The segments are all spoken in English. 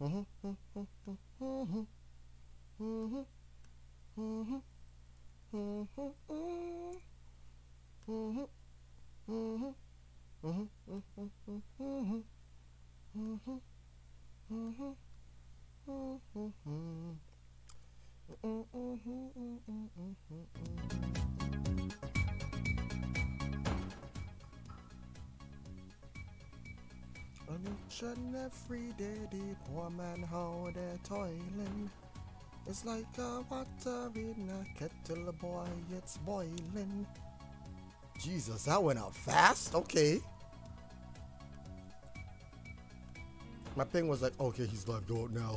Mm-hmm. On each and every day, the poor man how they're toiling. It's like a water in a kettle, boy, it's boiling. Jesus, that went out fast. Okay. My thing was like, okay, he's left out now.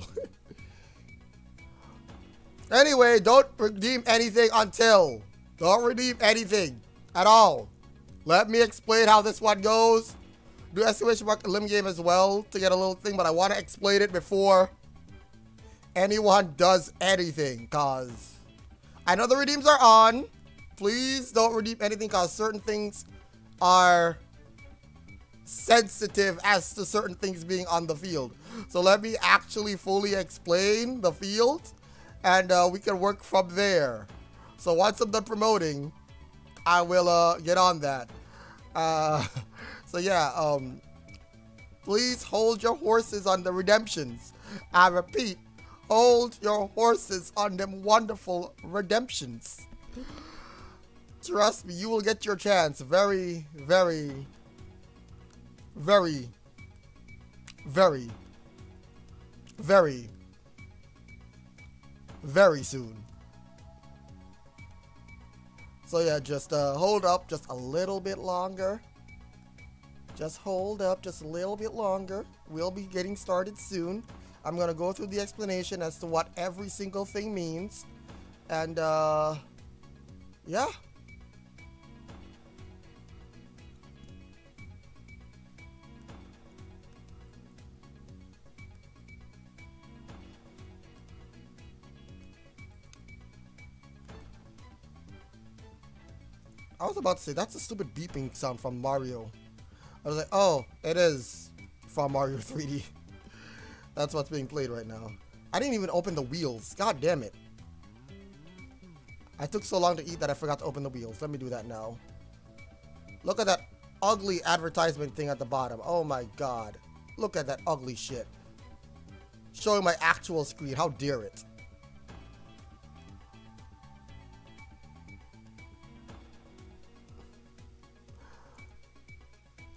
anyway, don't redeem anything until. Don't redeem anything at all. Let me explain how this one goes. Do exclamation mark limb game as well to get a little thing, but I want to explain it before anyone does anything, cause I know the redeems are on. Please don't redeem anything, cause certain things are sensitive as to certain things being on the field. So let me actually fully explain the field, and uh, we can work from there. So once I'm done promoting, I will uh, get on that. Uh, so yeah, um, please hold your horses on the redemptions. I repeat, hold your horses on them wonderful redemptions. Trust me, you will get your chance very, very, very, very, very, very soon. So yeah, just uh, hold up just a little bit longer. Just hold up just a little bit longer. We'll be getting started soon. I'm going to go through the explanation as to what every single thing means. And, uh, yeah. I was about to say, that's a stupid beeping sound from Mario. I was like, oh, it is from Mario 3D. That's what's being played right now. I didn't even open the wheels. God damn it. I took so long to eat that I forgot to open the wheels. Let me do that now. Look at that ugly advertisement thing at the bottom. Oh my god. Look at that ugly shit. Showing my actual screen. How dare it.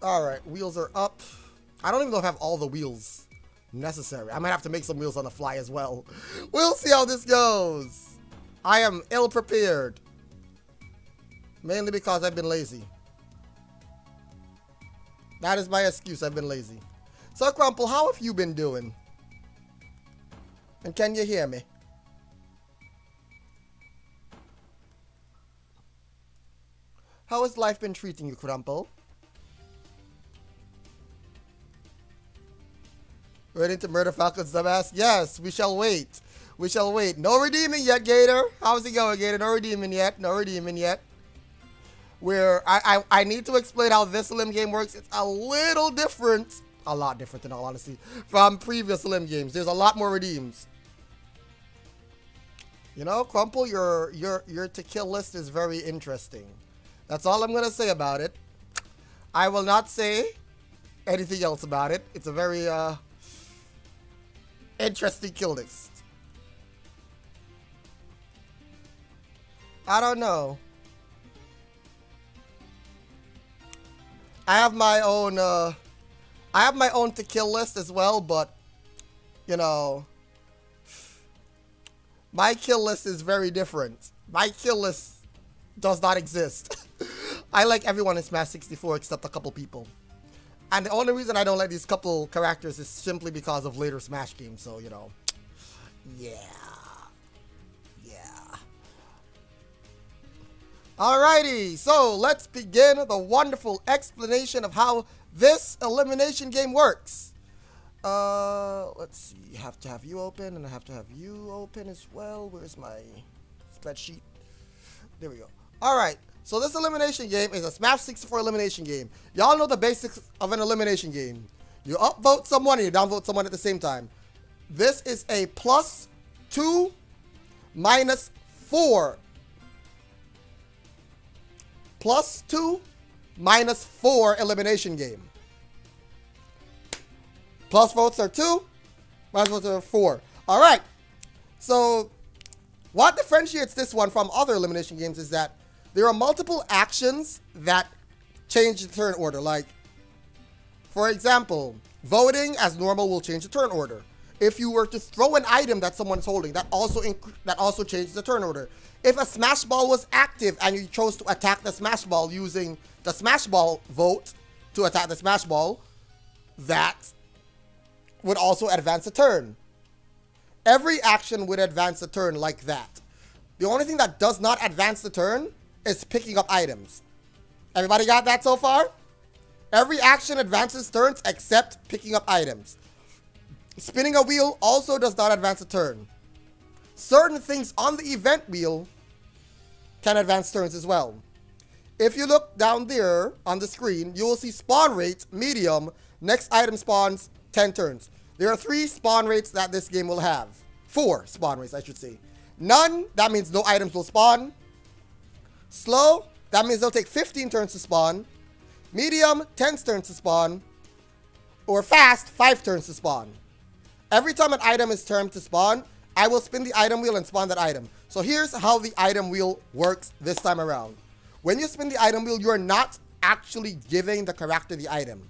Alright, wheels are up. I don't even know if I have all the wheels necessary. I might have to make some wheels on the fly as well. We'll see how this goes. I am ill prepared. Mainly because I've been lazy. That is my excuse, I've been lazy. So Crumple, how have you been doing? And can you hear me? How has life been treating you, Crumple? Ready to murder Falcon's dumbass? Yes, we shall wait. We shall wait. No redeeming yet, Gator. How's it going, Gator? No redeeming yet. No redeeming yet. Where I, I, I need to explain how this limb game works. It's a little different. A lot different, in all honesty, from previous limb games. There's a lot more redeems. You know, Crumple, your your your to kill list is very interesting. That's all I'm gonna say about it. I will not say anything else about it. It's a very uh interesting kill list. I don't know. I have my own, uh, I have my own to kill list as well, but, you know, my kill list is very different. My kill list does not exist. I like everyone in Smash 64 except a couple people. And the only reason I don't like these couple characters is simply because of later Smash games, so, you know. Yeah. Yeah. Alrighty, so let's begin the wonderful explanation of how this elimination game works. Uh, let's see, you have to have you open, and I have to have you open as well. Where's my spreadsheet? There we go. Alright, so this elimination game is a Smash 64 elimination game. Y'all know the basics of an elimination game. You upvote someone and you downvote someone at the same time. this is a plus 2 minus 4. Plus 2 minus 4 elimination game. Plus votes are 2, minus votes are 4. All right. So what differentiates this one from other elimination games is that there are multiple actions that change the turn order. Like, for example, voting as normal will change the turn order. If you were to throw an item that someone's holding, that also that also changes the turn order. If a smash ball was active and you chose to attack the smash ball using the smash ball vote to attack the smash ball, that would also advance the turn. Every action would advance the turn like that. The only thing that does not advance the turn is picking up items. Everybody got that so far? Every action advances turns except picking up items. Spinning a wheel also does not advance a turn. Certain things on the event wheel can advance turns as well. If you look down there on the screen, you will see spawn rate, medium, next item spawns, 10 turns. There are three spawn rates that this game will have. Four spawn rates, I should say. None, that means no items will spawn. Slow, that means they'll take 15 turns to spawn. Medium, 10 turns to spawn. Or fast, 5 turns to spawn. Every time an item is turned to spawn, I will spin the item wheel and spawn that item. So here's how the item wheel works this time around. When you spin the item wheel, you're not actually giving the character the item.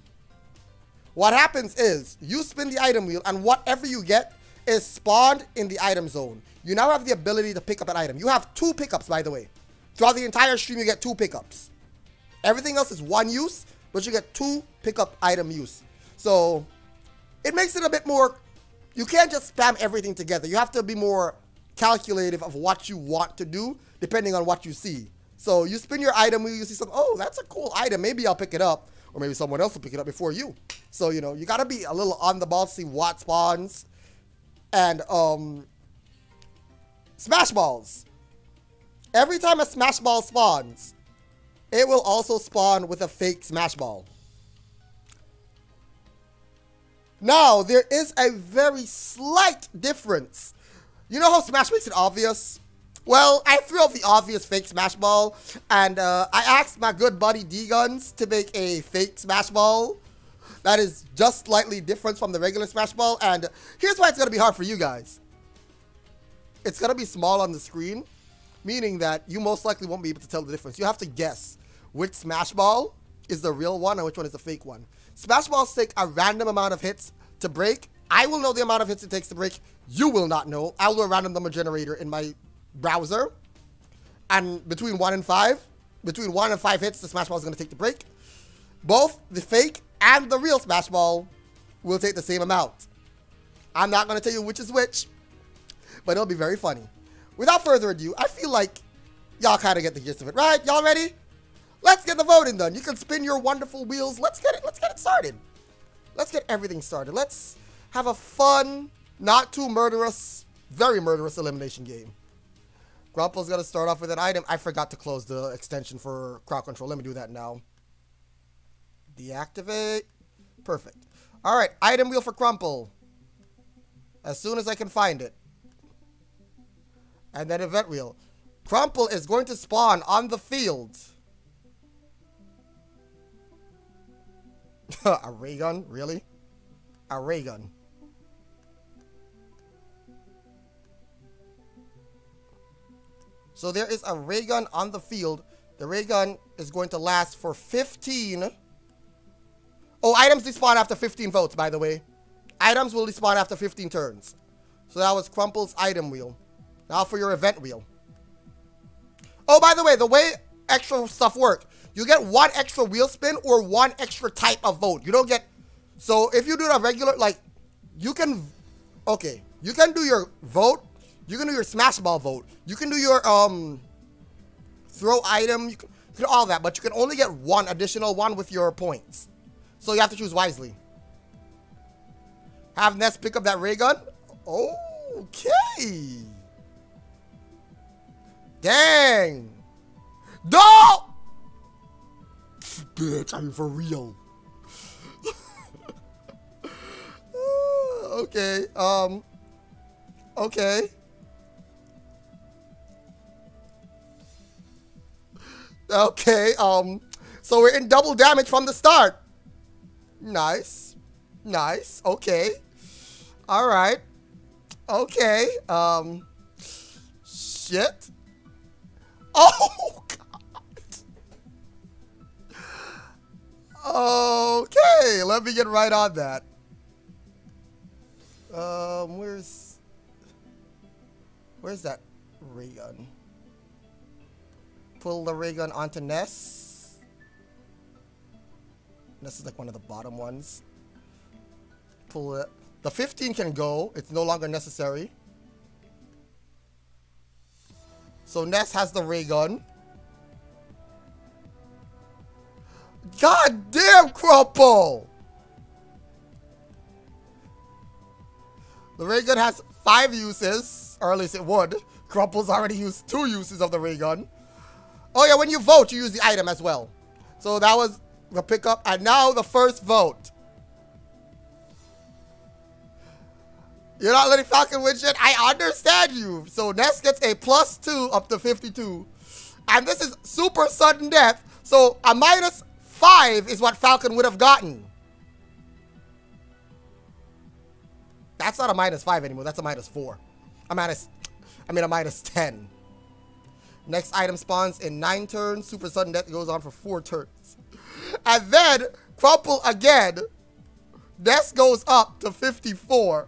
What happens is you spin the item wheel and whatever you get is spawned in the item zone. You now have the ability to pick up an item. You have two pickups, by the way. Throughout the entire stream, you get two pickups. Everything else is one use, but you get two pickup item use. So it makes it a bit more, you can't just spam everything together. You have to be more calculative of what you want to do depending on what you see. So you spin your item you see something, oh, that's a cool item. Maybe I'll pick it up or maybe someone else will pick it up before you. So, you know, you got to be a little on the ball to see what spawns. And, um, Smash Balls. Every time a Smash Ball spawns, it will also spawn with a fake Smash Ball. Now, there is a very slight difference. You know how Smash makes it obvious? Well, I threw out the obvious fake Smash Ball, and uh, I asked my good buddy D-Guns to make a fake Smash Ball that is just slightly different from the regular Smash Ball, and here's why it's going to be hard for you guys. It's going to be small on the screen, meaning that you most likely won't be able to tell the difference. You have to guess which Smash Ball is the real one and which one is the fake one. Smash Balls take a random amount of hits to break. I will know the amount of hits it takes to break. You will not know. I will do a random number generator in my browser. And between one and five, between one and five hits, the Smash Ball is going to take the break. Both the fake and the real Smash Ball will take the same amount. I'm not going to tell you which is which, but it'll be very funny. Without further ado, I feel like y'all kind of get the gist of it, right? Y'all ready? Let's get the voting done. You can spin your wonderful wheels. Let's get it. Let's get it started. Let's get everything started. Let's have a fun, not too murderous, very murderous elimination game. Crumple's to start off with an item. I forgot to close the extension for crowd control. Let me do that now. Deactivate. Perfect. All right, item wheel for Crumple. As soon as I can find it. And then event wheel. Crumple is going to spawn on the field. a ray gun? Really? A ray gun. So there is a ray gun on the field. The ray gun is going to last for 15. Oh, items despawn after 15 votes, by the way. Items will despawn after 15 turns. So that was Crumple's item wheel. Now for your event wheel. Oh, by the way, the way extra stuff work, you get one extra wheel spin or one extra type of vote. You don't get... So if you do a regular, like, you can... Okay, you can do your vote you can do your smash ball vote. You can do your um throw item. You can, you can do all that, but you can only get one additional one with your points. So you have to choose wisely. Have Ness pick up that ray gun. Okay. Dang. No! Bitch, I mean for real. okay, um... Okay. Okay, um, so we're in double damage from the start. Nice. Nice. Okay. All right. Okay. Um, shit. Oh, God. Okay, let me get right on that. Um, where's... Where's that ray gun? Pull the ray gun onto Ness. Ness is like one of the bottom ones. Pull it. The 15 can go. It's no longer necessary. So Ness has the ray gun. God damn, Crumple! The ray gun has five uses, or at least it would. Crumple's already used two uses of the ray gun. Oh yeah, when you vote, you use the item as well. So that was the pickup, and now the first vote. You're not letting Falcon win shit? I understand you. So Ness gets a plus two up to 52. And this is super sudden death. So a minus five is what Falcon would have gotten. That's not a minus five anymore. That's a minus four. A minus, I mean a minus 10. Next item spawns in nine turns. Super sudden death goes on for four turns. And then Crumple again. Ness goes up to 54.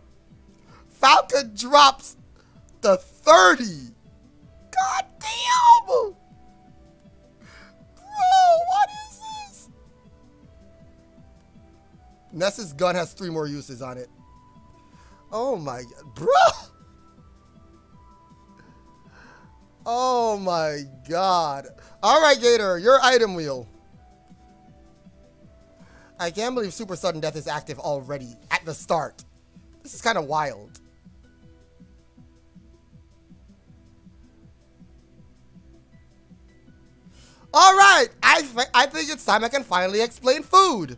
Falcon drops the 30. God damn! Bro, what is this? Ness's gun has three more uses on it. Oh my. Bro! Oh my god. Alright, Gator, your item wheel. I can't believe Super Sudden Death is active already at the start. This is kind of wild. Alright, I, I think it's time I can finally explain food.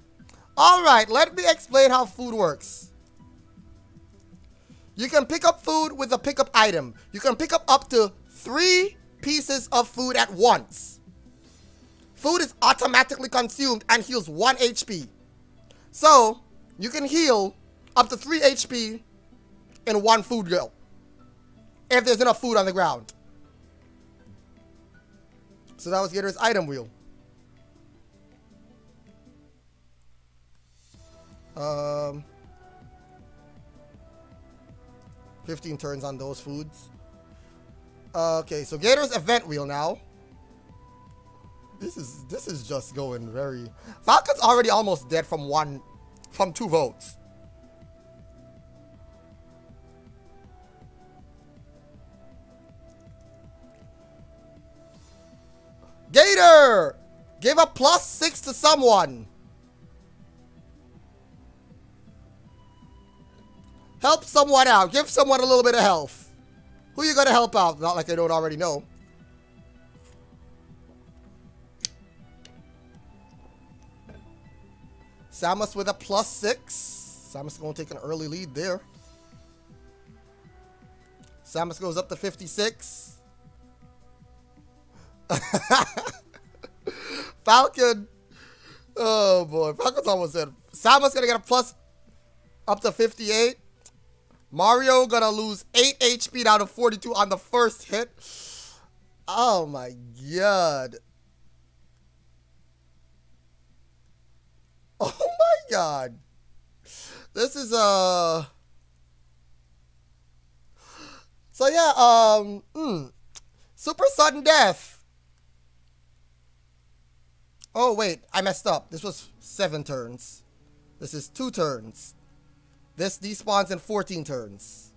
Alright, let me explain how food works. You can pick up food with a pickup item. You can pick up up to three pieces of food at once. Food is automatically consumed and heals 1 HP. So, you can heal up to 3 HP in one food go. If there's enough food on the ground. So that was Gator's item wheel. Um, 15 turns on those foods. Okay, so Gator's event wheel now. This is this is just going very. Falcon's already almost dead from one, from two votes. Gator! Give a plus six to someone. Help someone out. Give someone a little bit of health. Who you gonna help out? Not like I don't already know. Samus with a plus six. Samus gonna take an early lead there. Samus goes up to 56. Falcon. Oh boy, Falcon's almost in. Samus gonna get a plus up to 58. Mario gonna lose 8 HP down to 42 on the first hit. Oh my god. Oh my god. This is uh So yeah, um mm, Super Sudden Death. Oh wait, I messed up. This was 7 turns. This is 2 turns. This despawns in 14 turns.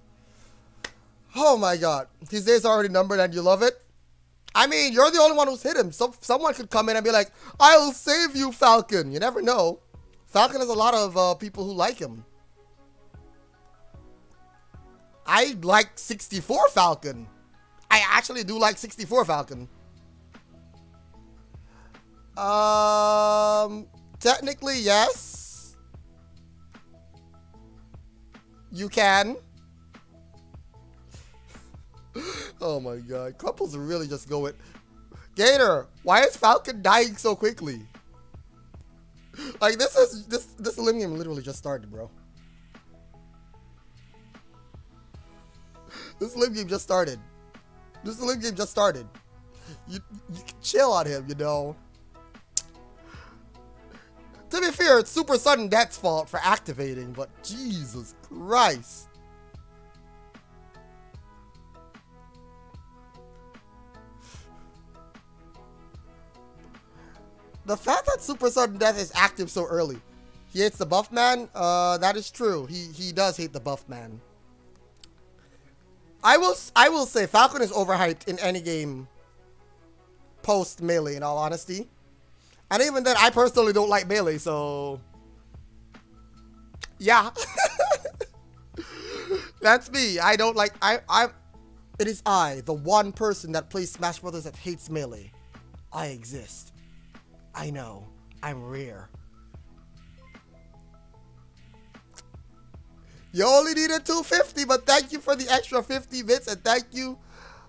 Oh my god. His days are already numbered and you love it? I mean, you're the only one who's hit him. So someone could come in and be like, I'll save you, Falcon. You never know. Falcon has a lot of uh, people who like him. I like 64 Falcon. I actually do like 64 Falcon. Um, technically, yes. You can. Oh my god. Crumple's really just going. Gator, why is Falcon dying so quickly? Like this is this this game literally just started, bro. This limb game just started. This limb game just started. You you can chill on him, you know. To be fair, it's Super Sudden Death's fault for activating, but Jesus Christ. the fact that Super Sudden Death is active so early. He hates the buff man? Uh, that is true. He he does hate the buff man. I will I will say Falcon is overhyped in any game post melee in all honesty. And even then I personally don't like melee, so yeah. That's me. I don't like I I it is I, the one person that plays Smash Brothers that hates melee. I exist. I know. I'm rare. You only needed 250, but thank you for the extra 50 bits and thank you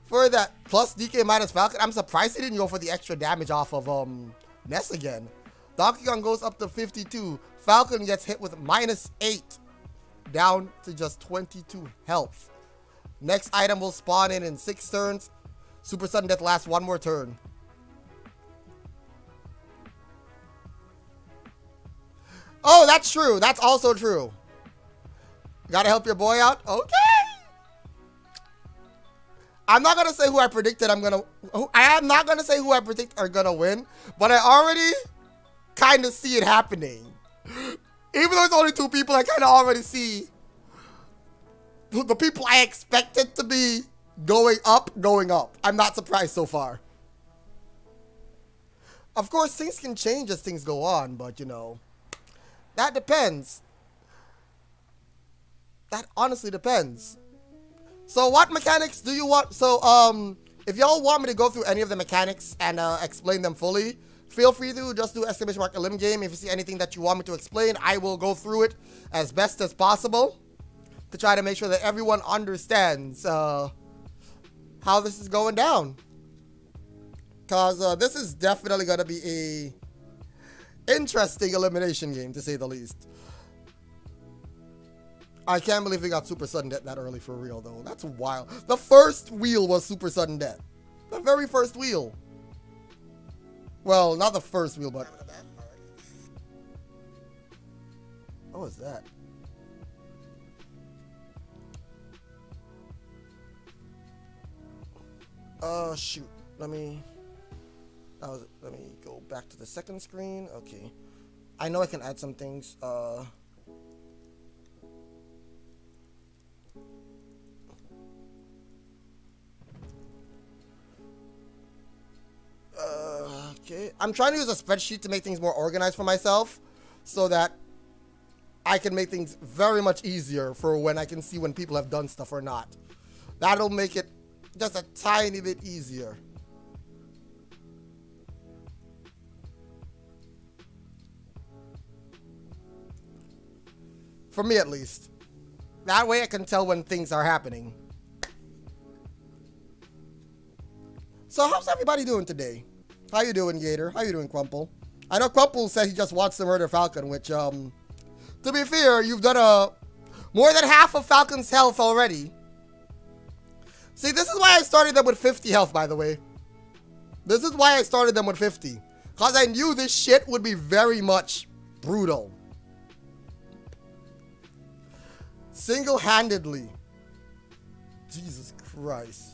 for that plus DK minus Falcon. I'm surprised he didn't go for the extra damage off of um Ness again. Donkey Kong goes up to 52. Falcon gets hit with minus 8. Down to just 22 health. Next item will spawn in in 6 turns. Super Sudden Death lasts one more turn. Oh, that's true. That's also true. Gotta help your boy out? Okay. I'm not gonna say who I predicted I'm gonna who, I am not gonna say who I predict are gonna win, but I already kind of see it happening. Even though it's only two people, I kind of already see the people I expected to be going up, going up. I'm not surprised so far. Of course, things can change as things go on, but you know. That depends. That honestly depends. So what mechanics do you want? So um, if y'all want me to go through any of the mechanics and uh, explain them fully, feel free to just do exclamation mark elim game. If you see anything that you want me to explain, I will go through it as best as possible to try to make sure that everyone understands uh, how this is going down. Cause uh, this is definitely gonna be a interesting elimination game, to say the least. I can't believe we got super sudden death that early for real, though. That's wild. The first wheel was super sudden death. The very first wheel. Well, not the first wheel, but... What was that? Oh shoot. Let me... That Was, let me go back to the second screen. Okay. I know I can add some things. Uh, okay. I'm trying to use a spreadsheet to make things more organized for myself so that I can make things very much easier for when I can see when people have done stuff or not. That'll make it just a tiny bit easier. For me, at least. That way I can tell when things are happening. So how's everybody doing today? How you doing, Gator? How you doing, Crumple? I know Crumple said he just watched the murder Falcon, which, um, to be fair, you've done a more than half of Falcon's health already. See, this is why I started them with 50 health, by the way. This is why I started them with 50. Because I knew this shit would be very much brutal. Single-handedly. Jesus Christ.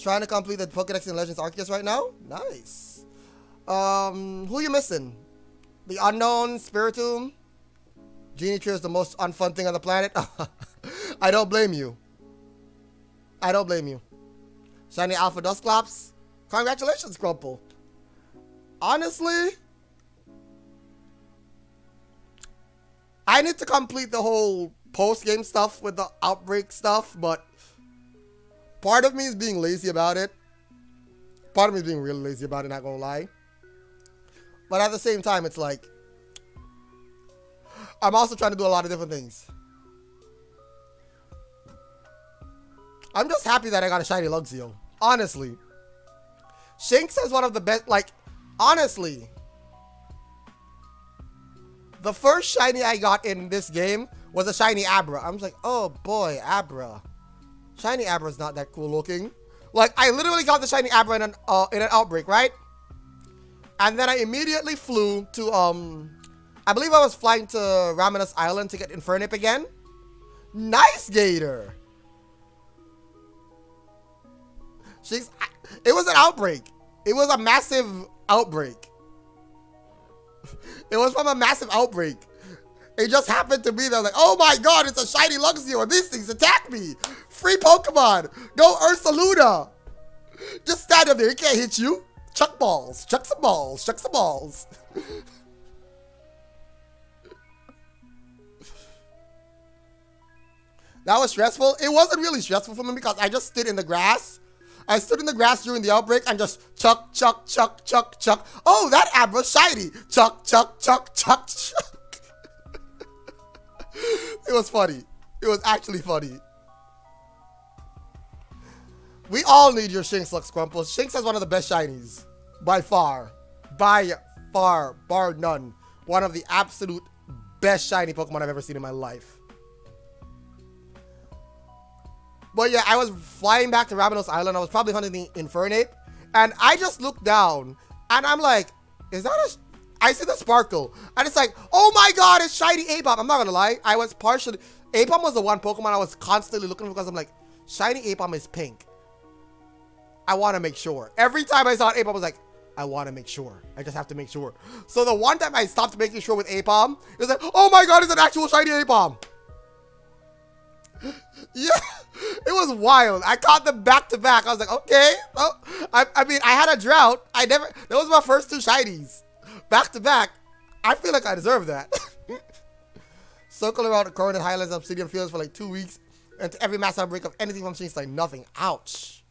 Trying to complete the Pokedex and Legends Arceus right now? Nice. Um, who you missing? The Unown, Spiritomb? Genie Tree is the most unfun thing on the planet? I don't blame you. I don't blame you. Shiny Alpha Dusclops? Congratulations, Crumple. Honestly, I need to complete the whole post-game stuff with the outbreak stuff, but part of me is being lazy about it. Part of me is being really lazy about it, not gonna lie. But at the same time, it's like, I'm also trying to do a lot of different things. I'm just happy that I got a shiny Luxio. Honestly. Shinx is one of the best, like, honestly. The first shiny I got in this game was a shiny Abra. I was like, oh boy, Abra. Shiny Abra is not that cool looking. Like, I literally got the shiny Abra in an, uh, in an outbreak, right? And then I immediately flew to, um, I believe I was flying to Ramanas Island to get Infernape again. Nice Gator. She's, it was an outbreak. It was a massive outbreak. It was from a massive outbreak. It just happened to be there like, oh my god, it's a shiny Luxio and these things attack me. Free Pokemon. Go Ursaluna. Just stand up there. He can't hit you. Chuck balls. Chuck some balls. Chuck some balls. that was stressful. It wasn't really stressful for me because I just stood in the grass. I stood in the grass during the outbreak and just chuck, chuck, chuck, chuck, chuck. Oh, that Abra shiny. Chuck, chuck, chuck, chuck, chuck. it was funny. It was actually funny. We all need your Shinx Lux Crumple. Shinx has one of the best shinies. By far. By far. Bar none. One of the absolute best shiny Pokemon I've ever seen in my life. But yeah, I was flying back to Ramanas Island. I was probably hunting the Infernape. And I just looked down. And I'm like, is that a... I see the sparkle. And it's like, oh my god, it's shiny Aipom. I'm not gonna lie. I was partially... Aipom was the one Pokemon I was constantly looking for because I'm like, shiny Aipom is pink. I want to make sure. Every time I saw an Aipom, I was like, I want to make sure. I just have to make sure. So the one time I stopped making sure with Aipom, it was like, oh my god, it's an actual shiny Aipom. yeah, it was wild. I caught them back to back. I was like, okay. Oh, I, I mean, I had a drought. I never, that was my first two shinies. Back to back. I feel like I deserve that. Circle around the Coronet Highlands Obsidian Fields for like two weeks. And to every mass outbreak of anything from Shinx, like nothing. Ouch.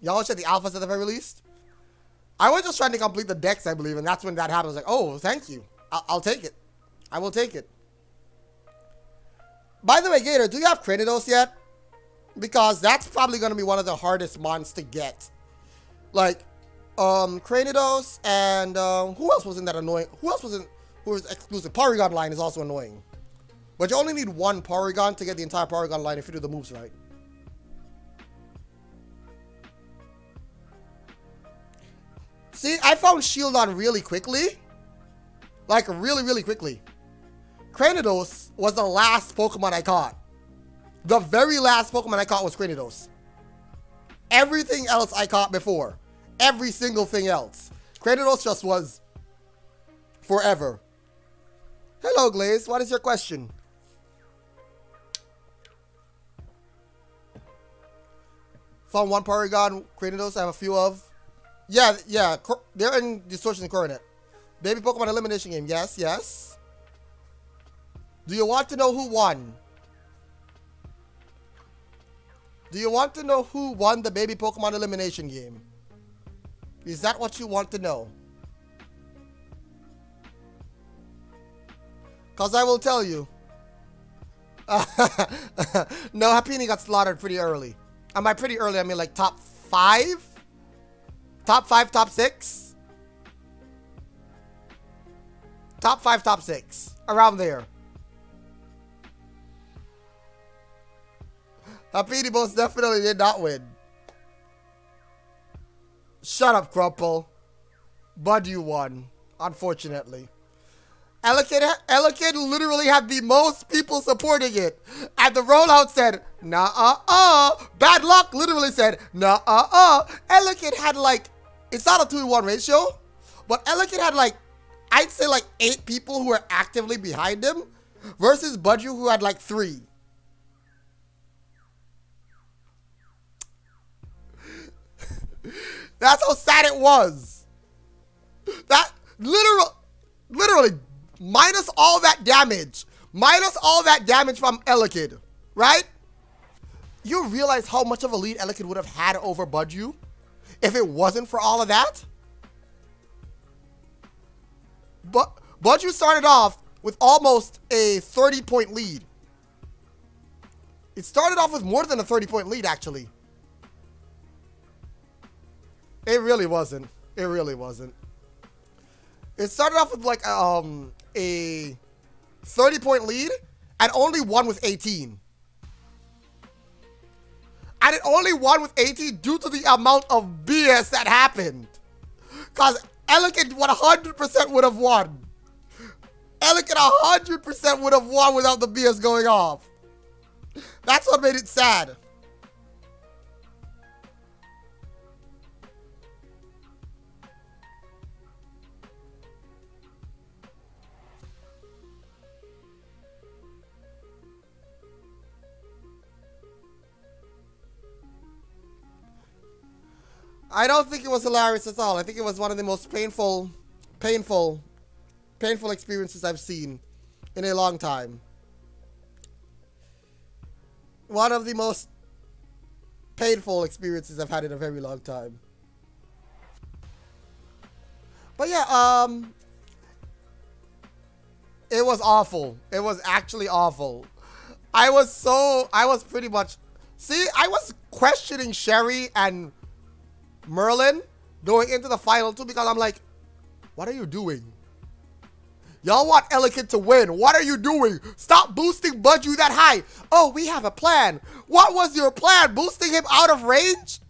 Y'all check the alphas at the very least. I was just trying to complete the decks, I believe, and that's when that happened. I was like, oh, thank you. I'll, I'll take it. I will take it. By the way, Gator, do you have Cranidos yet? Because that's probably going to be one of the hardest mons to get. Like, um, Cranidos and um, who else was in that annoying? Who else was in? Who was exclusive? Porygon line is also annoying. But you only need one Porygon to get the entire Porygon line if you do the moves right. See, I found Shieldon really quickly. Like, really, really quickly. Cranidos was the last Pokemon I caught. The very last Pokemon I caught was Cranidos. Everything else I caught before. Every single thing else. Cranidos just was forever. Hello, Glaze. What is your question? Found one Porygon Cranidos I have a few of. Yeah, yeah. They're in Distortion Coronet. Baby Pokemon Elimination Game. Yes, yes. Do you want to know who won? Do you want to know who won the Baby Pokemon Elimination Game? Is that what you want to know? Because I will tell you. no, Happiny got slaughtered pretty early. Am I pretty early? I mean like top five? Top five, top six? Top five, top six. Around there. Happiny most definitely did not win. Shut up, Crumple. Bud, you won. Unfortunately. Elekid, literally had the most people supporting it. And the rollout said, nah-uh-uh. Bad luck literally said, nah-uh-uh. Elekid had like it's not a 2-1 ratio, but Elekid had like, I'd say like eight people who were actively behind him versus Budew who had like three. That's how sad it was. That literal, literally minus all that damage, minus all that damage from Elekid, right? You realize how much of a lead Elekid would have had over Budew? if it wasn't for all of that. But Budew started off with almost a 30 point lead. It started off with more than a 30 point lead, actually. It really wasn't. It really wasn't. It started off with like um a 30 point lead and only won with 18. And it only won with 18 due to the amount of BS that happened. Because Elekid 100% would have won. Elekid 100% would have won without the BS going off. That's what made it sad. I don't think it was hilarious at all. I think it was one of the most painful, painful, painful experiences I've seen in a long time. One of the most painful experiences I've had in a very long time. But yeah, um, it was awful. It was actually awful. I was so, I was pretty much, see, I was questioning Sherry and Merlin going into the final two because I'm like, what are you doing? Y'all want Elekid to win. What are you doing? Stop boosting Budew that high. Oh, we have a plan. What was your plan? Boosting him out of range?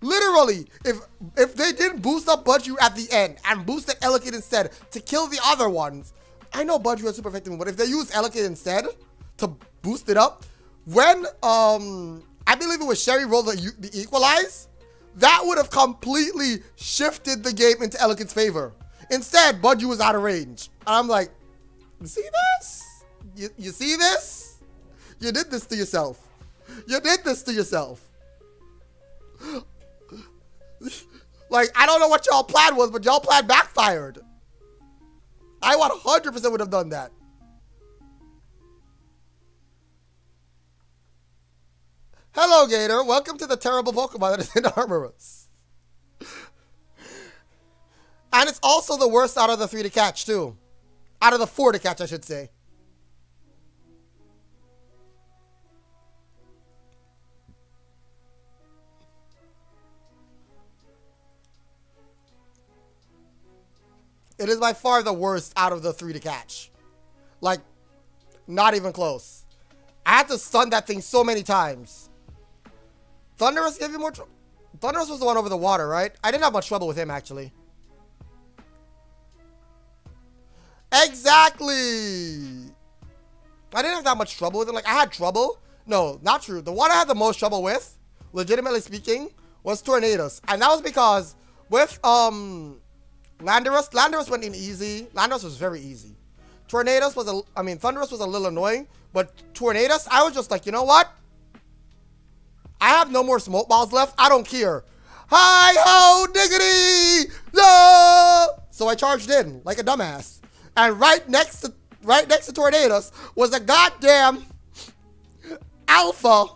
Literally, if if they didn't boost up Budew at the end and boosted Elekid instead to kill the other ones, I know Budew was super effective, but if they use Elekid instead to boost it up, when um I believe it was Sherry rolled the, the equalize, that would have completely shifted the game into Elekid's favor. Instead, Budew was out of range. And I'm like, see this? You, you see this? You did this to yourself. You did this to yourself. like, I don't know what y'all plan was, but y'all plan backfired. I 100% would have done that. Hello, Gator. Welcome to the terrible Pokemon that is Enamorus. And it's also the worst out of the three to catch, too. Out of the four to catch, I should say. It is by far the worst out of the three to catch. Like, not even close. I had to stun that thing so many times. Thundurus gave you more trouble? Thundurus was the one over the water, right? I didn't have much trouble with him, actually. Exactly! I didn't have that much trouble with him. Like, I had trouble. No, not true. The one I had the most trouble with, legitimately speaking, was Tornadus. And that was because with, um, Landorus, Landorus went in easy. Landorus was very easy. Tornadus was a, I mean, Thundurus was a little annoying, but Tornadus, I was just like, you know what? I have no more smoke balls left. I don't care. Hi ho diggity! No! So I charged in like a dumbass. And right next to right next to Tornadus was a goddamn alpha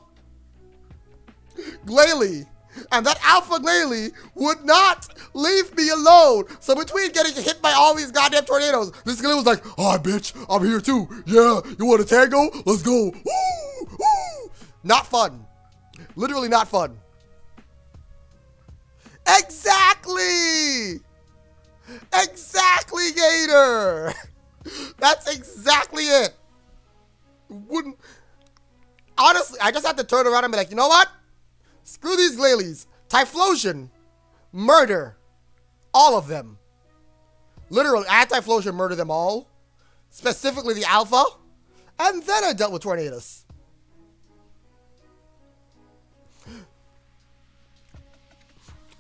Glalie. And that alpha Glalie would not leave me alone. So between getting hit by all these goddamn tornadoes, this Glalie was like, oh, bitch, I'm here too. Yeah, you want a tango? Let's go. Woo! Woo! Not fun. Literally not fun. Exactly! Exactly, Gator! That's exactly it. Wouldn't... Honestly, I just have to turn around and be like, you know what? Screw these Glalies. Typhlosion. Murder. All of them. Literally, I Typhlosion murder them all. Specifically the Alpha. And then I dealt with Tornadus.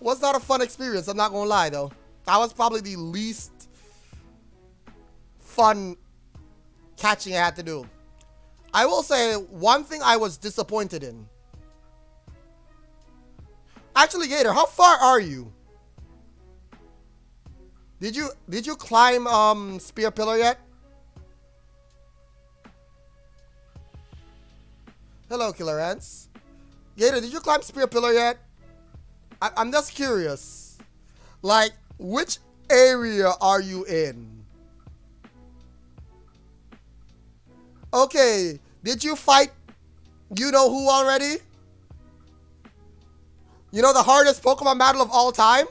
Was not a fun experience. I'm not gonna lie though. That was probably the least fun catching I had to do. I will say one thing I was disappointed in. Actually, Gator, how far are you? Did you did you climb um spear pillar yet? Hello, Killer Ants. Gator, did you climb spear pillar yet? I, I'm just curious. Like, which area are you in? Okay, did you fight You know who already? You know the hardest Pokemon battle of all time?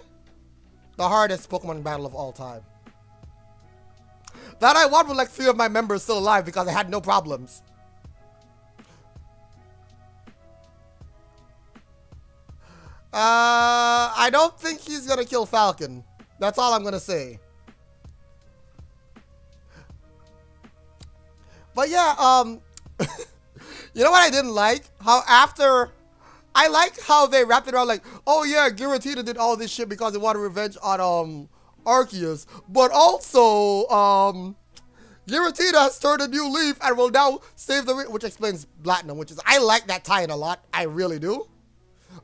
The hardest Pokemon battle of all time. That I won with like three of my members still alive because I had no problems. Uh, I don't think he's gonna kill Falcon. That's all I'm gonna say. But yeah, um, you know what I didn't like? How after, I like how they wrapped it around like, oh yeah, Giratina did all this shit because they wanted revenge on, um, Arceus. But also, um, Giratina has turned a new leaf and will now save the, which explains Platinum, which is, I like that tie-in a lot. I really do.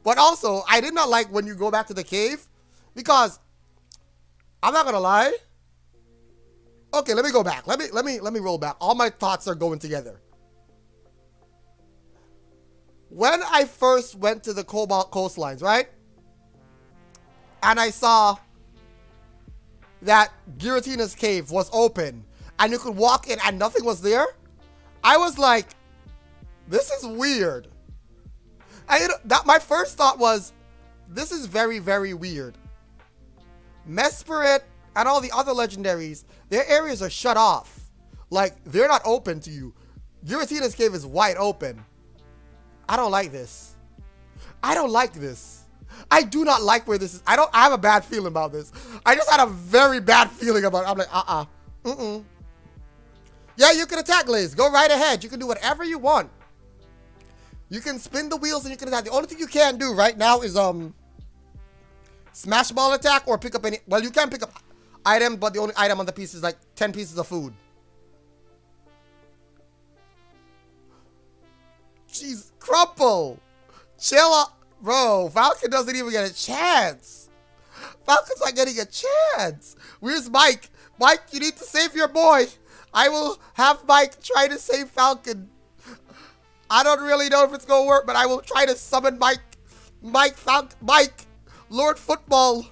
But also, I did not like when you go back to the cave because I'm not gonna lie. Okay, let me go back. Let me let me let me roll back. All my thoughts are going together. When I first went to the Cobalt Coastlands, right? And I saw that Giratina's cave was open and you could walk in and nothing was there. I was like, this is weird. I that my first thought was, this is very very weird. Mesprit and all the other legendaries, their areas are shut off. Like they're not open to you. Giratina's cave is wide open. I don't like this. I don't like this. I do not like where this is. I don't I have a bad feeling about this. I just had a very bad feeling about it. I'm like, uh-uh. Mm-mm. Yeah, you can attack Glaze. Go right ahead. You can do whatever you want. You can spin the wheels and you can attack. The only thing you can't do right now is um smash ball attack or pick up any. Well, you can pick up item, but the only item on the piece is like 10 pieces of food. Jeez, Crumple. Chill Bro, Falcon doesn't even get a chance. Falcon's not getting a chance. Where's Mike? Mike, you need to save your boy. I will have Mike try to save Falcon. I don't really know if it's gonna work, but I will try to summon Mike. Mike, Fal Mike, Lord Football.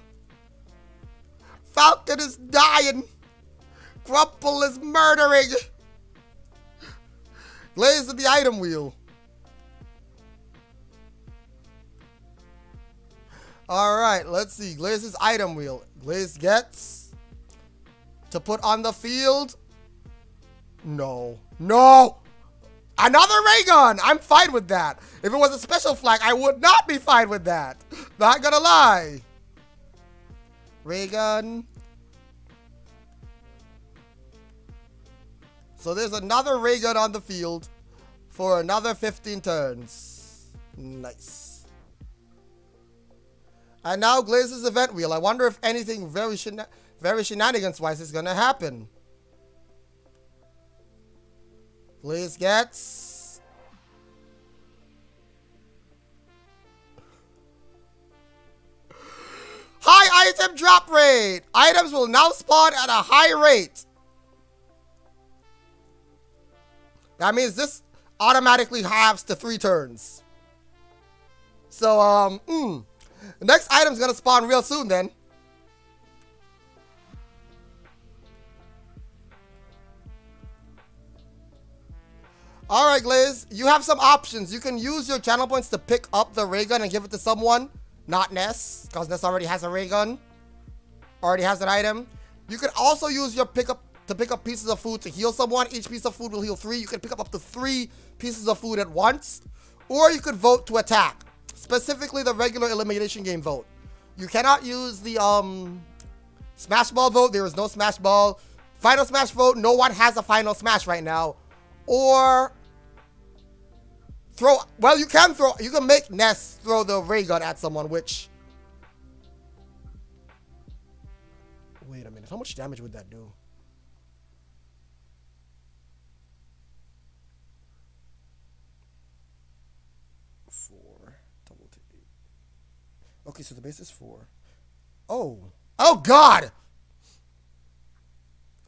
Falcon is dying. Crumple is murdering. Glaze in the item wheel. All right, let's see. Glaze's item wheel. Glaze gets to put on the field. No. No! Another ray gun! I'm fine with that. If it was a special flag, I would not be fine with that. Not gonna lie. Ray gun. So there's another ray gun on the field for another 15 turns. Nice. And now Glaze's event wheel. I wonder if anything very, very shenanigans-wise is gonna happen. Glaze gets. High item drop rate. Items will now spawn at a high rate. That means this automatically halves to three turns. So, um, mm, the next item's gonna spawn real soon then. All right, Glaze, you have some options. You can use your channel points to pick up the ray gun and give it to someone, not Ness, because Ness already has a ray gun, already has an item. You can also use your pickup to pick up pieces of food to heal someone. Each piece of food will heal three. You can pick up up to three pieces of food at once, or you could vote to attack, specifically the regular elimination game vote. You cannot use the um smash ball vote. There is no smash ball. Final smash vote. No one has a final smash right now. Or Throw, well, you can throw, you can make Ness throw the ray gun at someone, which... Wait a minute, how much damage would that do? Four, double to eight. Okay, so the base is four. Oh, oh God!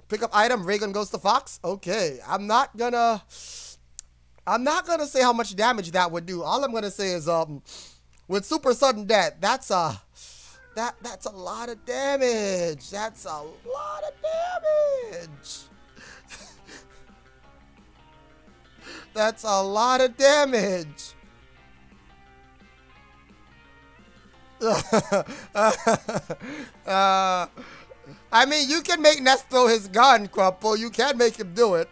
Pick up item, ray gun goes to Fox? Okay, I'm not gonna... I'm not gonna say how much damage that would do. All I'm gonna say is um with super sudden death, that's a that that's a lot of damage. That's a lot of damage. That's a lot of damage. uh, I mean, you can make throw his gun, Crumple. You can make him do it.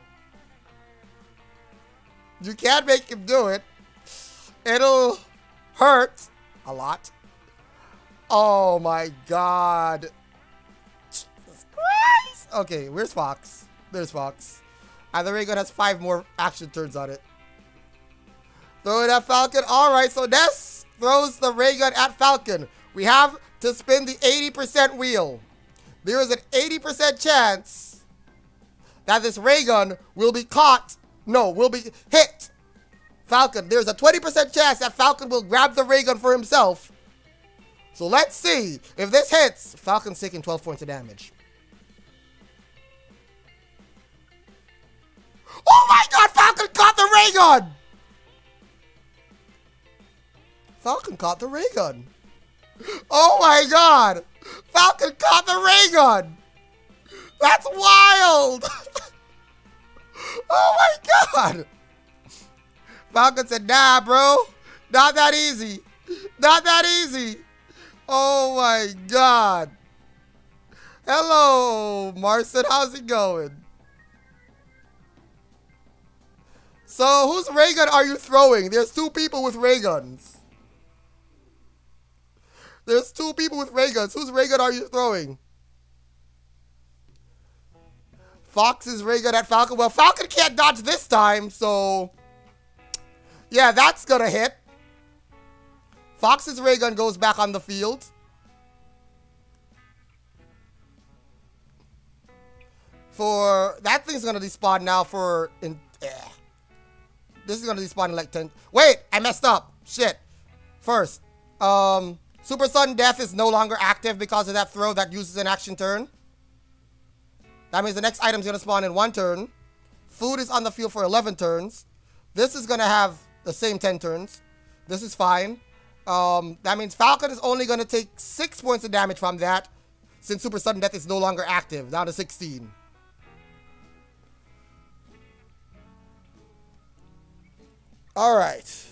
You can't make him do it. It'll hurt a lot. Oh my god. Jesus Christ. Okay, where's Fox? There's Fox. And the gun has five more action turns on it. Throw it at Falcon. Alright, so Ness throws the ray gun at Falcon. We have to spin the 80% wheel. There is an 80% chance that this ray gun will be caught. No, will be hit. Falcon, there's a 20% chance that Falcon will grab the ray gun for himself. So let's see. If this hits, Falcon's taking 12 points of damage. Oh my god, Falcon caught the ray gun! Falcon caught the ray gun. Oh my god! Falcon caught the ray gun! That's wild! oh my god! Falcon said, nah, bro. Not that easy. Not that easy. Oh my god. Hello, Marson. How's it going? So, whose ray gun are you throwing? There's two people with ray guns. There's two people with ray guns. Whose ray gun are you throwing? Fox's ray gun at Falcon. Well, Falcon can't dodge this time, so... Yeah, that's gonna hit. Fox's ray gun goes back on the field. For... That thing's gonna despawn now for... In, eh. This is gonna despawn in like 10... Wait! I messed up! Shit. First. Um... Super Sudden Death is no longer active because of that throw that uses an action turn. That means the next item is going to spawn in one turn. Food is on the field for 11 turns. This is going to have the same 10 turns. This is fine. Um, that means Falcon is only going to take 6 points of damage from that since Super Sudden Death is no longer active, down to 16. Alright.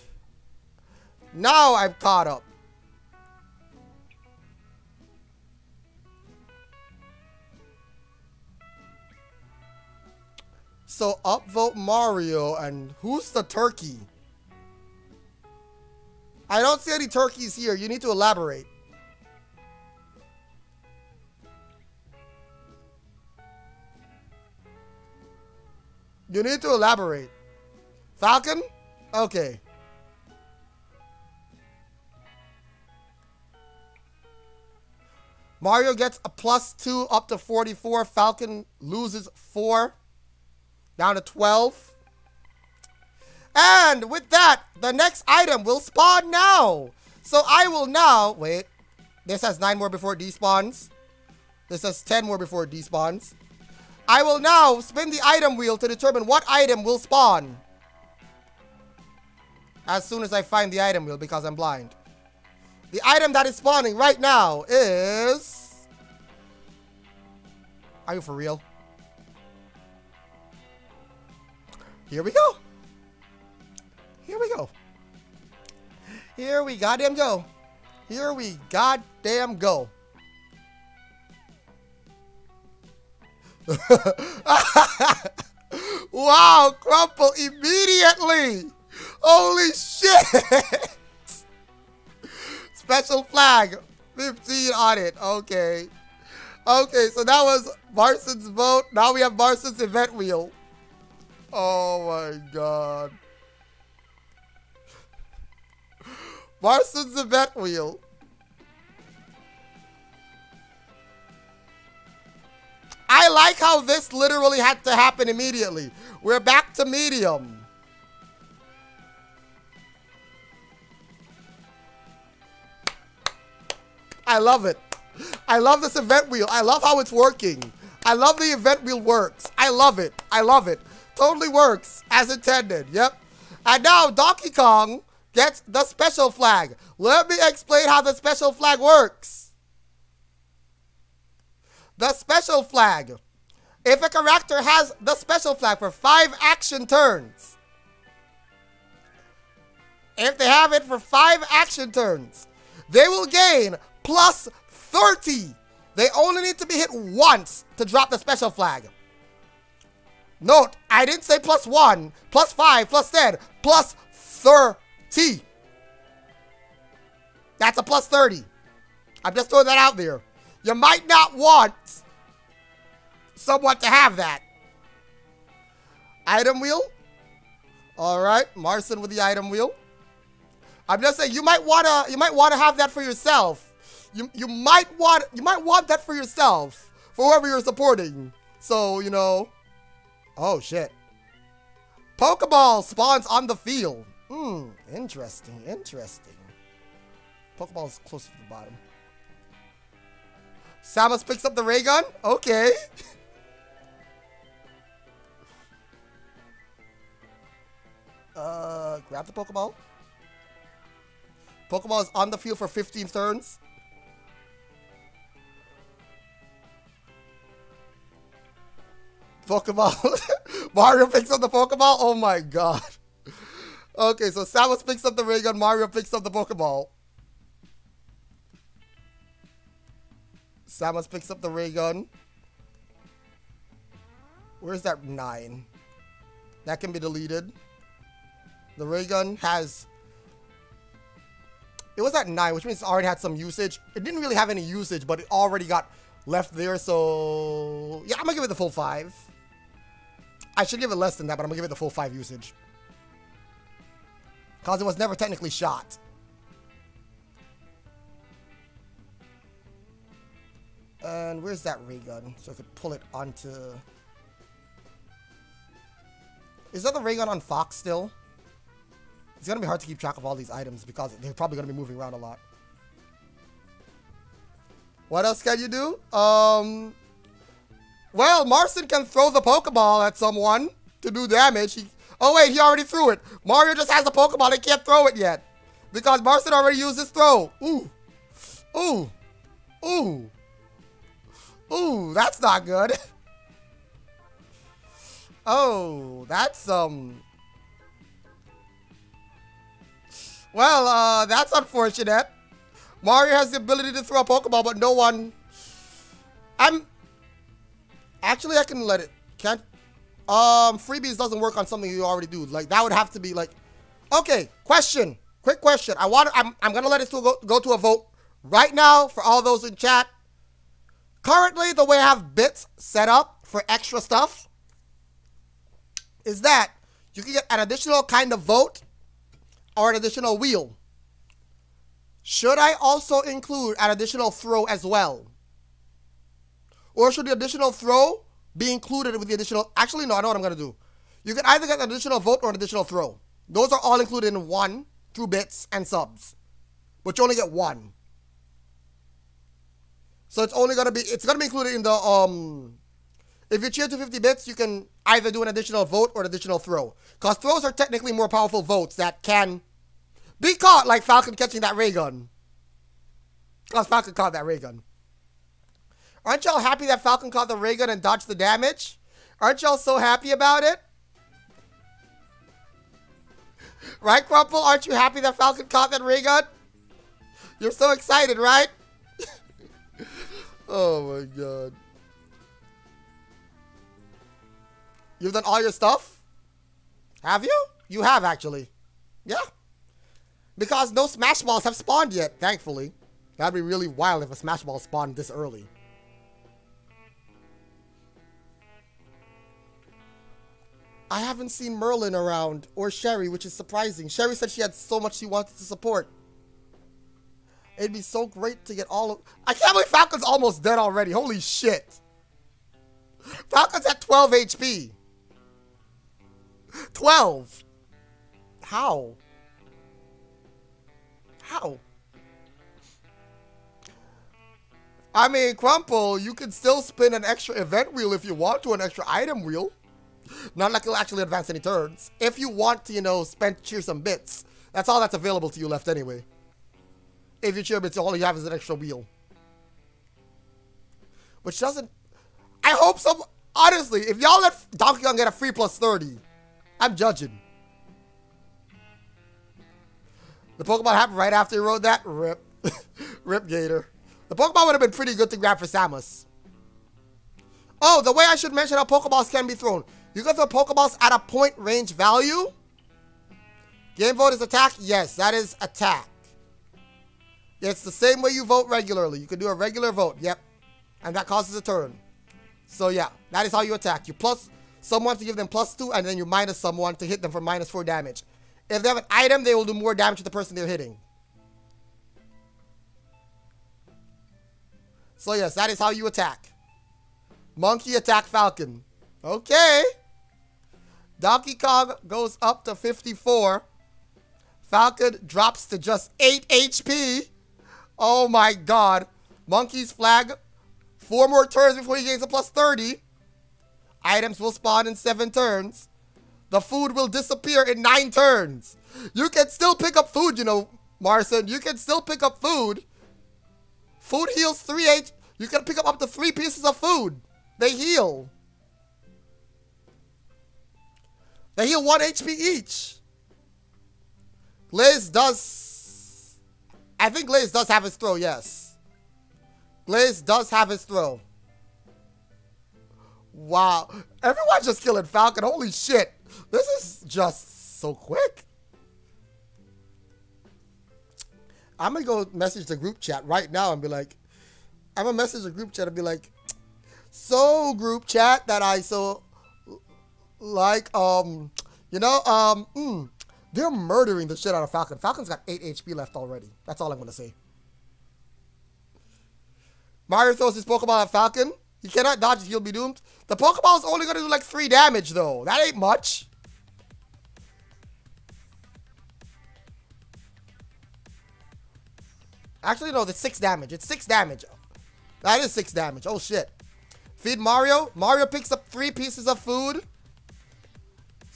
Now I've caught up. So upvote Mario and who's the turkey? I don't see any turkeys here. You need to elaborate. You need to elaborate. Falcon? Okay. Mario gets a plus two up to 44. Falcon loses four down to 12. And with that, the next item will spawn now. So I will now, wait, this has 9 more before it despawns. This has 10 more before it despawns. I will now spin the item wheel to determine what item will spawn. As soon as I find the item wheel because I'm blind. The item that is spawning right now is... Are you for real? Here we go. Here we go. Here we goddamn go. Here we goddamn go. wow, Crumple immediately. Holy shit. Special flag. 15 on it. Okay. Okay, so that was Marson's vote. Now we have Marson's event wheel. Oh my god. Marston's event wheel. I like how this literally had to happen immediately. We're back to medium. I love it. I love this event wheel. I love how it's working. I love the event wheel works. I love it. I love it. Totally works as intended. Yep. And now Donkey Kong gets the special flag. Let me explain how the special flag works. The special flag. If a character has the special flag for five action turns, if they have it for five action turns, they will gain plus 30. They only need to be hit once to drop the special flag. Note, I didn't say plus one, plus five, plus 10, plus 30. That's a plus 30. I'm just throwing that out there. You might not want someone to have that. Item wheel. All right, Marson with the item wheel. I'm just saying you might wanna you might wanna have that for yourself. You you might want you might want that for yourself for whoever you're supporting. So you know. Oh shit. Pokeball spawns on the field. Hmm, interesting, interesting. Pokeball is closer to the bottom. Samus picks up the ray gun. Okay. uh, grab the Pokeball. Pokeball is on the field for 15 turns. Pokeball. Mario picks up the Pokeball. Oh my god. Okay, so Samus picks up the ray gun. Mario picks up the Pokeball. Samus picks up the ray gun. Where's that 9? That can be deleted. The ray gun has... It was at 9, which means it already had some usage. It didn't really have any usage, but it already got left there, so... Yeah, I'm gonna give it the full 5. I should give it less than that, but I'm gonna give it the full 5 usage. Because it was never technically shot. And where's that ray gun? So I could pull it onto... Is that the ray gun on Fox still? It's gonna be hard to keep track of all these items because they're probably gonna be moving around a lot. What else can you do? Um, well, Marson can throw the Pokeball at someone to do damage. He, oh wait, he already threw it. Mario just has the Pokeball, he can't throw it yet. Because Marson already used his throw. Ooh. Ooh. Ooh. Ooh, that's not good. oh, that's, um... Well, uh, that's unfortunate. Mario has the ability to throw a Pokeball, but no one... I'm... Actually, I can let it... Can't... Um, freebies doesn't work on something you already do. Like, that would have to be, like... Okay, question. Quick question. I want... I'm, I'm gonna let it go, go to a vote right now for all those in chat. Currently, the way I have bits set up for extra stuff is that you can get an additional kind of vote or an additional wheel. Should I also include an additional throw as well? Or should the additional throw be included with the additional... Actually, no, I know what I'm going to do. You can either get an additional vote or an additional throw. Those are all included in one through bits and subs. But you only get one. So it's only gonna be it's gonna be included in the um if you cheer to 50 bits, you can either do an additional vote or an additional throw. Because throws are technically more powerful votes that can be caught like Falcon catching that ray gun. Because Falcon caught that ray gun. Aren't y'all happy that Falcon caught the ray gun and dodged the damage? Aren't y'all so happy about it? Right, Crumple? Aren't you happy that Falcon caught that ray gun? You're so excited, right? oh my god. You've done all your stuff? Have you? You have, actually. Yeah. Because no Smash Balls have spawned yet, thankfully. That'd be really wild if a Smash Ball spawned this early. I haven't seen Merlin around, or Sherry, which is surprising. Sherry said she had so much she wanted to support. It'd be so great to get all of... I can't believe Falcon's almost dead already. Holy shit. Falcon's at 12 HP. 12. How? How? I mean, Crumple, you can still spin an extra event wheel if you want to, an extra item wheel. Not like it'll actually advance any turns. If you want to, you know, spend cheer some bits. That's all that's available to you left anyway. If you cheer bits, all you have is an extra wheel. Which doesn't... I hope some... Honestly, if y'all let Donkey Kong get a free plus 30, I'm judging. The Pokemon happened right after he rode that. Rip. Rip Gator. The Pokemon would have been pretty good to grab for Samus. Oh, the way I should mention how Pokeballs can be thrown. You can throw Pokeballs at a point range value. Game vote is attack? Yes, that is attack. It's the same way you vote regularly. You can do a regular vote. Yep. And that causes a turn. So yeah, that is how you attack. You plus someone to give them plus two, and then you minus someone to hit them for minus four damage. If they have an item, they will do more damage to the person they're hitting. So yes, that is how you attack. Monkey attack Falcon. Okay. Donkey Kong goes up to 54. Falcon drops to just 8 HP. Oh my god. Monkey's flag. Four more turns before he gains a plus 30. Items will spawn in seven turns. The food will disappear in nine turns. You can still pick up food, you know, Marson. You can still pick up food. Food heals 3 H. You can pick up up to three pieces of food. They heal. They heal 1 HP each. Glaze does... I think Glaze does have his throw, yes. Glaze does have his throw. Wow. Everyone's just killing Falcon. Holy shit. This is just so quick. I'm going to go message the group chat right now and be like, I'm going to message the group chat and be like, so group chat that I so like, um, you know, um, mm, they're murdering the shit out of Falcon. Falcon's got 8 HP left already. That's all I'm going to say. Mario throws his Pokeball at Falcon. He cannot dodge it, he'll be doomed. The Pokeball is only going to do like 3 damage, though. That ain't much. Actually, no, it's 6 damage. It's 6 damage. That is 6 damage. Oh, shit. Feed Mario. Mario picks up 3 pieces of food.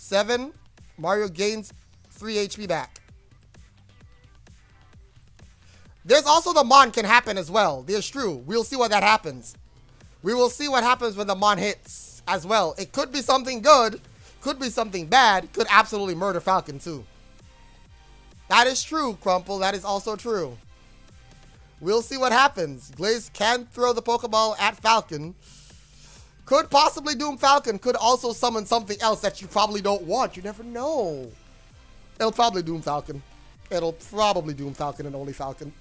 7. Mario gains 3 HP back. There's also the Mon can happen as well. There's true. We'll see what that happens. We will see what happens when the Mon hits as well. It could be something good. Could be something bad. Could absolutely murder Falcon too. That is true, Crumple. That is also true. We'll see what happens. Glaze can throw the Pokeball at Falcon. Could possibly Doom Falcon. Could also summon something else that you probably don't want. You never know. It'll probably Doom Falcon. It'll probably Doom Falcon and only Falcon.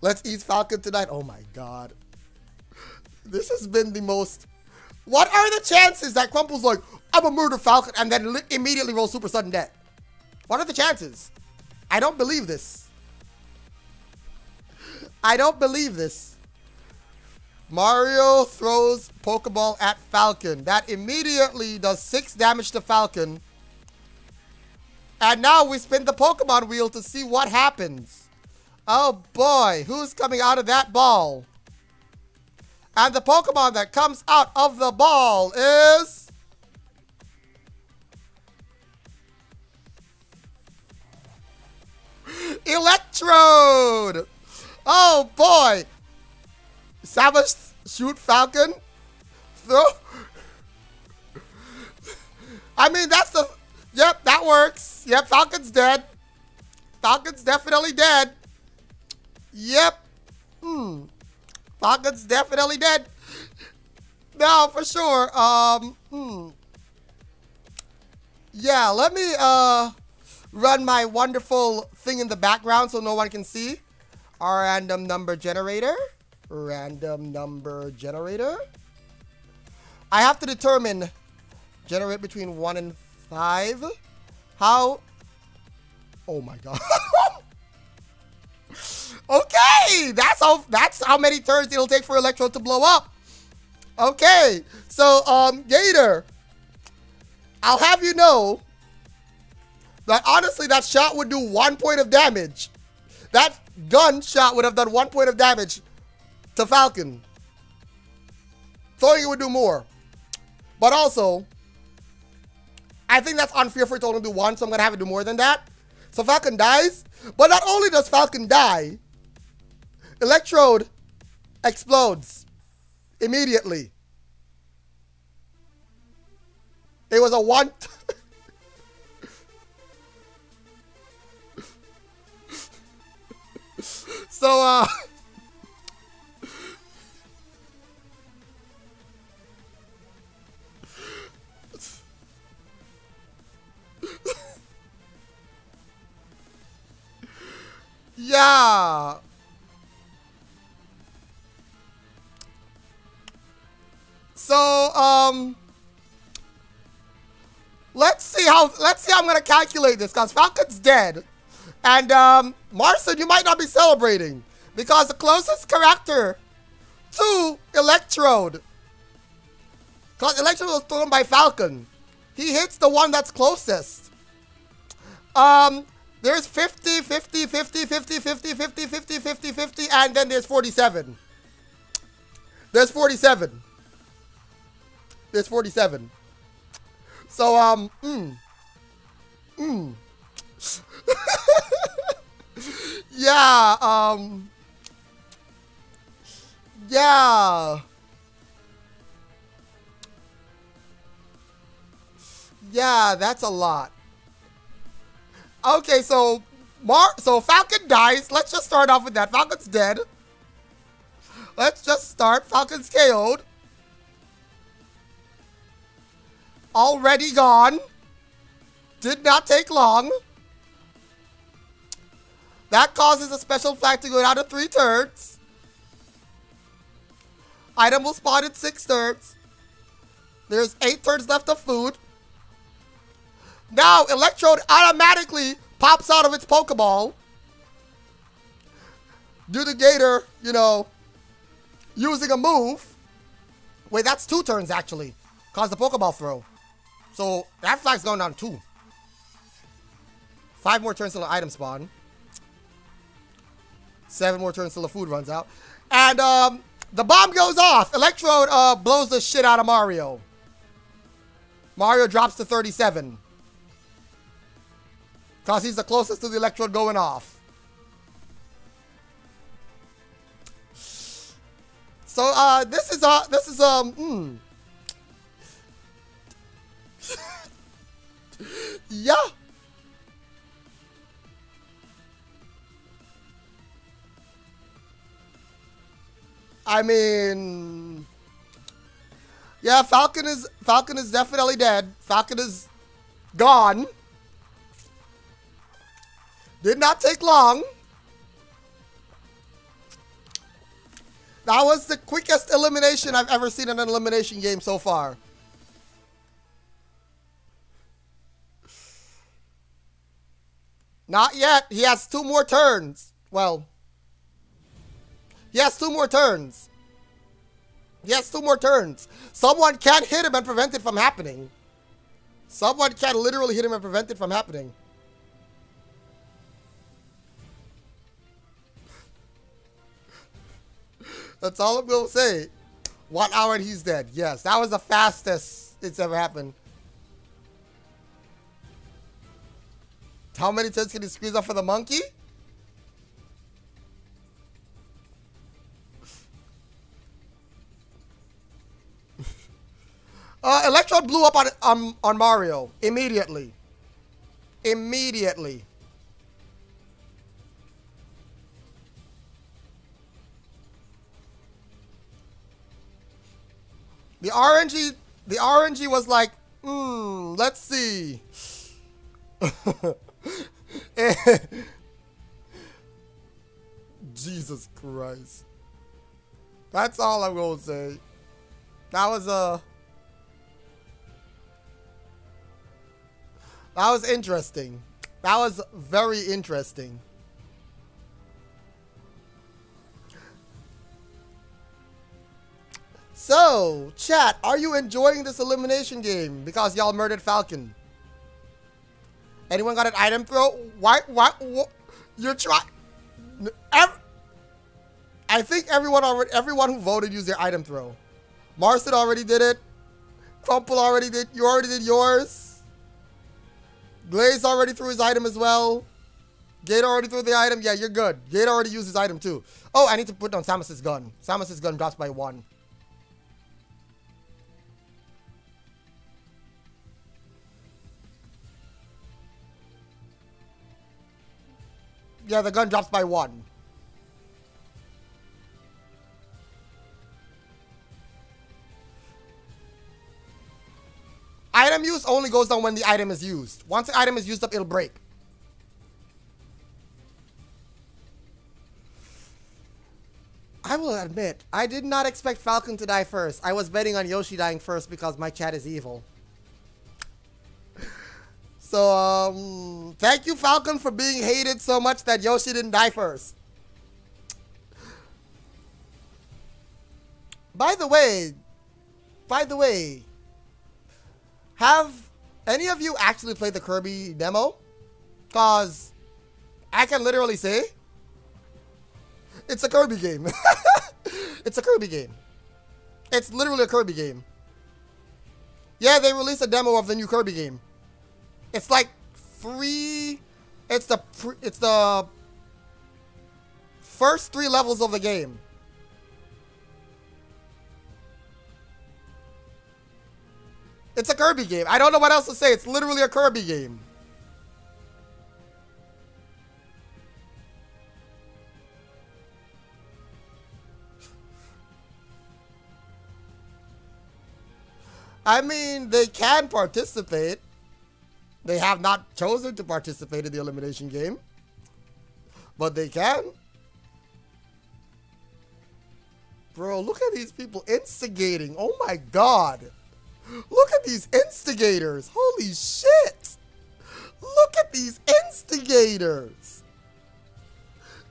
Let's eat Falcon tonight. Oh my god. This has been the most... What are the chances that Crumple's like, I'm a murder Falcon and then immediately roll Super Sudden Death? What are the chances? I don't believe this. I don't believe this. Mario throws Pokeball at Falcon. That immediately does 6 damage to Falcon. And now we spin the Pokemon wheel to see what happens. Oh boy, who's coming out of that ball? And the Pokemon that comes out of the ball is... Electrode! Oh boy! Samus shoot Falcon? Throw? I mean, that's the... Yep, that works. Yep, Falcon's dead. Falcon's definitely dead. Yep. Hmm. Falcon's definitely dead. No, for sure. Um, hmm. Yeah, let me, uh run my wonderful thing in the background so no one can see. Our random number generator. Random number generator. I have to determine generate between 1 and 5. How? Oh my god. okay, that's how that's how many turns it'll take for Electro to blow up. Okay, so um, Gator, I'll have you know that honestly, that shot would do one point of damage. That gun shot would have done one point of damage to Falcon. thought he would do more. But also, I think that's unfair for it to only do one, so I'm going to have it do more than that. So Falcon dies. But not only does Falcon die, Electrode explodes immediately. It was a one... so, uh... yeah. So, um... Let's see how, let's see how I'm going to calculate this, because Falcon's dead. And, um, Marson, you might not be celebrating, because the closest character to Electrode, because Electrode was thrown by Falcon, he hits the one that's closest. Um, there's 50, 50, 50, 50, 50, 50, 50, 50, 50, and then there's 47. There's 47. There's 47. So, um, mm. Mm. yeah, um, yeah. Yeah, that's a lot. Okay, so Mar so Falcon dies. Let's just start off with that. Falcon's dead. Let's just start. Falcon's KO'd. Already gone. Did not take long. That causes a special flag to go down to three turns. Item will spawn in six turns. There's eight turns left of food. Now, Electrode automatically pops out of its Pokeball. Do the Gator, you know, using a move. Wait, that's two turns, actually. Cause the Pokeball throw. So, that flag's going down two. Five more turns till the item spawn. Seven more turns till the food runs out. And, um, the bomb goes off. Electrode, uh, blows the shit out of Mario. Mario drops to 37. Because he's the closest to the electrode going off. So, uh, this is, uh, this is, um, hmm. yeah. I mean, yeah, Falcon is Falcon is definitely dead. Falcon is gone. Did not take long. That was the quickest elimination I've ever seen in an elimination game so far. Not yet. He has two more turns. Well, he has two more turns. He has two more turns. Someone can hit him and prevent it from happening. Someone can literally hit him and prevent it from happening. That's all I'm to say. One hour and he's dead. Yes, that was the fastest it's ever happened. How many turns can he squeeze off for the monkey? uh, Electro blew up on, um, on Mario immediately. Immediately. The RNG, the RNG was like, hmm, let's see. Jesus Christ. That's all I'm going to say. That was a... Uh, that was interesting. That was very interesting. So, chat, are you enjoying this elimination game because y'all murdered Falcon? Anyone got an item throw? Why? Why? what you're trying. I think everyone already, everyone who voted used their item throw. Marston already did it. Crumple already did. You already did yours. Glaze already threw his item as well. Gate already threw the item. Yeah, you're good. Gate already used his item too. Oh, I need to put down Samus's gun. Samus's gun drops by one. Yeah, the gun drops by one. Item use only goes down when the item is used. Once the item is used up, it'll break. I will admit, I did not expect Falcon to die first. I was betting on Yoshi dying first because my chat is evil. So, um, thank you, Falcon, for being hated so much that Yoshi didn't die first. By the way, by the way, have any of you actually played the Kirby demo? Cause I can literally say it's a Kirby game. it's a Kirby game. It's literally a Kirby game. Yeah, they released a demo of the new Kirby game. It's like three. It's the it's the first three levels of the game. It's a Kirby game. I don't know what else to say. It's literally a Kirby game. I mean, they can participate. They have not chosen to participate in the elimination game. But they can. Bro, look at these people instigating. Oh my god. Look at these instigators. Holy shit. Look at these instigators.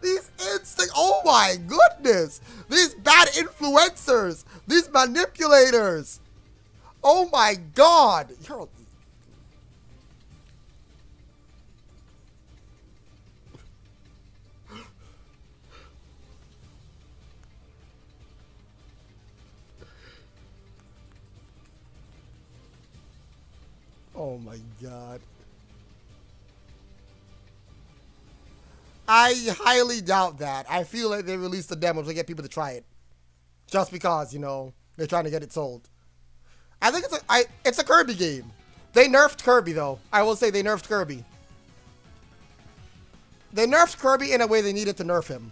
These instig- Oh my goodness. These bad influencers. These manipulators. Oh my god! You're Oh my god. I highly doubt that. I feel like they released the demo to get people to try it. Just because, you know, they're trying to get it sold. I think it's a I it's a Kirby game. They nerfed Kirby though. I will say they nerfed Kirby. They nerfed Kirby in a way they needed to nerf him.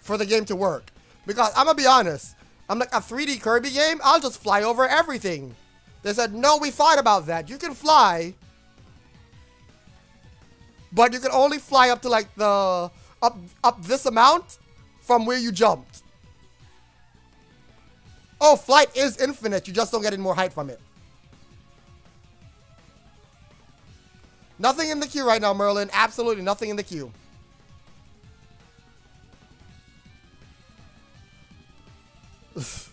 For the game to work. Because I'm gonna be honest, I'm like a 3D Kirby game, I'll just fly over everything. They said, no, we thought about that. You can fly, but you can only fly up to like the up up this amount from where you jumped. Oh, flight is infinite. You just don't get any more height from it. Nothing in the queue right now, Merlin. Absolutely nothing in the queue.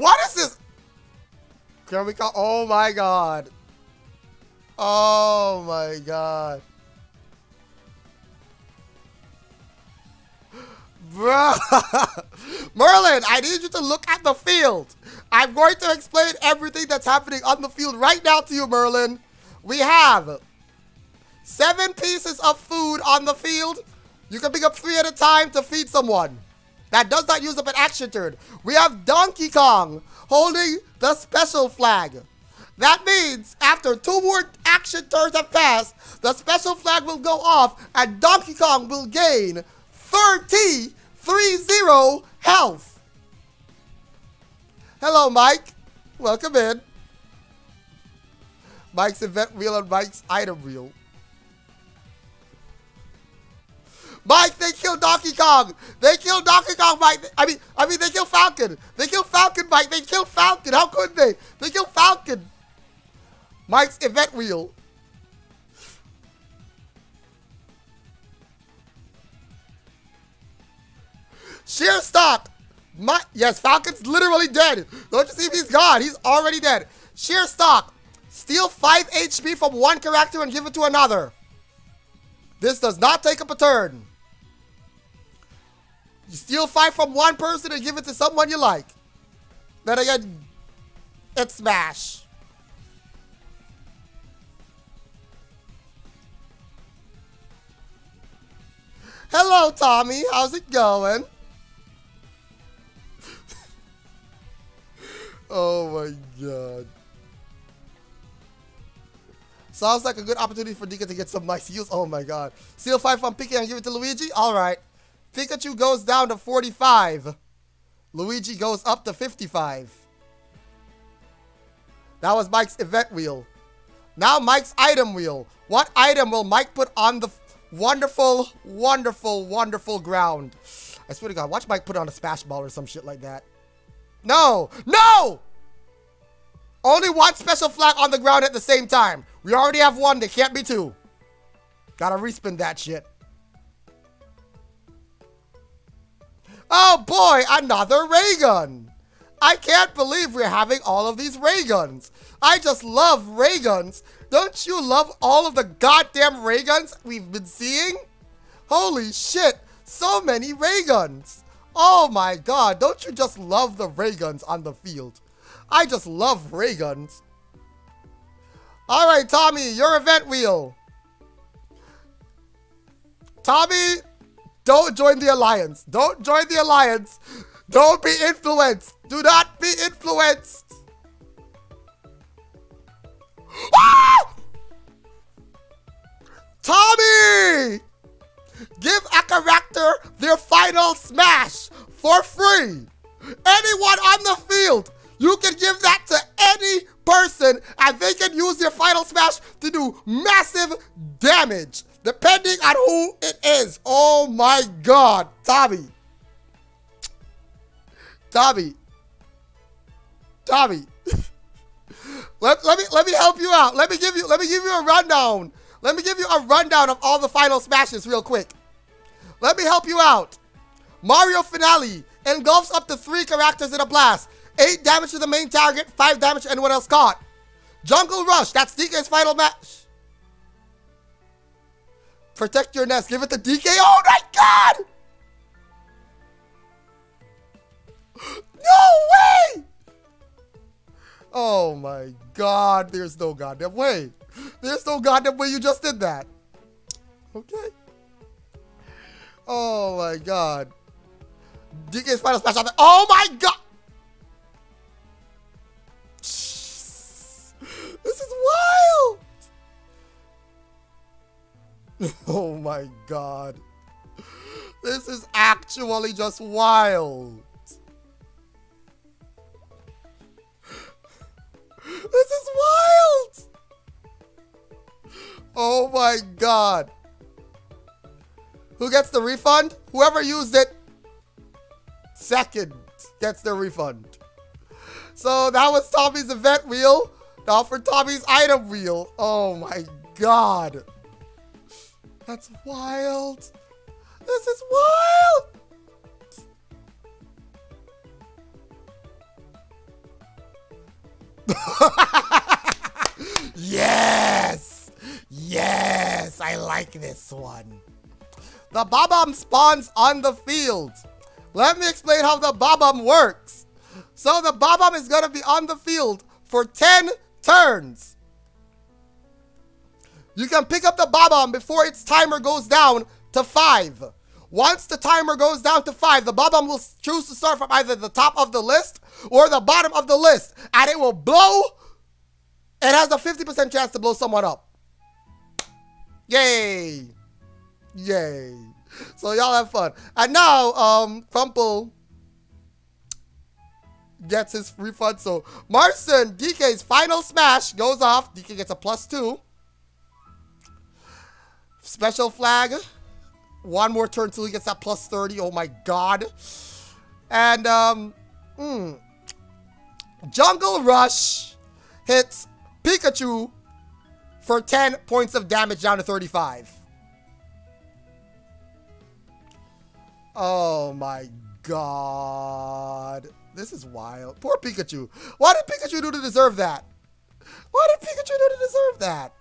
what is this? Can we call? Oh my god. Oh my god. Bro. Merlin, I need you to look at the field. I'm going to explain everything that's happening on the field right now to you, Merlin. We have seven pieces of food on the field. You can pick up three at a time to feed someone. That does not use up an action turn. We have Donkey Kong holding the special flag. That means after two more action turns have passed, the special flag will go off and Donkey Kong will gain 30 3-0 health. Hello, Mike. Welcome in. Mike's event wheel and Mike's item reel. Mike, they killed Donkey Kong. They killed Donkey Kong, Mike. I mean, I mean, they killed Falcon. They killed Falcon, Mike. They killed Falcon. How could they? They killed Falcon. Mike's event wheel. Sheer stock. My, yes, Falcon's literally dead. Don't you see he's gone? He's already dead. Sheer stock. Steal 5 HP from one character and give it to another. This does not take up a turn. You steal 5 from one person and give it to someone you like. Then again, it's Smash. Hello, Tommy. How's it going? Oh my god. Sounds like a good opportunity for Dika to get some nice heals. Oh my god. Steal 5 from Pikachu and give it to Luigi? Alright. Pikachu goes down to 45. Luigi goes up to 55. That was Mike's event wheel. Now Mike's item wheel. What item will Mike put on the wonderful, wonderful, wonderful ground? I swear to God, watch Mike put on a smash ball or some shit like that. No! No! Only one special flag on the ground at the same time. We already have one. There can't be two. Gotta respin that shit. Oh boy, another ray gun. I can't believe we're having all of these ray guns. I just love ray guns. Don't you love all of the goddamn ray guns we've been seeing? Holy shit, so many ray guns. Oh my god, don't you just love the ray guns on the field? I just love ray guns. All right, Tommy, your event wheel. Tommy, don't join the alliance. Don't join the alliance. Don't be influenced. Do not be influenced. Ah! Tommy! Give a character their final smash for free. Anyone on the field, you can give that to any person and they can use their final smash to do massive damage depending on who it is. Oh my god, Tommy. Tommy. Tommy. let, let me let me help you out. Let me give you let me give you a rundown. Let me give you a rundown of all the final smashes real quick. Let me help you out. Mario Finale engulfs up to three characters in a blast. Eight damage to the main target, five damage to anyone else caught. Jungle Rush, that's DK's final smash. Protect your nest, give it to DK. Oh my god! No way! Oh my god, there's no goddamn way. There's no goddamn way you just did that. Okay. Oh my god. DK's final smash out. Oh my god! This is wild! Oh my god. This is actually just wild. This is wild! Oh my god. Who gets the refund? Whoever used it second gets the refund. So that was Tommy's event wheel. Now for Tommy's item wheel. Oh my god. That's wild. This is wild. yes! Yes! I like this one. The Bob-omb spawns on the field. Let me explain how the Bob-omb works. So the Bob-omb is going to be on the field for 10 turns. You can pick up the Bob-omb before its timer goes down to 5. Once the timer goes down to 5, the Bob-omb will choose to start from either the top of the list or the bottom of the list. And it will blow. It has a 50% chance to blow someone up. Yay. Yay. So y'all have fun. And now, um, Crumple gets his refund. So Marson, DK's final smash goes off. DK gets a plus two. Special flag. One more turn till he gets that plus 30. Oh my god. And, um, hmm. Jungle Rush hits Pikachu for 10 points of damage down to 35. Oh my god. This is wild. Poor Pikachu. Why did Pikachu do to deserve that? Why did Pikachu do to deserve that?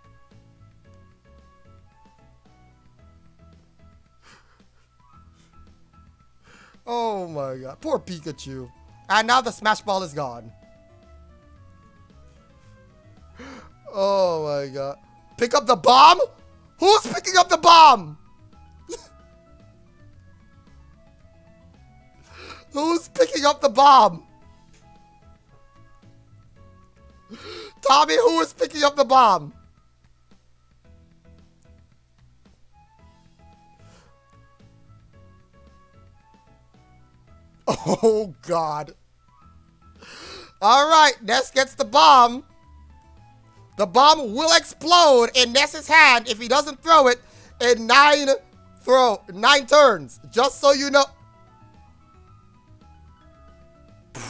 Oh my god. Poor Pikachu. And now the Smash Ball is gone. Oh my god. Pick up the bomb? Who's picking up the bomb? Who's picking up the bomb? Tommy, who is picking up the bomb? Oh, God. All right, Ness gets the bomb. The bomb will explode in Ness's hand if he doesn't throw it in nine throw nine turns. Just so you know.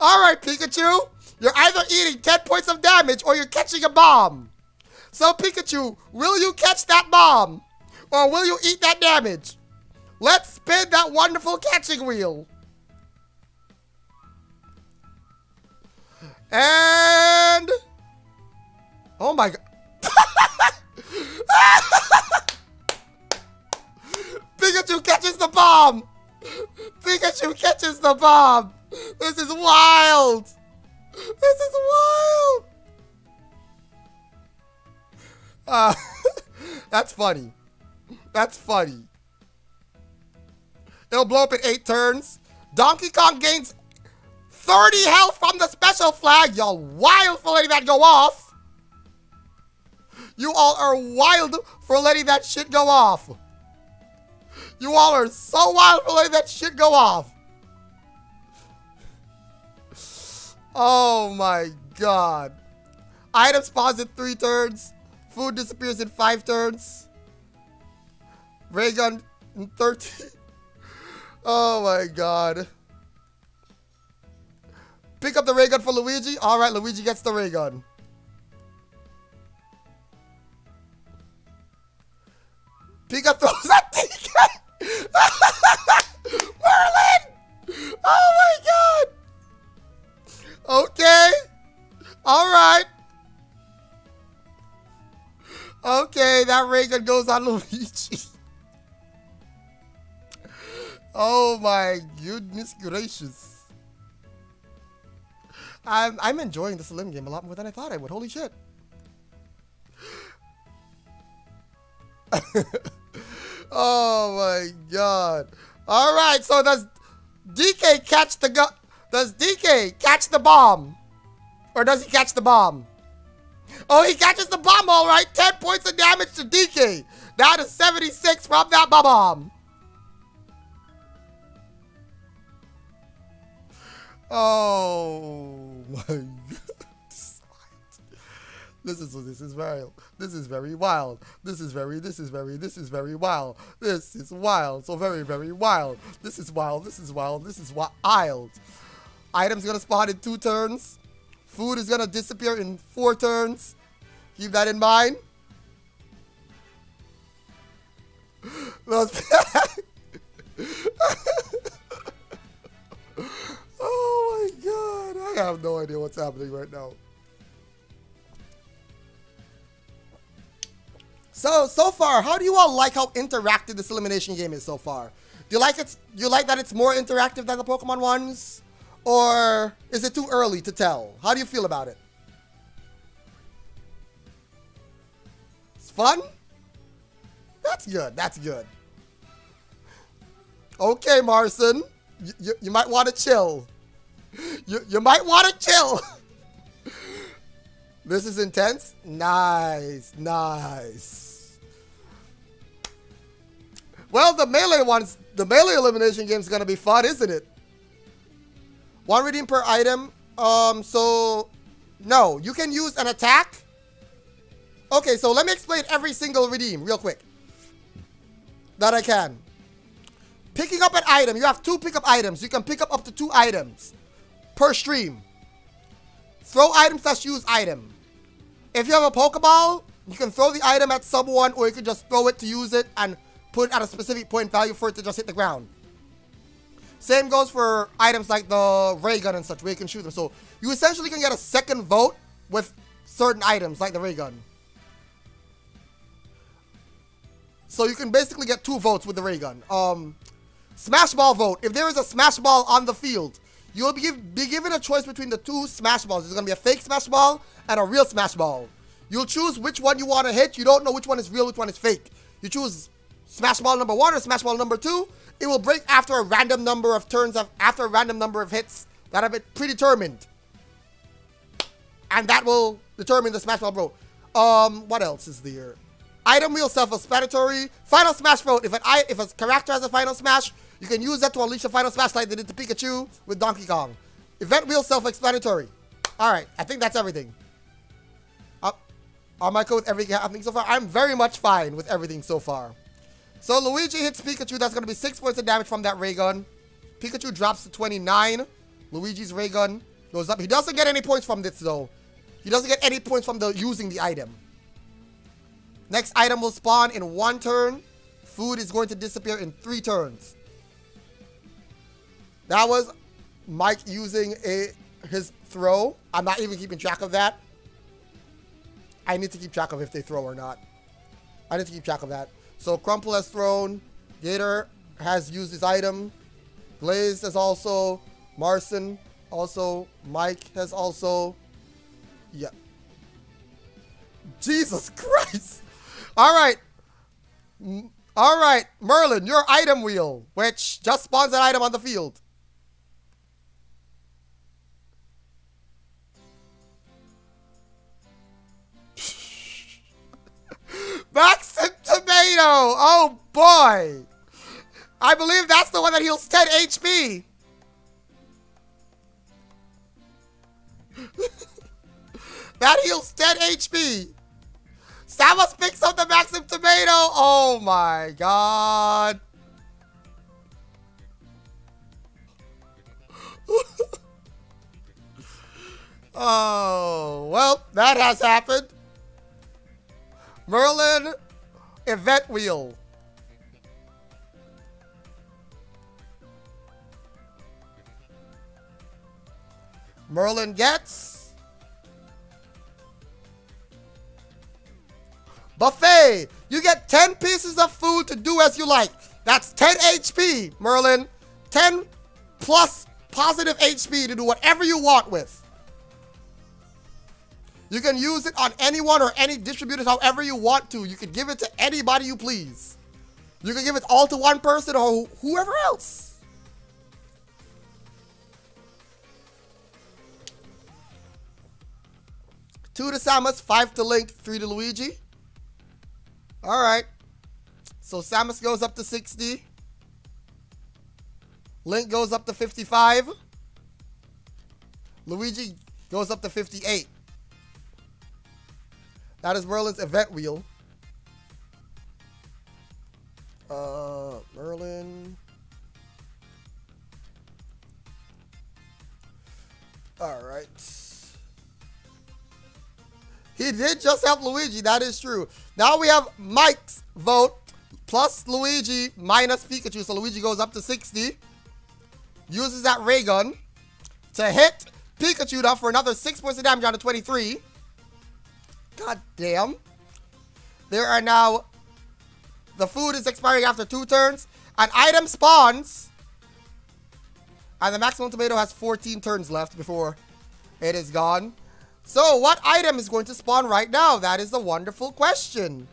All right, Pikachu. You're either eating 10 points of damage or you're catching a bomb. So, Pikachu, will you catch that bomb? Or will you eat that damage? Let's spin that wonderful catching wheel. And... Oh my god. Pikachu catches the bomb! Pikachu catches the bomb! This is wild! This is wild! Uh, that's funny. That's funny. It'll blow up in eight turns. Donkey Kong gains 30 health from the special flag. Y'all wild for letting that go off. You all are wild for letting that shit go off. You all are so wild for letting that shit go off. Oh my god. Item spawns in three turns. Food disappears in five turns. Ray gun 13. Oh my god. Pick up the ray gun for Luigi. All right, Luigi gets the ray gun. Pika throws that DK. Merlin! Oh my god! Okay. All right. Okay, that ray gun goes on Luigi. Oh my goodness gracious. I'm, I'm enjoying the Slim game a lot more than I thought I would. Holy shit. oh my god. All right, so does DK catch the gun? Does DK catch the bomb? Or does he catch the bomb? Oh, he catches the bomb all right. 10 points of damage to DK. That is 76 from that bomb. Oh my god. This is this is wild. This is very wild. This is very this is very this is very wild. This is wild. So very very wild. This is wild. This is wild. This is wild. Items gonna spawn in two turns. Food is gonna disappear in four turns. Keep that in mind. Oh my god, I have no idea what's happening right now. So, so far, how do you all like how interactive this elimination game is so far? Do you like it? You like that it's more interactive than the Pokemon ones? Or is it too early to tell? How do you feel about it? It's fun? That's good, that's good. Okay, Marson you, you might want to chill. You, you might want to chill. this is intense. Nice, nice. Well, the melee ones, the melee elimination game is gonna be fun, isn't it? One redeem per item. Um, so no, you can use an attack. Okay, so let me explain every single redeem real quick. That I can. Picking up an item. You have two pickup items. You can pick up up to two items per stream. Throw items slash use item. If you have a Pokeball, you can throw the item at someone or you can just throw it to use it and put it at a specific point value for it to just hit the ground. Same goes for items like the ray gun and such where you can shoot them. So you essentially can get a second vote with certain items like the ray gun. So you can basically get two votes with the ray gun. Um, Smash Ball vote. If there is a Smash Ball on the field, you'll be, give, be given a choice between the two Smash Balls. There's going to be a fake Smash Ball and a real Smash Ball. You'll choose which one you want to hit. You don't know which one is real, which one is fake. You choose Smash Ball number one or Smash Ball number two. It will break after a random number of turns, of, after a random number of hits that have been predetermined. And that will determine the Smash Ball bro. Um, what else is there? Item wheel self-explanatory. Final smash vote. If an if a character has a final smash, you can use that to unleash a final smash like they did to Pikachu with Donkey Kong. Event wheel self-explanatory. All right, I think that's everything. Uh, am I cool with everything happening so far? I'm very much fine with everything so far. So Luigi hits Pikachu. That's going to be 6 points of damage from that ray gun. Pikachu drops to 29. Luigi's ray gun goes up. He doesn't get any points from this though. He doesn't get any points from the using the item. Next item will spawn in one turn. Food is going to disappear in three turns. That was Mike using a his throw. I'm not even keeping track of that. I need to keep track of if they throw or not. I need to keep track of that. So Crumple has thrown. Gator has used his item. Blaze has also. Marson also. Mike has also. Yeah. Jesus Christ. All right. All right. Merlin, your item wheel, which just spawns an item on the field. Maxim Tomato! Oh boy! I believe that's the one that heals 10 HP! that heals 10 HP! Samus picks up the Maxim Tomato! Oh my god! oh, well, that has happened. Merlin Event Wheel. Merlin gets Buffet. You get 10 pieces of food to do as you like. That's 10 HP, Merlin. 10 plus positive HP to do whatever you want with. You can use it on anyone or any distributors however you want to. You can give it to anybody you please. You can give it all to one person or whoever else. Two to Samus, five to Link, three to Luigi. All right. So Samus goes up to 60. Link goes up to 55. Luigi goes up to 58. That is Merlin's event wheel. Uh, Merlin. All right. He did just help Luigi. That is true. Now we have Mike's vote plus Luigi minus Pikachu. So Luigi goes up to 60. Uses that ray gun to hit Pikachu for another 6 points of damage on to 23. God damn. There are now... The food is expiring after two turns. An item spawns. And the maximum tomato has 14 turns left before it is gone. So, what item is going to spawn right now? That is a wonderful question.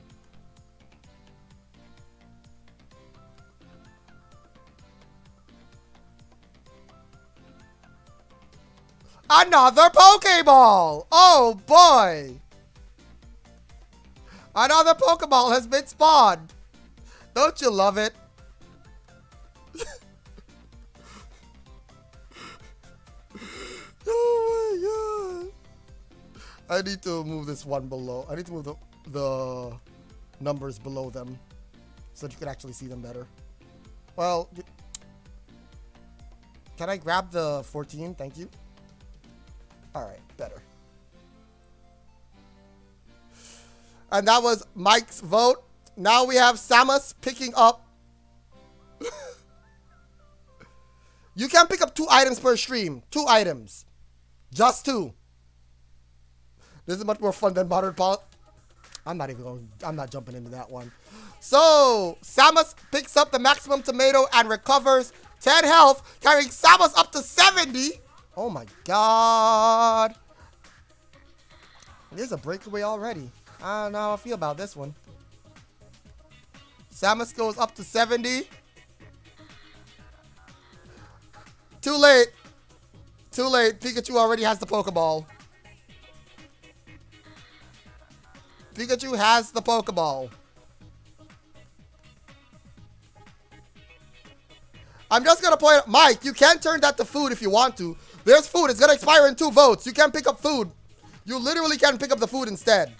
Another Pokeball! Oh boy! Another Pokeball has been spawned. Don't you love it? oh my god. I need to move this one below. I need to move the, the numbers below them so that you can actually see them better. Well, can I grab the 14? Thank you. All right, better. And that was Mike's vote. Now we have Samus picking up. you can pick up two items per stream. Two items. Just two. This is much more fun than modern pol. I'm not even going. I'm not jumping into that one. So Samus picks up the maximum tomato and recovers 10 health, carrying Samus up to 70. Oh my god. There's a breakaway already. I don't know how I feel about this one. Samus goes up to 70. Too late. Too late. Pikachu already has the Pokeball. Pikachu has the Pokeball. I'm just gonna point out, Mike, you can turn that to food if you want to. There's food, it's gonna expire in two votes. You can't pick up food. You literally can't pick up the food instead.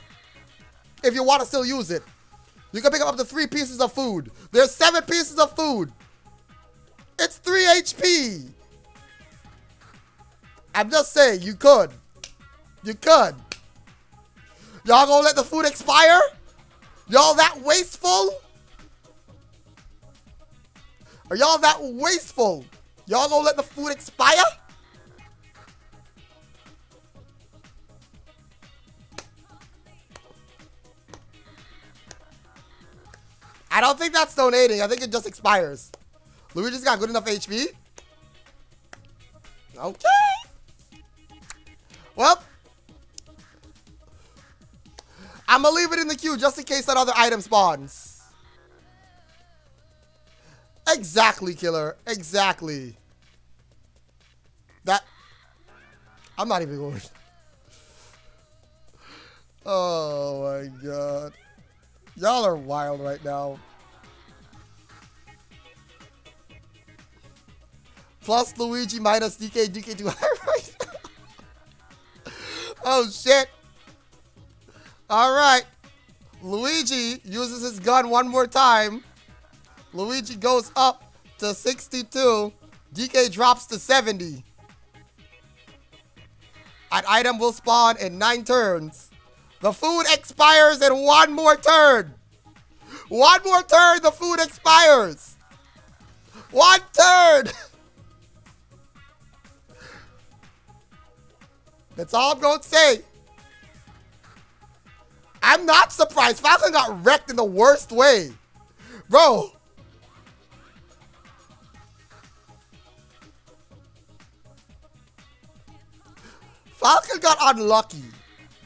If you want to still use it. You can pick up up to three pieces of food. There's seven pieces of food. It's 3 HP. I'm just saying, you could. You could. Y'all gonna let the food expire? Y'all that wasteful? Are y'all that wasteful? Y'all gonna let the food expire? I don't think that's donating. I think it just expires. Luigi's got good enough HP. Okay. Well, I'm gonna leave it in the queue just in case that other item spawns. Exactly, killer. Exactly. That. I'm not even going. Oh my god. Y'all are wild right now. Plus Luigi minus DK, DK2 right? oh shit. Alright. Luigi uses his gun one more time. Luigi goes up to 62. DK drops to 70. An item will spawn in 9 turns. The food expires in one more turn. One more turn, the food expires. One turn. That's all I'm going to say. I'm not surprised. Falcon got wrecked in the worst way. Bro. Falcon got unlucky.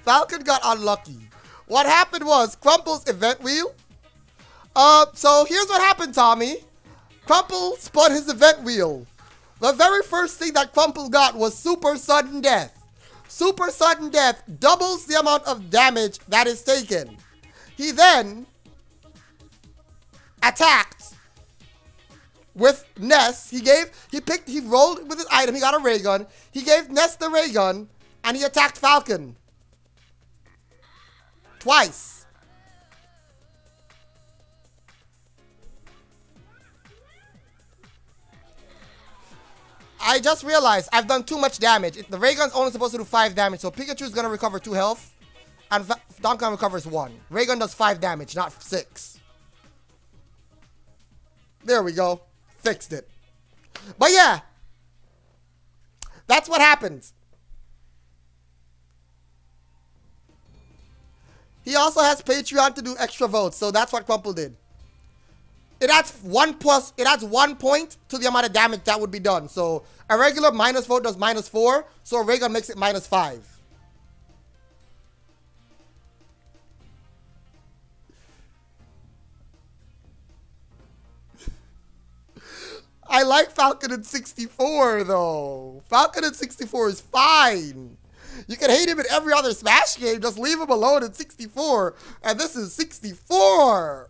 Falcon got unlucky. What happened was Crumple's event wheel. Uh, so here's what happened, Tommy. Crumple spun his event wheel. The very first thing that Crumple got was super sudden death. Super sudden death doubles the amount of damage that is taken. He then attacked with Ness. He gave, he picked, he rolled with his item. He got a ray gun. He gave Ness the ray gun and he attacked Falcon. Twice. I just realized I've done too much damage. The ray gun's only supposed to do 5 damage, so Pikachu's gonna recover 2 health. And Kong recovers 1. Ray gun does 5 damage, not 6. There we go. Fixed it. But yeah. That's what happens. He also has Patreon to do extra votes, so that's what Crumple did. It adds one plus, it adds one point to the amount of damage that would be done. So a regular minus vote does minus four, so a regular makes it minus five. I like Falcon in 64 though. Falcon in 64 is fine. You can hate him in every other Smash game, just leave him alone in 64. And this is 64.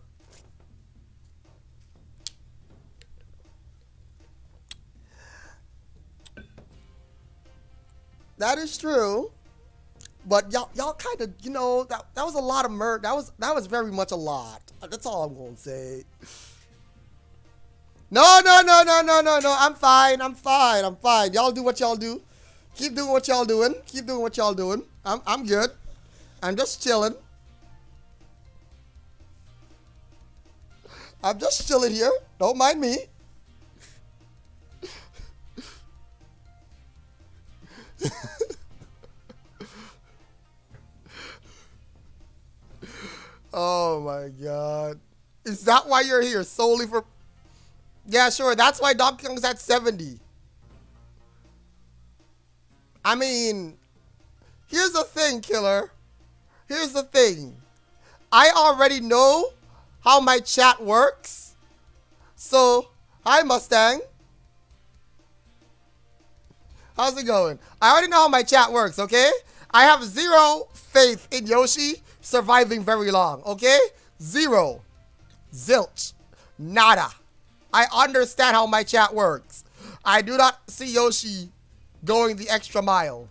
That is true. But y'all y'all kind of, you know, that that was a lot of murder. That was that was very much a lot. That's all I'm to say. No, no, no, no, no, no, no. I'm fine. I'm fine. I'm fine. Y'all do what y'all do. Keep doing what y'all doing. Keep doing what y'all doing. I'm I'm good. I'm just chilling. I'm just chilling here. Don't mind me. oh my god. Is that why you're here? Solely for... Yeah, sure. That's why Donkey Kong's at 70. I mean, here's the thing, killer. Here's the thing. I already know how my chat works. So, hi Mustang. How's it going? I already know how my chat works, okay? I have zero faith in Yoshi surviving very long, okay? Zero. Zilch. Nada. I understand how my chat works. I do not see Yoshi going the extra mile.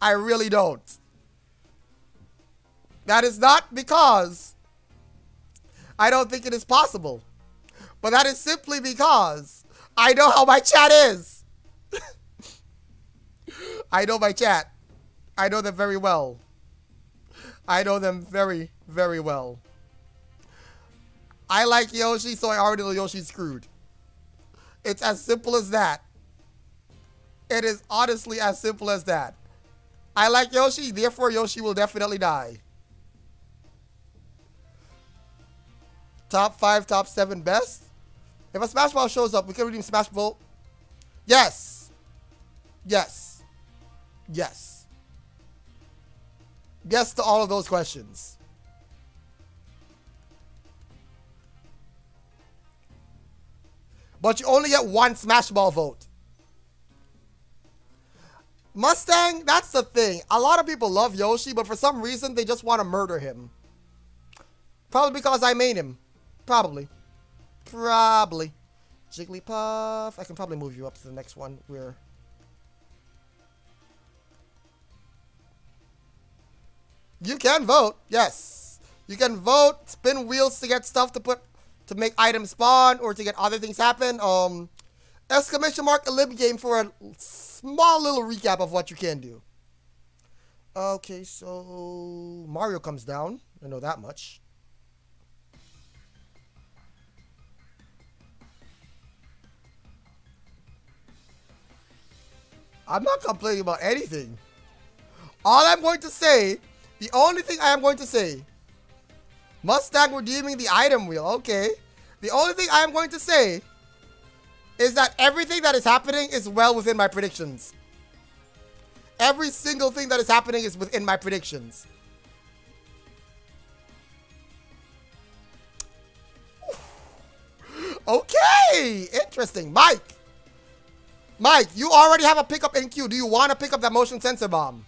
I really don't. That is not because I don't think it is possible. But that is simply because I know how my chat is. I know my chat. I know them very well. I know them very, very well. I like Yoshi, so I already know Yoshi's screwed. It's as simple as that. It is honestly as simple as that. I like Yoshi, therefore Yoshi will definitely die. Top 5, top 7 best? If a Smash Ball shows up, we can redeem Smash Ball. Yes. Yes. Yes. Yes to all of those questions. But you only get one Smash Ball vote. Mustang, that's the thing. A lot of people love Yoshi, but for some reason, they just want to murder him. Probably because I made him. Probably. Probably. Jigglypuff. I can probably move you up to the next one. We're... You can vote. Yes. You can vote, spin wheels to get stuff to put to make items spawn or to get other things happen. Um, exclamation mark Olymp game for a small little recap of what you can do. Okay, so Mario comes down. I know that much. I'm not complaining about anything. All I'm going to say, the only thing I am going to say Mustang redeeming the item wheel. Okay. The only thing I am going to say is that everything that is happening is well within my predictions. Every single thing that is happening is within my predictions. okay. Interesting. Mike. Mike, you already have a pickup in queue. Do you want to pick up that motion sensor bomb?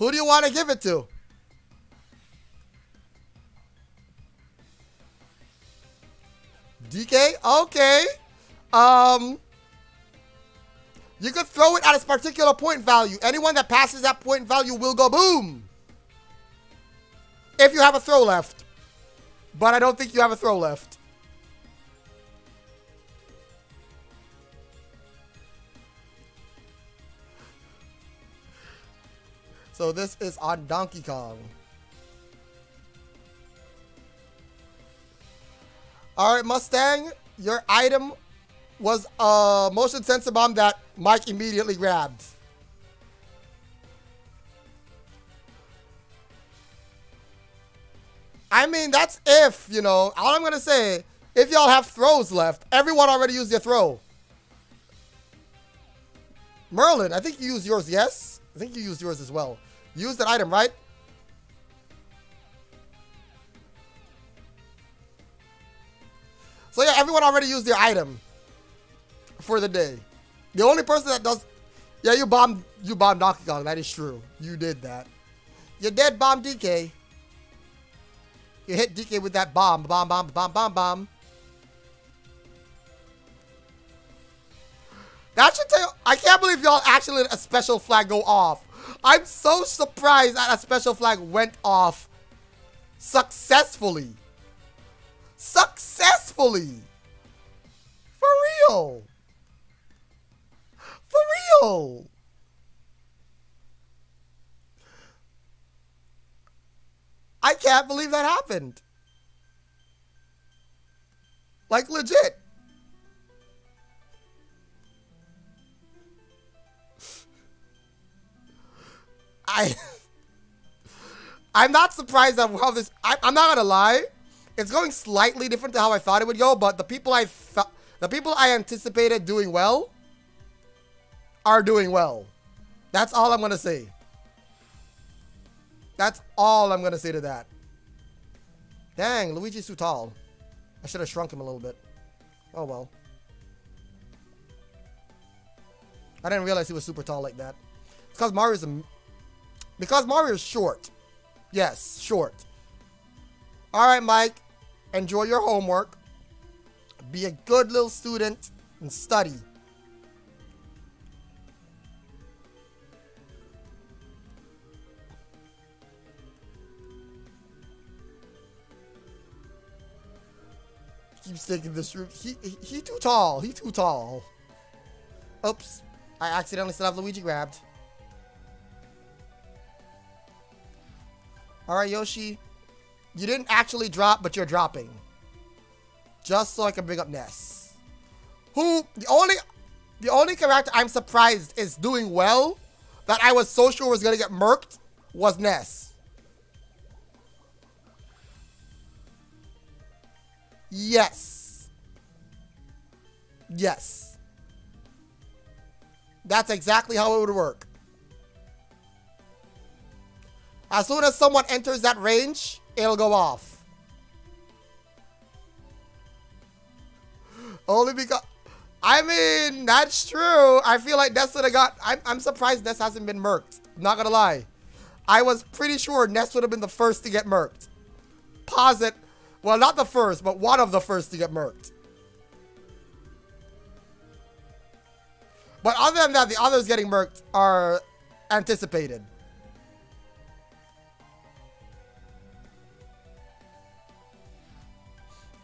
Who do you want to give it to? DK? Okay. Um, you could throw it at a particular point value. Anyone that passes that point value will go boom. If you have a throw left. But I don't think you have a throw left. So this is on Donkey Kong. Alright, Mustang, your item was a motion sensor bomb that Mike immediately grabbed. I mean, that's if, you know, all I'm going to say, if y'all have throws left, everyone already used their throw. Merlin, I think you used yours, yes? I think you used yours as well. Use that item, right? So yeah, everyone already used their item for the day. The only person that does... Yeah, you bombed, you bombed Donkey Kong. That is true. You did that. You did bomb DK. You hit DK with that bomb. Bomb, bomb, bomb, bomb, bomb. That should tell. I can't believe y'all actually let a special flag go off. I'm so surprised that a special flag went off successfully. Successfully. For real. For real. I can't believe that happened. Like legit. I I'm not surprised at how this. I, am not gonna lie, it's going slightly different to how I thought it would go. But the people I thought, the people I anticipated doing well are doing well. That's all I'm gonna say. That's all I'm gonna say to that. Dang, Luigi's too tall. I should have shrunk him a little bit. Oh well. I didn't realize he was super tall like that. It's Because Mario's a... Because Mario's short. Yes, short. Alright, Mike. Enjoy your homework. Be a good little student and study. Keeps taking this route. He, he, he too tall. He too tall. Oops. I accidentally still have Luigi grabbed. Alright, Yoshi. You didn't actually drop, but you're dropping. Just so I can bring up Ness. Who, the only, the only character I'm surprised is doing well, that I was so sure was going to get murked, was Ness. Yes. Yes. That's exactly how it would work. As soon as someone enters that range, it'll go off. Only because... I mean, that's true. I feel like Ness would have got... I'm, I'm surprised Ness hasn't been murked. Not gonna lie. I was pretty sure Ness would have been the first to get murked. Posit. Well, not the first, but one of the first to get murked. But other than that, the others getting murked are anticipated.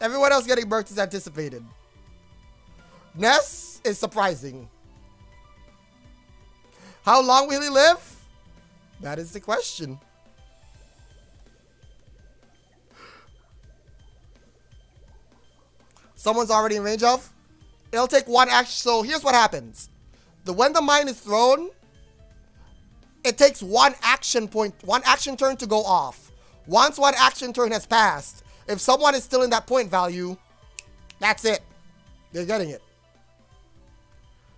Everyone else getting murked is anticipated. Ness is surprising. How long will he live? That is the question. Someone's already in range of? It'll take one action. So here's what happens. The when the mine is thrown, it takes one action point, one action turn to go off. Once one action turn has passed, if someone is still in that point value, that's it. They're getting it.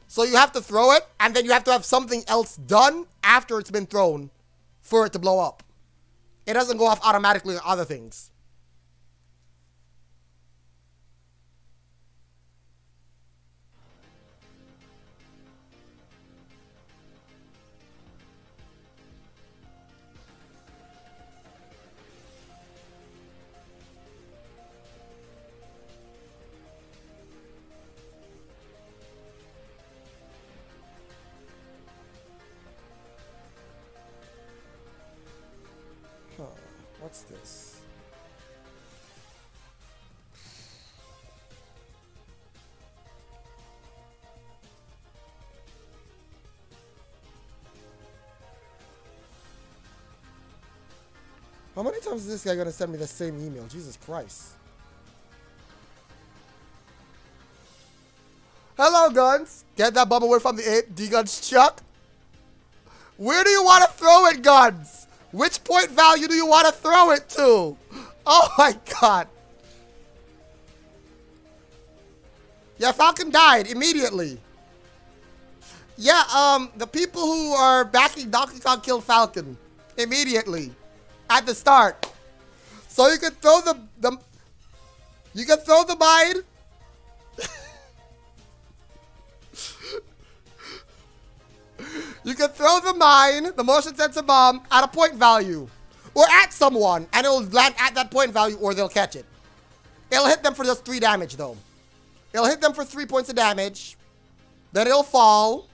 So you have to throw it, and then you have to have something else done after it's been thrown for it to blow up. It doesn't go off automatically on other things. What's this? How many times is this guy gonna send me the same email? Jesus Christ. Hello, Guns. Get that bubble away from the eh, ape. D-Guns Chuck. Where do you want to throw it, Guns? Which point value do you want to throw it to? Oh my god. Yeah, Falcon died immediately. Yeah, um, the people who are backing Donkey Kong killed Falcon immediately at the start. So you can throw the, the you can throw the mine. You can throw the mine, the motion sensor bomb, at a point value. Or at someone, and it'll land at that point value, or they'll catch it. It'll hit them for just three damage, though. It'll hit them for three points of damage. Then it'll fall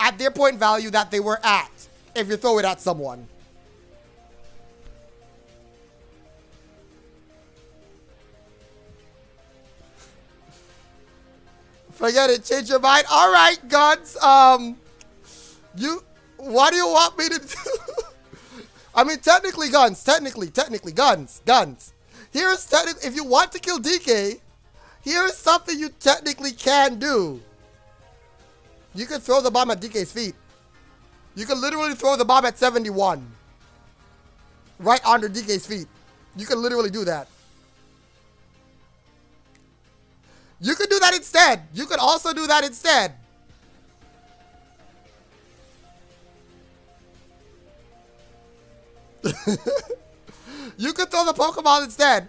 at their point value that they were at if you throw it at someone. Forget it. Change your mind. All right, guns. Um, you. What do you want me to do? I mean, technically, guns. Technically, technically, guns. Guns. Here's technically, if you want to kill DK, here's something you technically can do. You can throw the bomb at DK's feet. You can literally throw the bomb at 71. Right under DK's feet. You can literally do that. You could do that instead. You could also do that instead. you could throw the Pokeball instead.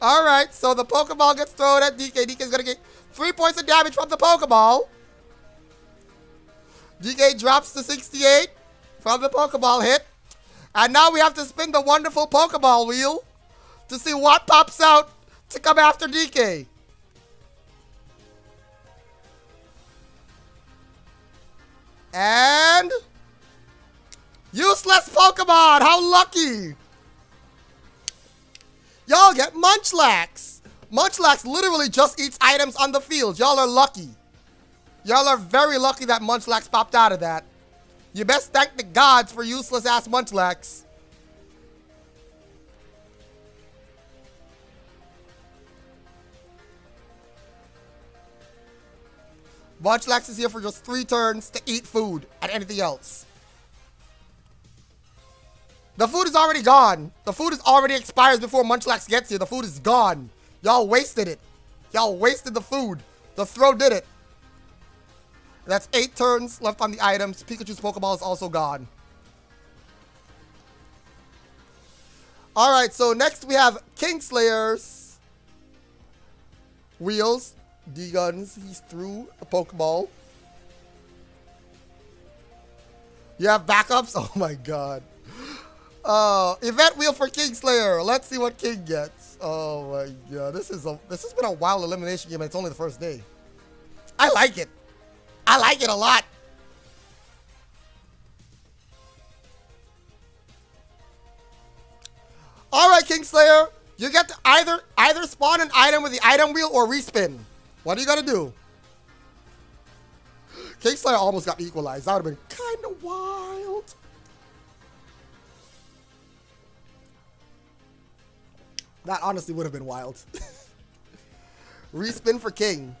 Alright, so the Pokeball gets thrown at DK. DK's gonna get three points of damage from the Pokeball. DK drops to 68 from the Pokeball hit. And now we have to spin the wonderful Pokeball wheel to see what pops out to come after DK. And useless Pokemon. How lucky! Y'all get Munchlax. Munchlax literally just eats items on the field. Y'all are lucky. Y'all are very lucky that Munchlax popped out of that. You best thank the gods for useless ass Munchlax. Munchlax is here for just three turns to eat food and anything else. The food is already gone. The food is already expired before Munchlax gets here. The food is gone. Y'all wasted it. Y'all wasted the food. The throw did it. That's eight turns left on the items. Pikachu's Pokeball is also gone. Alright, so next we have Kingslayer's wheels. D-Guns, He threw a Pokeball. You have backups? Oh my god. Uh, event wheel for Kingslayer. Let's see what King gets. Oh my god, this is a this has been a wild elimination game. and It's only the first day. I like it. I like it a lot. All right, Kingslayer, you get to either either spawn an item with the item wheel or respin. What are you gonna do? Kingslayer almost got equalized. That would have been kind of wild. That honestly would have been wild. Respin for King.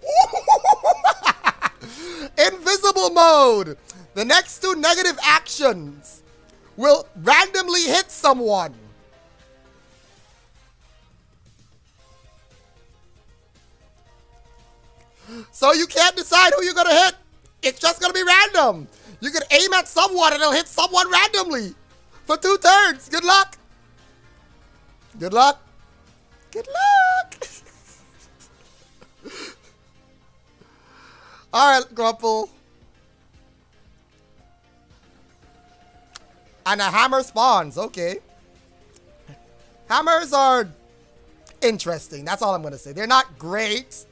Invisible mode. The next two negative actions will randomly hit someone. So you can't decide who you're to hit. It's just to be random. You can aim at someone and it'll hit someone randomly for two turns. Good luck. Good luck. Good luck. All right, Crumple. And a hammer spawns. Okay. Hammers are interesting. That's all I'm going to say. They're not great,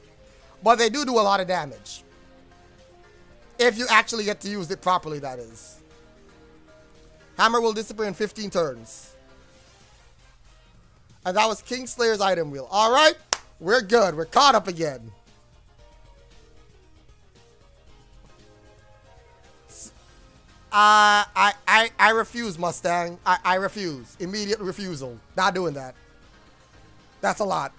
but they do do a lot of damage. If you actually get to use it properly, that is. Hammer will disappear in 15 turns. And that was Kingslayer's item wheel. All right, we're good. We're caught up again. Uh, I, I, I refuse, Mustang. I, I refuse. Immediate refusal. Not doing that. That's a lot.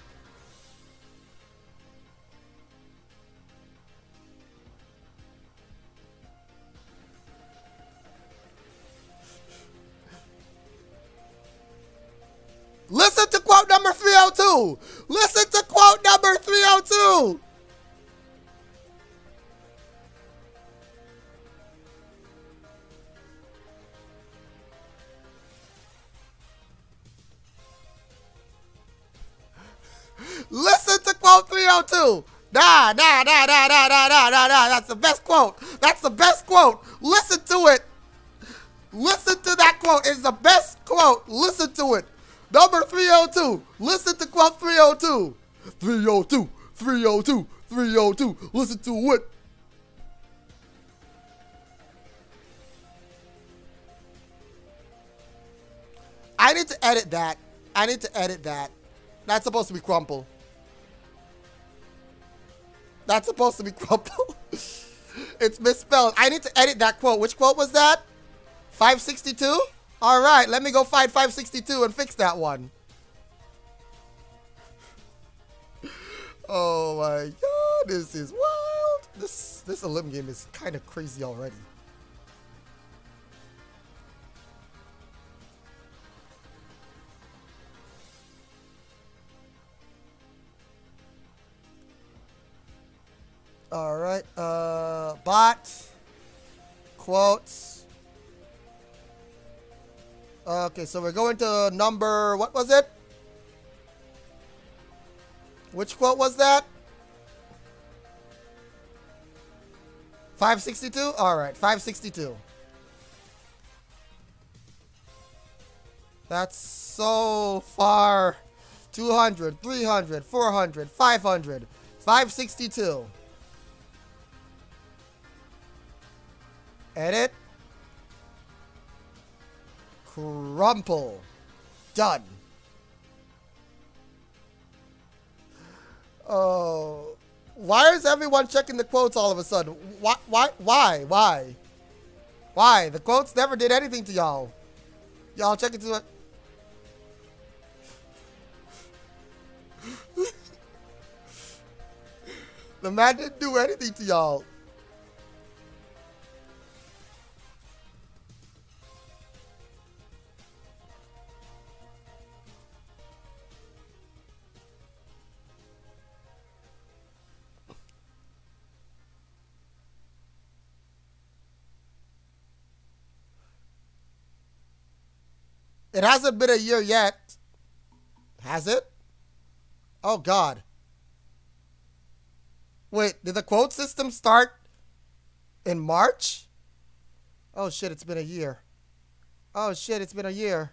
Listen to quote number 302. Listen to quote number 302. Nah, nah, nah, nah, nah, nah, nah, nah, nah. That's the best quote. That's the best quote. Listen to it. Listen to that quote. It's the best quote. Listen to it. Number 302. Listen to quote 302. 302. 302. 302. Listen to it. I need to edit that. I need to edit that. That's supposed to be crumple. That's supposed to be crumple. it's misspelled. I need to edit that quote. Which quote was that? 562? All right, let me go find 562 and fix that one. Oh my god, this is wild. This this Elim game is kind of crazy already. All right, uh, bot, quotes. Okay, so we're going to number, what was it? Which quote was that? 562? Alright, 562. That's so far. 200, 300, 400, 500, 562. Edit. Crumple. Done. Oh. Why is everyone checking the quotes all of a sudden? Why? Why? Why? Why? Why? The quotes never did anything to y'all. Y'all check to it. the man didn't do anything to y'all. It hasn't been a year yet. Has it? Oh, God. Wait, did the quote system start in March? Oh, shit, it's been a year. Oh, shit, it's been a year.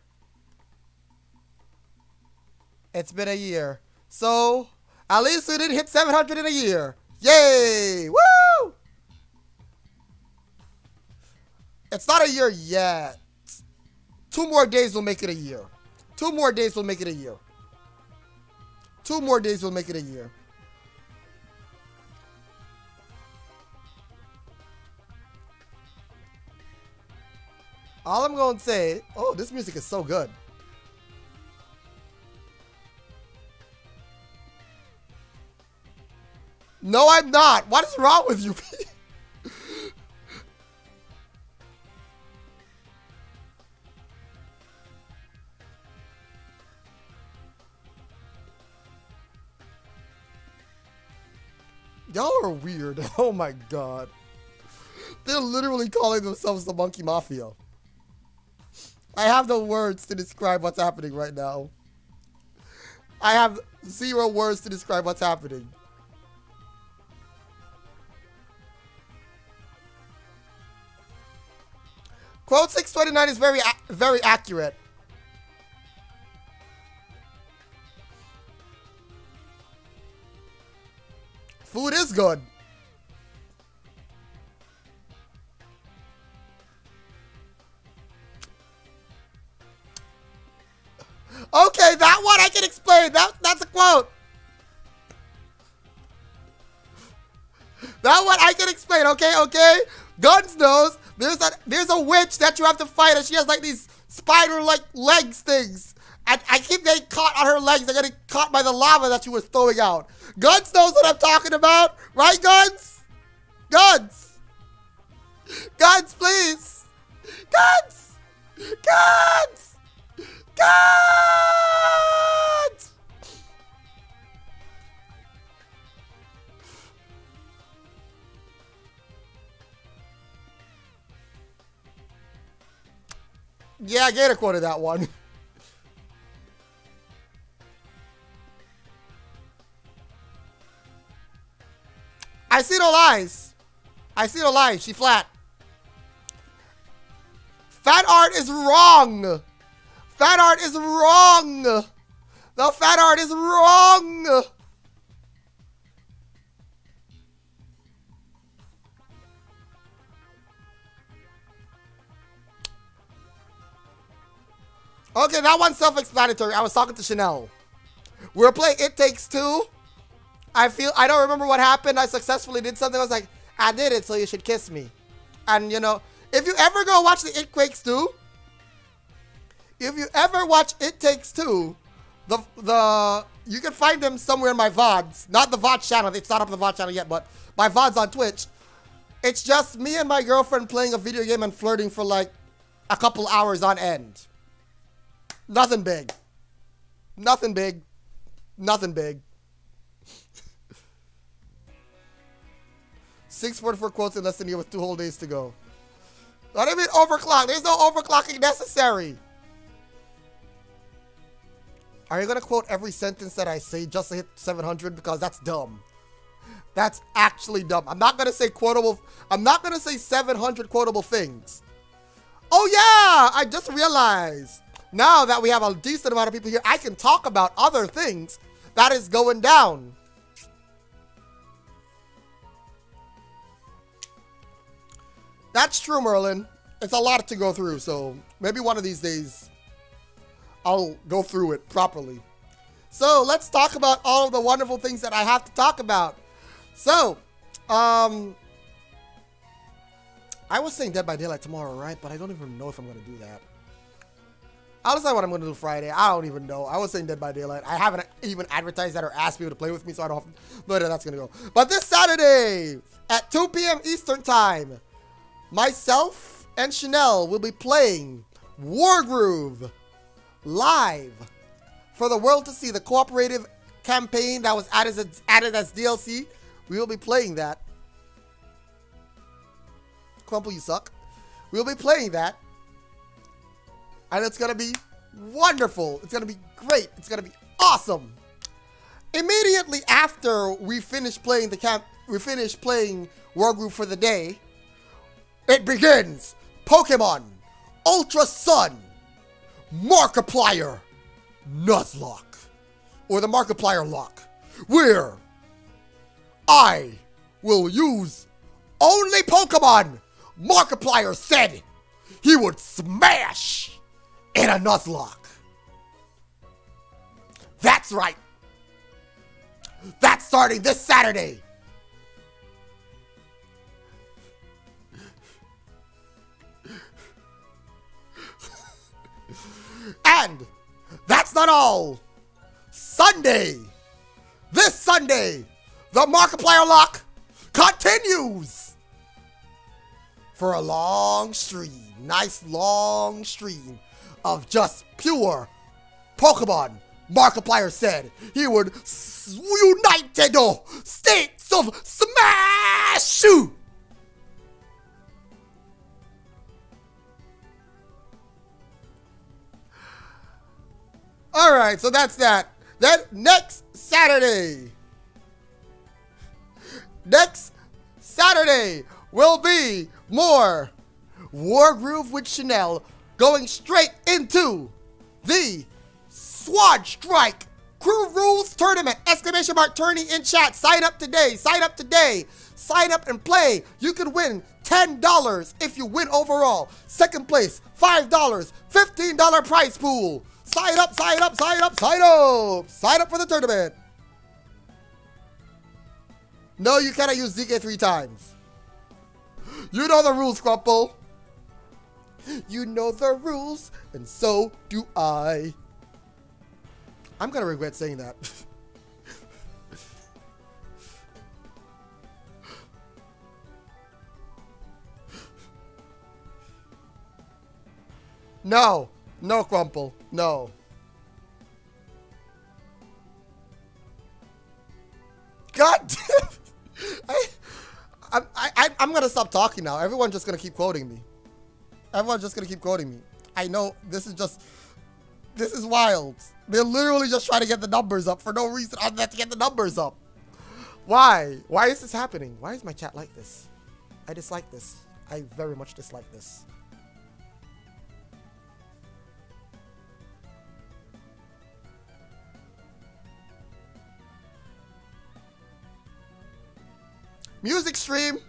It's been a year. So, at least we didn't hit 700 in a year. Yay! Woo! It's not a year yet. Two more days will make it a year. Two more days will make it a year. Two more days will make it a year. All I'm going to say, oh, this music is so good. No, I'm not. What is wrong with you? Y'all are weird. Oh my god. They're literally calling themselves the Monkey Mafia. I have no words to describe what's happening right now. I have zero words to describe what's happening. Quote 629 is very, very accurate. Food is good. Okay, that one I can explain. That that's a quote. That one I can explain. Okay, okay. Guns knows there's a there's a witch that you have to fight, and she has like these spider-like legs things. And I keep getting caught on her legs. I'm getting caught by the lava that she was throwing out. Guns knows what I'm talking about, right, Guns? Guns. Guns, please. Guns. Guns. Guns. Yeah, Gator quoted that one. I see no lies. I see no lies. She flat. Fat art is wrong. Fat art is wrong. The fat art is wrong. Okay, that one's self-explanatory. I was talking to Chanel. We're playing It Takes Two. I feel I don't remember what happened. I successfully did something. I was like, I did it, so you should kiss me. And you know, if you ever go watch the It Quakes 2, if you ever watch It Takes Two, the the you can find them somewhere in my VODs. Not the VOD channel. It's not up the VOD channel yet, but my VODs on Twitch. It's just me and my girlfriend playing a video game and flirting for like a couple hours on end. Nothing big. Nothing big. Nothing big. 644 quotes in less than a year with two whole days to go. What do you mean overclock? There's no overclocking necessary. Are you gonna quote every sentence that I say just to hit 700? Because that's dumb. That's actually dumb. I'm not gonna say quotable. I'm not gonna say 700 quotable things. Oh yeah, I just realized. Now that we have a decent amount of people here, I can talk about other things that is going down. That's true, Merlin. It's a lot to go through, so maybe one of these days I'll go through it properly. So let's talk about all of the wonderful things that I have to talk about. So, um, I was saying Dead by Daylight tomorrow, right? But I don't even know if I'm going to do that. I'll decide what I'm going to do Friday. I don't even know. I was saying Dead by Daylight. I haven't even advertised that or asked people to play with me, so I don't know where that's going to go. But this Saturday at 2 p.m. Eastern Time, myself and Chanel will be playing Wargroove live for the world to see the cooperative campaign that was added as, added as DLC. We will be playing that. Crumple, you suck. We'll be playing that. And it's going to be wonderful. It's going to be great. It's going to be awesome. Immediately after we finish playing the camp, we finish playing Wargroove for the day, it begins. Pokemon Ultra Sun Markiplier Nuzlocke. Or the Markiplier Lock. Where I will use only Pokemon Markiplier said he would smash in a Nuzlocke. That's right. That's starting this Saturday. And that's not all. Sunday, this Sunday, the Markiplier lock continues for a long stream. Nice long stream of just pure Pokemon. Markiplier said he would United States of Smash! All right, so that's that. Then next Saturday, next Saturday will be more Wargroove with Chanel going straight into the Sword Strike Crew Rules Tournament! Exclamation mark tourney in chat. Sign up today. Sign up today. Sign up and play. You can win $10 if you win overall. Second place, $5. $15 prize pool. Sign up, sign up, sign up, sign up! Sign up for the tournament! No, you cannot use DK three times. You know the rules, Crumple. You know the rules, and so do I. I'm gonna regret saying that. no, no, Crumple. No. God damn. I, I, I'm going to stop talking now. Everyone's just going to keep quoting me. Everyone's just going to keep quoting me. I know this is just, this is wild. They're literally just trying to get the numbers up for no reason other than to get the numbers up. Why? Why is this happening? Why is my chat like this? I dislike this. I very much dislike this. Music stream.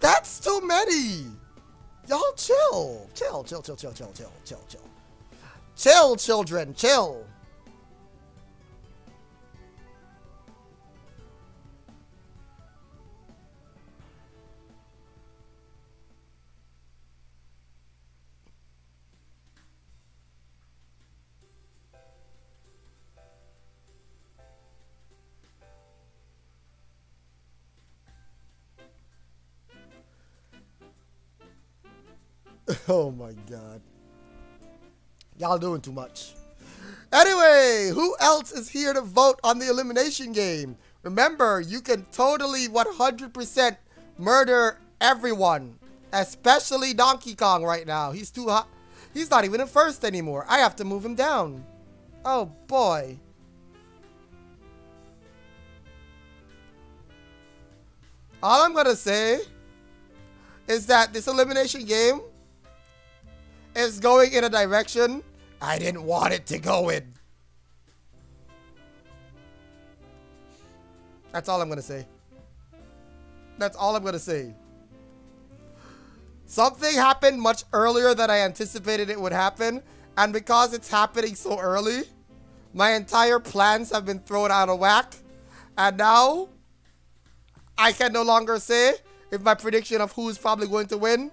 That's too many. Y'all chill. Chill, chill, chill, chill, chill, chill, chill, chill. Chill, children, chill. Oh my god. Y'all doing too much. Anyway, who else is here to vote on the elimination game? Remember, you can totally 100% murder everyone, especially Donkey Kong right now. He's too hot. He's not even in first anymore. I have to move him down. Oh boy. All I'm gonna say is that this elimination game is going in a direction I didn't want it to go in. That's all I'm gonna say. That's all I'm gonna say. Something happened much earlier than I anticipated it would happen, and because it's happening so early, my entire plans have been thrown out of whack, and now I can no longer say if my prediction of who's probably going to win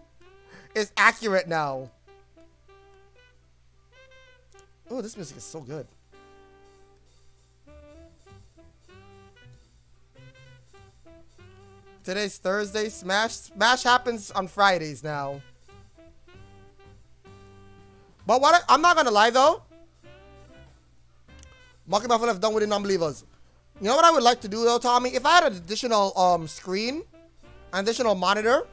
is accurate now. Oh, this music is so good. Today's Thursday. Smash Smash happens on Fridays now. But what I, am not gonna lie though. Monkey Muffin have done with the non-believers. You know what I would like to do though, Tommy? If I had an additional um screen, an additional monitor,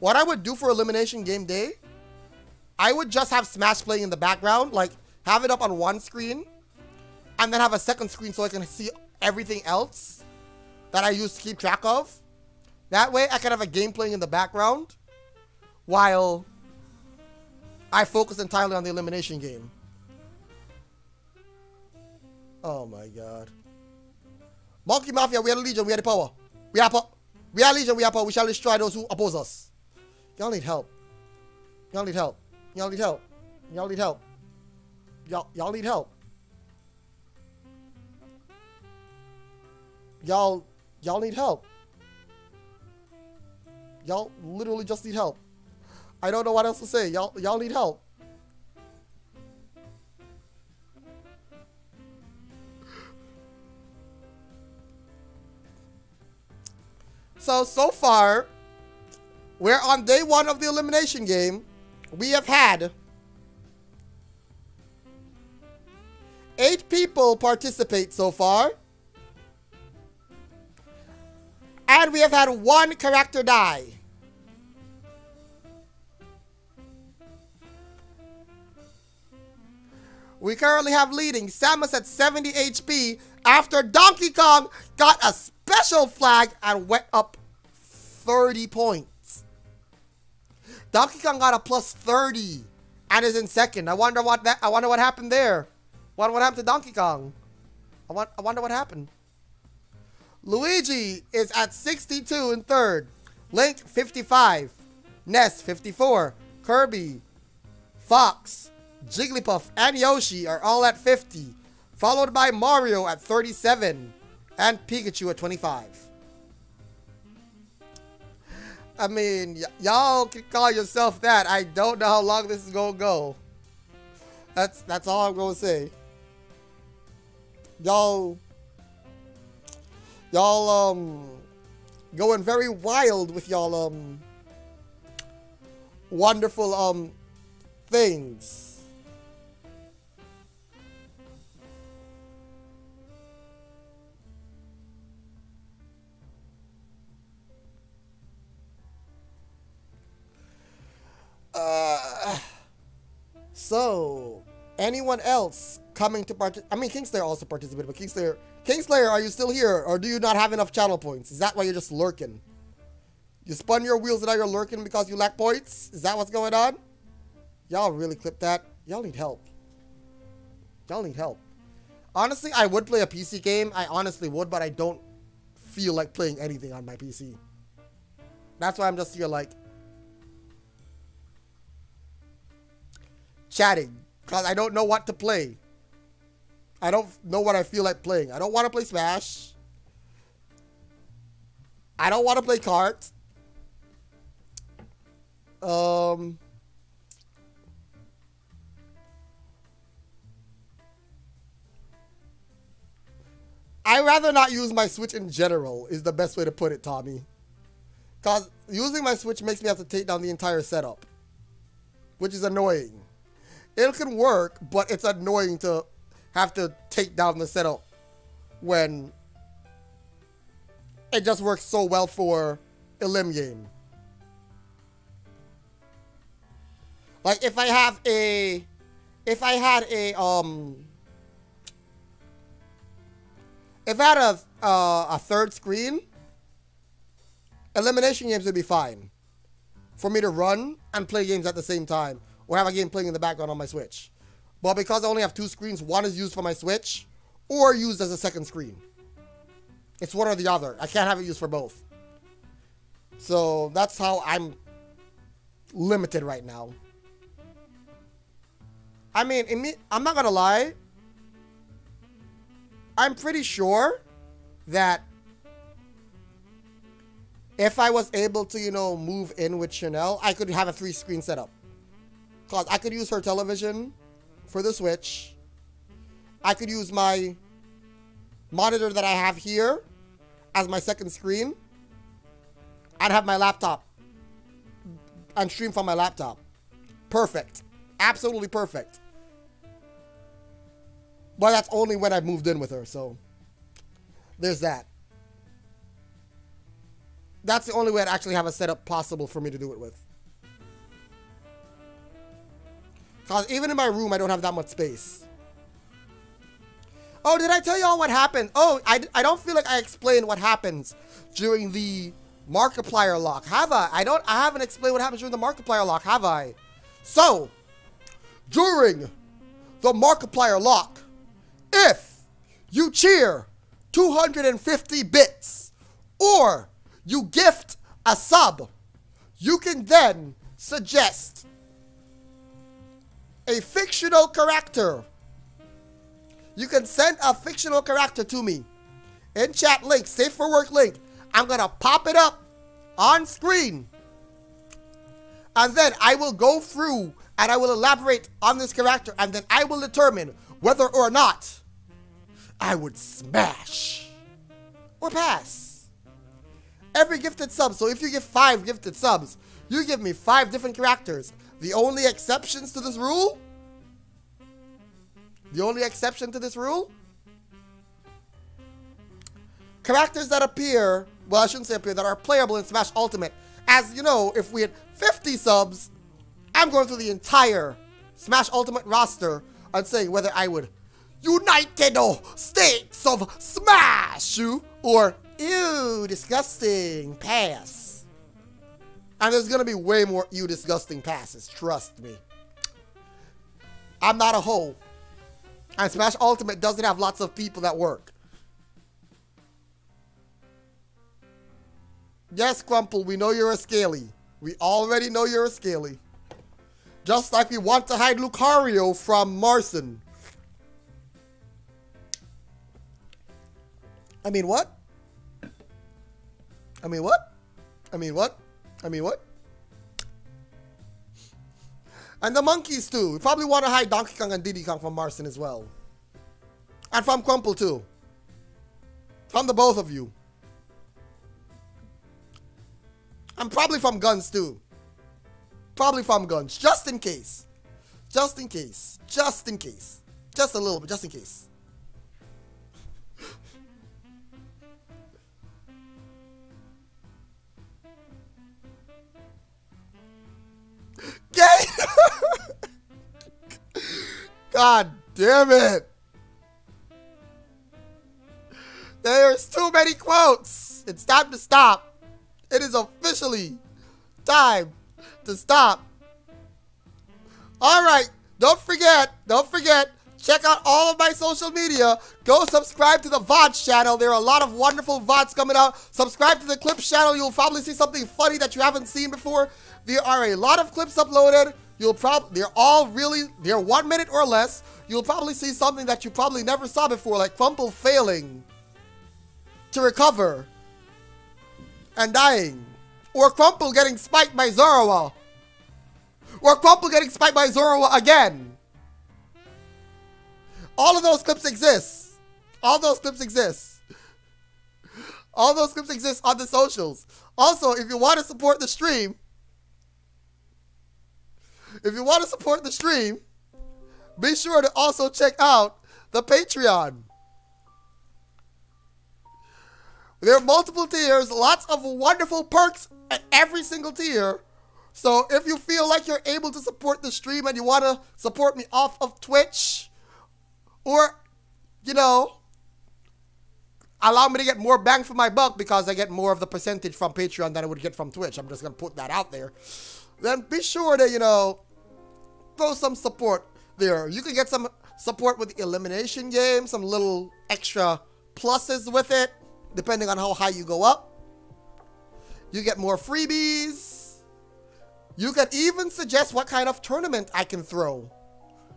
what I would do for Elimination Game Day, I would just have Smash playing in the background, like have it up on one screen, and then have a second screen so I can see everything else that I use to keep track of. That way I can have a game playing in the background while I focus entirely on the elimination game. Oh my god. Monkey Mafia, we are the Legion, we are the power. We are power. We are Legion, we are power. We shall destroy those who oppose us. Y'all need help. Y'all need help. Y'all need help. Y'all need help. Y'all y'all need help. Y'all y'all need help. Y'all literally just need help. I don't know what else to say. Y'all y'all need help. So, so far, we're on day one of the elimination game. We have had eight people participate so far. And we have had one character die. We currently have leading Samus at 70 HP after Donkey Kong got a special flag and went up 30 points. Donkey Kong got a plus 30 and is in second. I wonder what that I wonder what happened there. What what happened to Donkey Kong? I want I wonder what happened. Luigi is at 62 in third. Link 55. Ness 54. Kirby, Fox, Jigglypuff, and Yoshi are all at 50. Followed by Mario at 37 and Pikachu at 25. I mean, y'all can call yourself that. I don't know how long this is gonna go. That's that's all I'm gonna say. Y'all, y'all um, going very wild with y'all um, wonderful um, things. Uh, so, anyone else coming to part. I mean, Kingslayer also participated, but Kingslayer, Kingslayer, are you still here, or do you not have enough channel points? Is that why you're just lurking? You spun your wheels and now you're lurking because you lack points? Is that what's going on? Y'all really clip that? Y'all need help. Y'all need help. Honestly, I would play a PC game. I honestly would, but I don't feel like playing anything on my PC. That's why I'm just here like, chatting because I don't know what to play. I don't know what I feel like playing. I don't want to play Smash. I don't want to play cards. Um. I rather not use my Switch in general is the best way to put it, Tommy. Because using my Switch makes me have to take down the entire setup. which is annoying. It can work, but it's annoying to have to take down the setup when it just works so well for elim game. Like if I have a, if I had a, um, if I had a, uh, a third screen, elimination games would be fine for me to run and play games at the same time or have a game playing in the background on my Switch. But because I only have two screens, one is used for my Switch or used as a second screen. It's one or the other. I can't have it used for both. So that's how I'm limited right now. I mean, I'm not gonna lie. I'm pretty sure that if I was able to, you know, move in with Chanel, I could have a three screen setup. Cause I could use her television for the Switch. I could use my monitor that I have here as my second screen. I'd have my laptop and stream from my laptop. Perfect. Absolutely perfect. But that's only when I moved in with her, so there's that. That's the only way I'd actually have a setup possible for me to do it with. Because even in my room, I don't have that much space. Oh, did I tell y'all what happened? Oh, I, I don't feel like I explained what happens during the Markiplier lock. Have I? I don't, I haven't explained what happens during the Markiplier lock, have I? So, during the Markiplier lock, if you cheer 250 bits or you gift a sub, you can then suggest a fictional character you can send a fictional character to me in chat link, safe for work link. I'm going to pop it up on screen. And then I will go through and I will elaborate on this character and then I will determine whether or not I would smash or pass. Every gifted sub, so if you give five gifted subs, you give me five different characters. The only exceptions to this rule the only exception to this rule? Characters that appear, well, I shouldn't say appear, that are playable in Smash Ultimate. As you know, if we had 50 subs, I'm going through the entire Smash Ultimate roster and saying whether I would United States of Smash you or ew, disgusting, pass. And there's gonna be way more you disgusting passes, trust me. I'm not a hoe. And Smash Ultimate doesn't have lots of people that work. Yes, Crumple, we know you're a scaly. We already know you're a scaly. Just like we want to hide Lucario from Marson. I mean, what? I mean, what? I mean, what? I mean, what? And the monkeys too. We probably want to hide Donkey Kong and Diddy Kong from Marson as well. And from Crumple too. From the both of you. And probably from Guns too. Probably from Guns. Just in case. Just in case. Just in case. Just a little bit. Just in case. God damn it! There's too many quotes! It's time to stop. It is officially time to stop. Alright, don't forget, don't forget, check out all of my social media. Go subscribe to the VODs channel. There are a lot of wonderful VODs coming out. Subscribe to the Clips channel. You'll probably see something funny that you haven't seen before. There are a lot of clips uploaded. You'll probably, they're all really, they're one minute or less. You'll probably see something that you probably never saw before, like Crumple failing to recover and dying. Or Crumple getting spiked by Zoroark. Or Crumple getting spiked by Zoroark again. All of those clips exist. All those clips exist. All those clips exist on the socials. Also, if you want to support the stream, if you want to support the stream, be sure to also check out the Patreon. There are multiple tiers, lots of wonderful perks at every single tier. So if you feel like you're able to support the stream and you want to support me off of Twitch, or, you know, allow me to get more bang for my buck because I get more of the percentage from Patreon than I would get from Twitch. I'm just going to put that out there. Then be sure to, you know, throw some support there. You can get some support with the elimination game, some little extra pluses with it, depending on how high you go up. You get more freebies. You can even suggest what kind of tournament I can throw,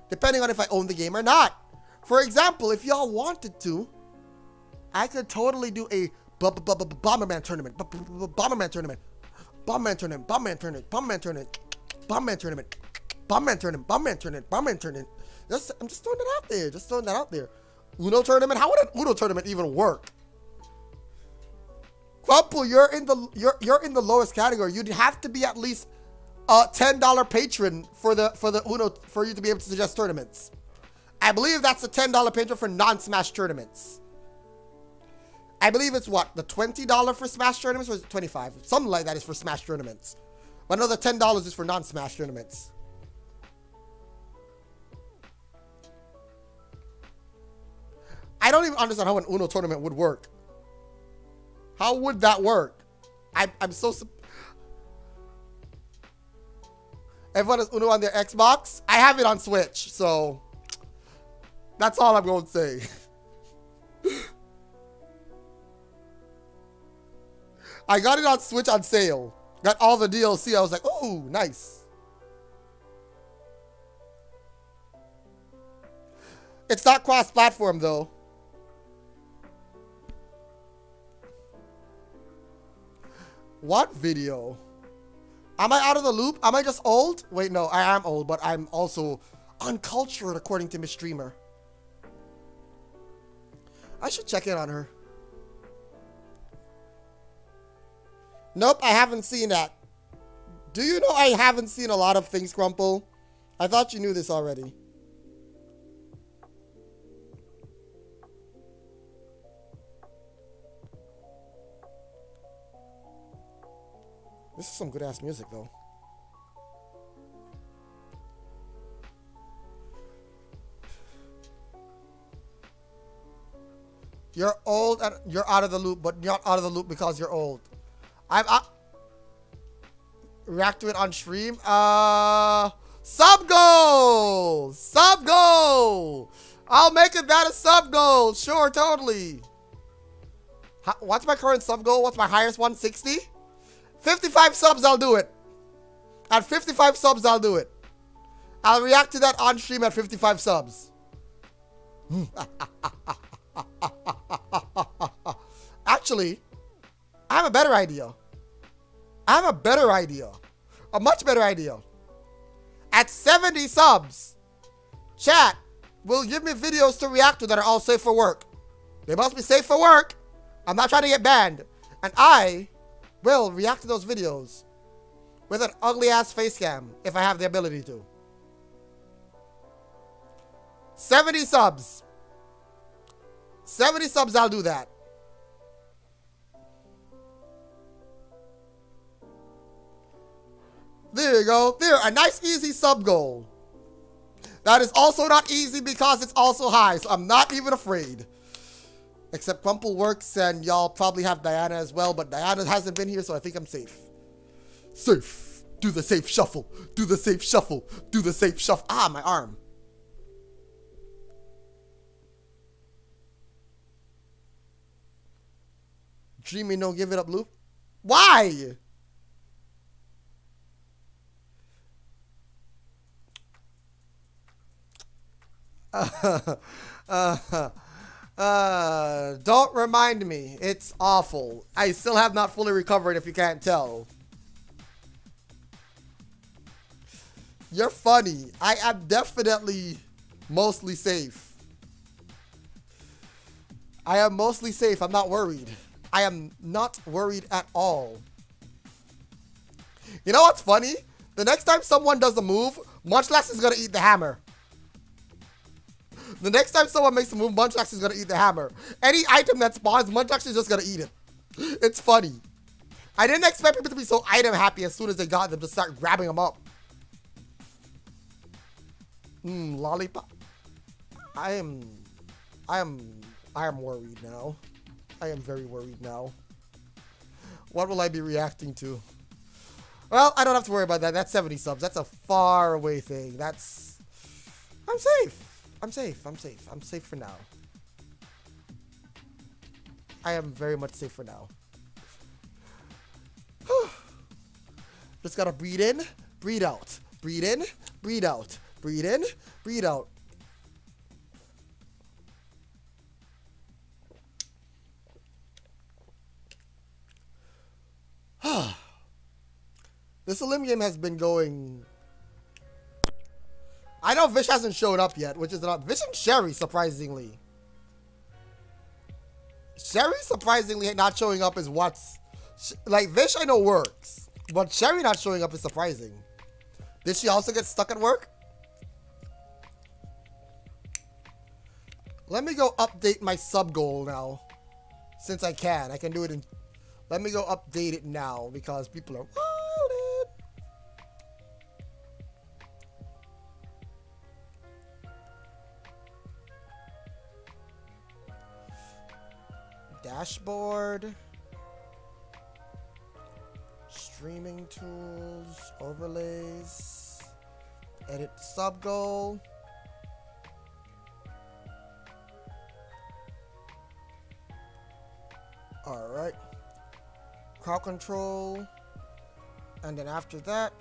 depending on if I own the game or not. For example, if y'all wanted to, I could totally do a Bomberman tournament, Bomberman tournament, Bomberman tournament, Bomberman tournament, Bomberman tournament, Bomberman tournament, Bomberman tournament, Bomberman tournament, Bomberman tournament. Just, I'm just throwing it out there. Just throwing that out there. Uno tournament? How would an Uno tournament even work? Crumple, you're in the you're you're in the lowest category. You'd have to be at least a ten dollar patron for the for the Uno for you to be able to suggest tournaments. I believe that's a ten dollar patron for non-Smash tournaments. I believe it's what the twenty dollar for Smash tournaments or twenty five? Something like that is for Smash tournaments. But the ten dollars is for non-Smash tournaments. I don't even understand how an Uno tournament would work. How would that work? I, I'm so. Everyone has Uno on their Xbox. I have it on Switch, so that's all I'm going to say. I got it on Switch on sale. Got all the DLC. I was like, oh, nice. It's not cross-platform, though. What video? Am I out of the loop? Am I just old? Wait, no, I am old, but I'm also uncultured according to Miss Streamer. I should check in on her. Nope, I haven't seen that. Do you know I haven't seen a lot of things, Crumple? I thought you knew this already. This is some good ass music though. You're old and you're out of the loop, but not out of the loop because you're old. I'm uh, react to it on stream. Uh sub goal! Sub goal! I'll make it that a sub goal. Sure, totally. How, what's my current sub goal? What's my highest 160? 55 subs, I'll do it. At 55 subs, I'll do it. I'll react to that on stream at 55 subs. Actually, I have a better idea. I have a better idea. A much better idea. At 70 subs, chat will give me videos to react to that are all safe for work. They must be safe for work. I'm not trying to get banned. And I will react to those videos with an ugly ass face cam if I have the ability to. 70 subs. 70 subs, I'll do that. There you go. There, a nice easy sub goal. That is also not easy because it's also high, so I'm not even afraid. Except Crumple works and y'all probably have Diana as well, but Diana hasn't been here, so I think I'm safe. Safe. Do the safe shuffle. Do the safe shuffle. Do the safe shuffle. Ah, my arm. Dreamy, don't give it up loop. Why? uh, uh, uh, don't remind me. It's awful. I still have not fully recovered if you can't tell. You're funny. I am definitely mostly safe. I am mostly safe. I'm not worried. I am not worried at all. You know what's funny? The next time someone does a move Munchlax is gonna eat the hammer. The next time someone makes a move, Munchlax is gonna eat the hammer. Any item that spawns, Munchlax is just gonna eat it. It's funny. I didn't expect people to be so item happy as soon as they got them to start grabbing them up. Hmm, lollipop. I am, I am, I am worried now. I am very worried now. What will I be reacting to? Well, I don't have to worry about that. That's 70 subs. That's a far away thing. That's... I'm safe. I'm safe. I'm safe. I'm safe for now. I am very much safe for now. Just gotta breathe in, breathe out. Breathe in, breathe out. Breathe in, breathe out. this Elim game has been going I know Vish hasn't shown up yet, which is not Vish and Sherry, surprisingly. Sherry surprisingly not showing up is what's like Vish I know works, but Sherry not showing up is surprising. Did she also get stuck at work? Let me go update my sub goal now. Since I can. I can do it in... Let me go update it now because people are... Dashboard. Streaming tools, overlays, edit sub goal. Alright. Crowd control. And then after that,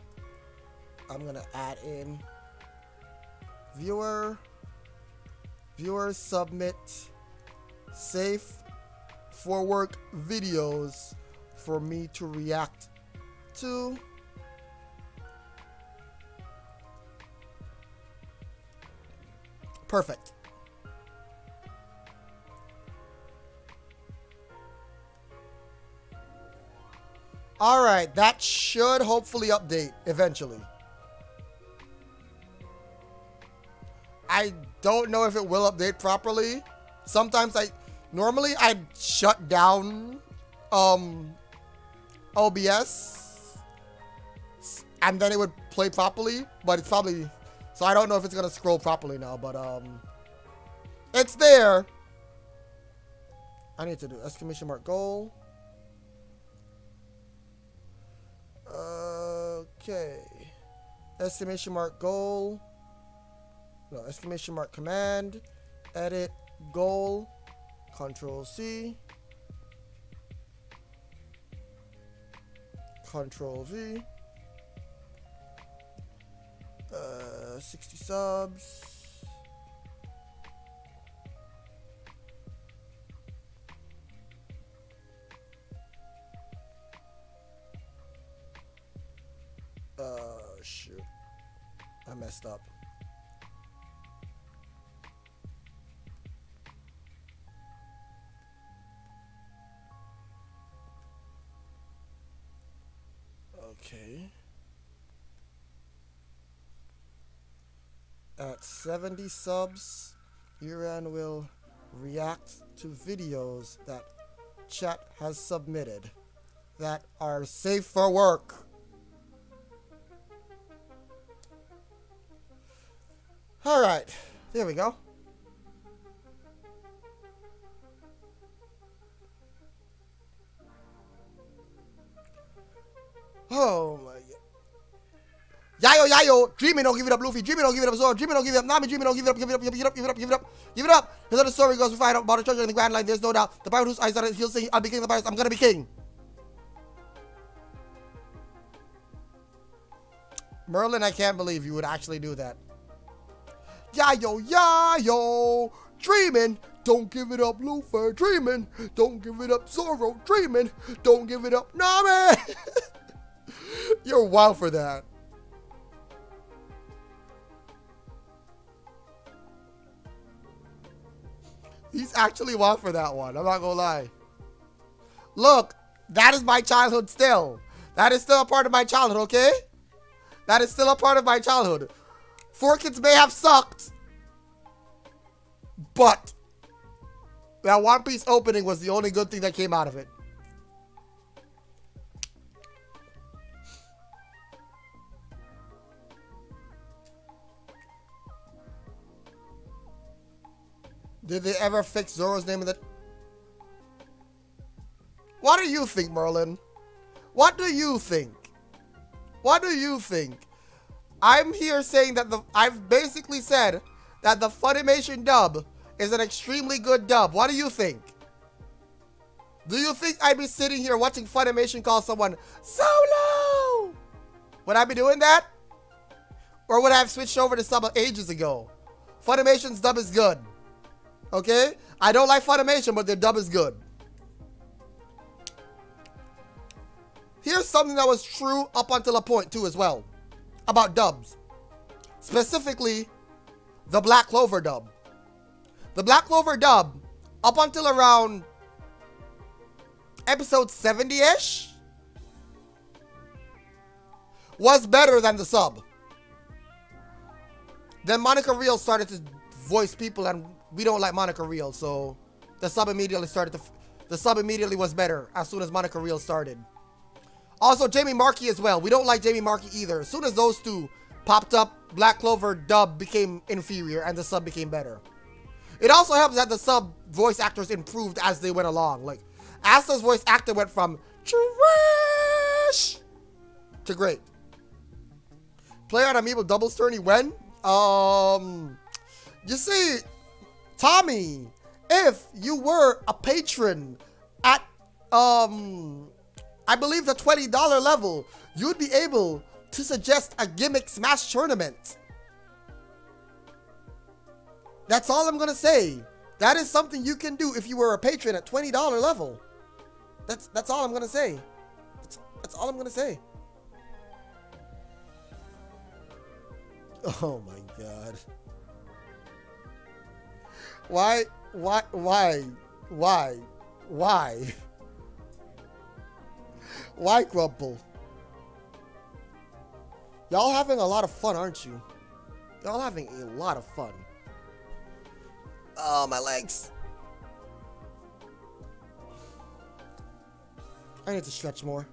I'm going to add in viewer, viewer submit, safe for work videos for me to react to. Perfect. All right, that should hopefully update eventually. I don't know if it will update properly. Sometimes I Normally, I'd shut down um, OBS and then it would play properly, but it's probably... So I don't know if it's going to scroll properly now, but um, it's there. I need to do exclamation mark goal. Okay. Exclamation mark goal. No, exclamation mark command. Edit goal. Control C. Control V. Uh, 60 subs. Uh, shoot. I messed up. Okay. At 70 subs, Uran will react to videos that chat has submitted that are safe for work. All right, there we go. Oh my god. Yayo, Yayo, Dreaming, don't give it up, Luffy. Dreaming, don't give it up, Zoro. Dreaming, don't give it up. Nami, Dreaming, don't give it up, give it up, give it up, give it up, give it up, give it up. Here's how the story goes. We find out about the treasure in the Grand Line. There's no doubt. The pirate whose eyes are he'll say, I'll be king of the pirates. I'm gonna be king. Merlin, I can't believe you would actually do that. Yayo, Yayo, Dreaming, don't give it up, Luffy. Dreaming, don't give it up, Zoro. Dreaming, don't give it up, Nami. You're wild for that. He's actually wild for that one. I'm not gonna lie. Look, that is my childhood still. That is still a part of my childhood, okay? That is still a part of my childhood. Four Kids may have sucked, but that One Piece opening was the only good thing that came out of it. Did they ever fix Zoro's name in the... What do you think, Merlin? What do you think? What do you think? I'm here saying that the I've basically said that the Funimation dub is an extremely good dub. What do you think? Do you think I'd be sitting here watching Funimation call someone Solo? Would I be doing that? Or would I have switched over to sub ages ago? Funimation's dub is good. Okay? I don't like Funimation, but their dub is good. Here's something that was true up until a point too as well. About dubs. Specifically, the Black Clover dub. The Black Clover dub, up until around episode 70-ish, was better than the sub. Then Monica Rial started to voice people and we don't like Monica Rial, so the sub immediately started to, the sub immediately was better as soon as Monica Rial started. Also, Jamie Marchi as well. We don't like Jamie Marchi either. As soon as those two popped up, Black Clover dub became inferior and the sub became better. It also helps that the sub voice actors improved as they went along. Like, Asta's voice actor went from trash to great. Play on Amiibo Double Sterney when? Um, you see, Tommy, if you were a patron at, um, I believe the $20 level, you'd be able to suggest a gimmick smash tournament. That's all I'm going to say. That is something you can do if you were a patron at $20 level. That's that's all I'm going to say. That's, that's all I'm going to say. Oh my god. Why, why, why, why, why? Why Crumple? Y'all having a lot of fun, aren't you? Y'all having a lot of fun. Oh, my legs. I need to stretch more.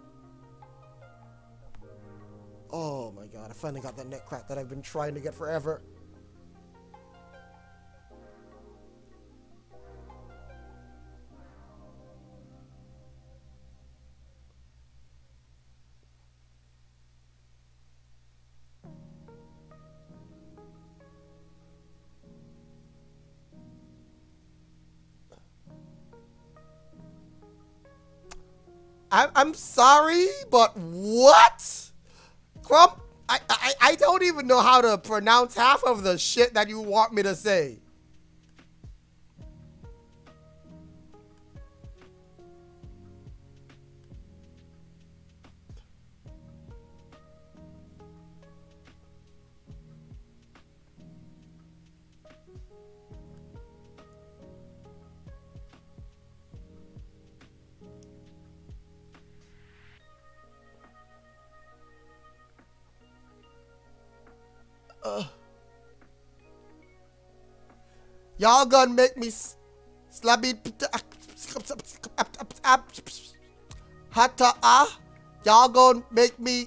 Oh my god, I finally got that neck crack that I've been trying to get forever. I, I'm sorry, but what? Crump, I, I, I don't even know how to pronounce half of the shit that you want me to say. Uh. Y'all gonna make me slabby hata uh, ah. Y'all gonna make me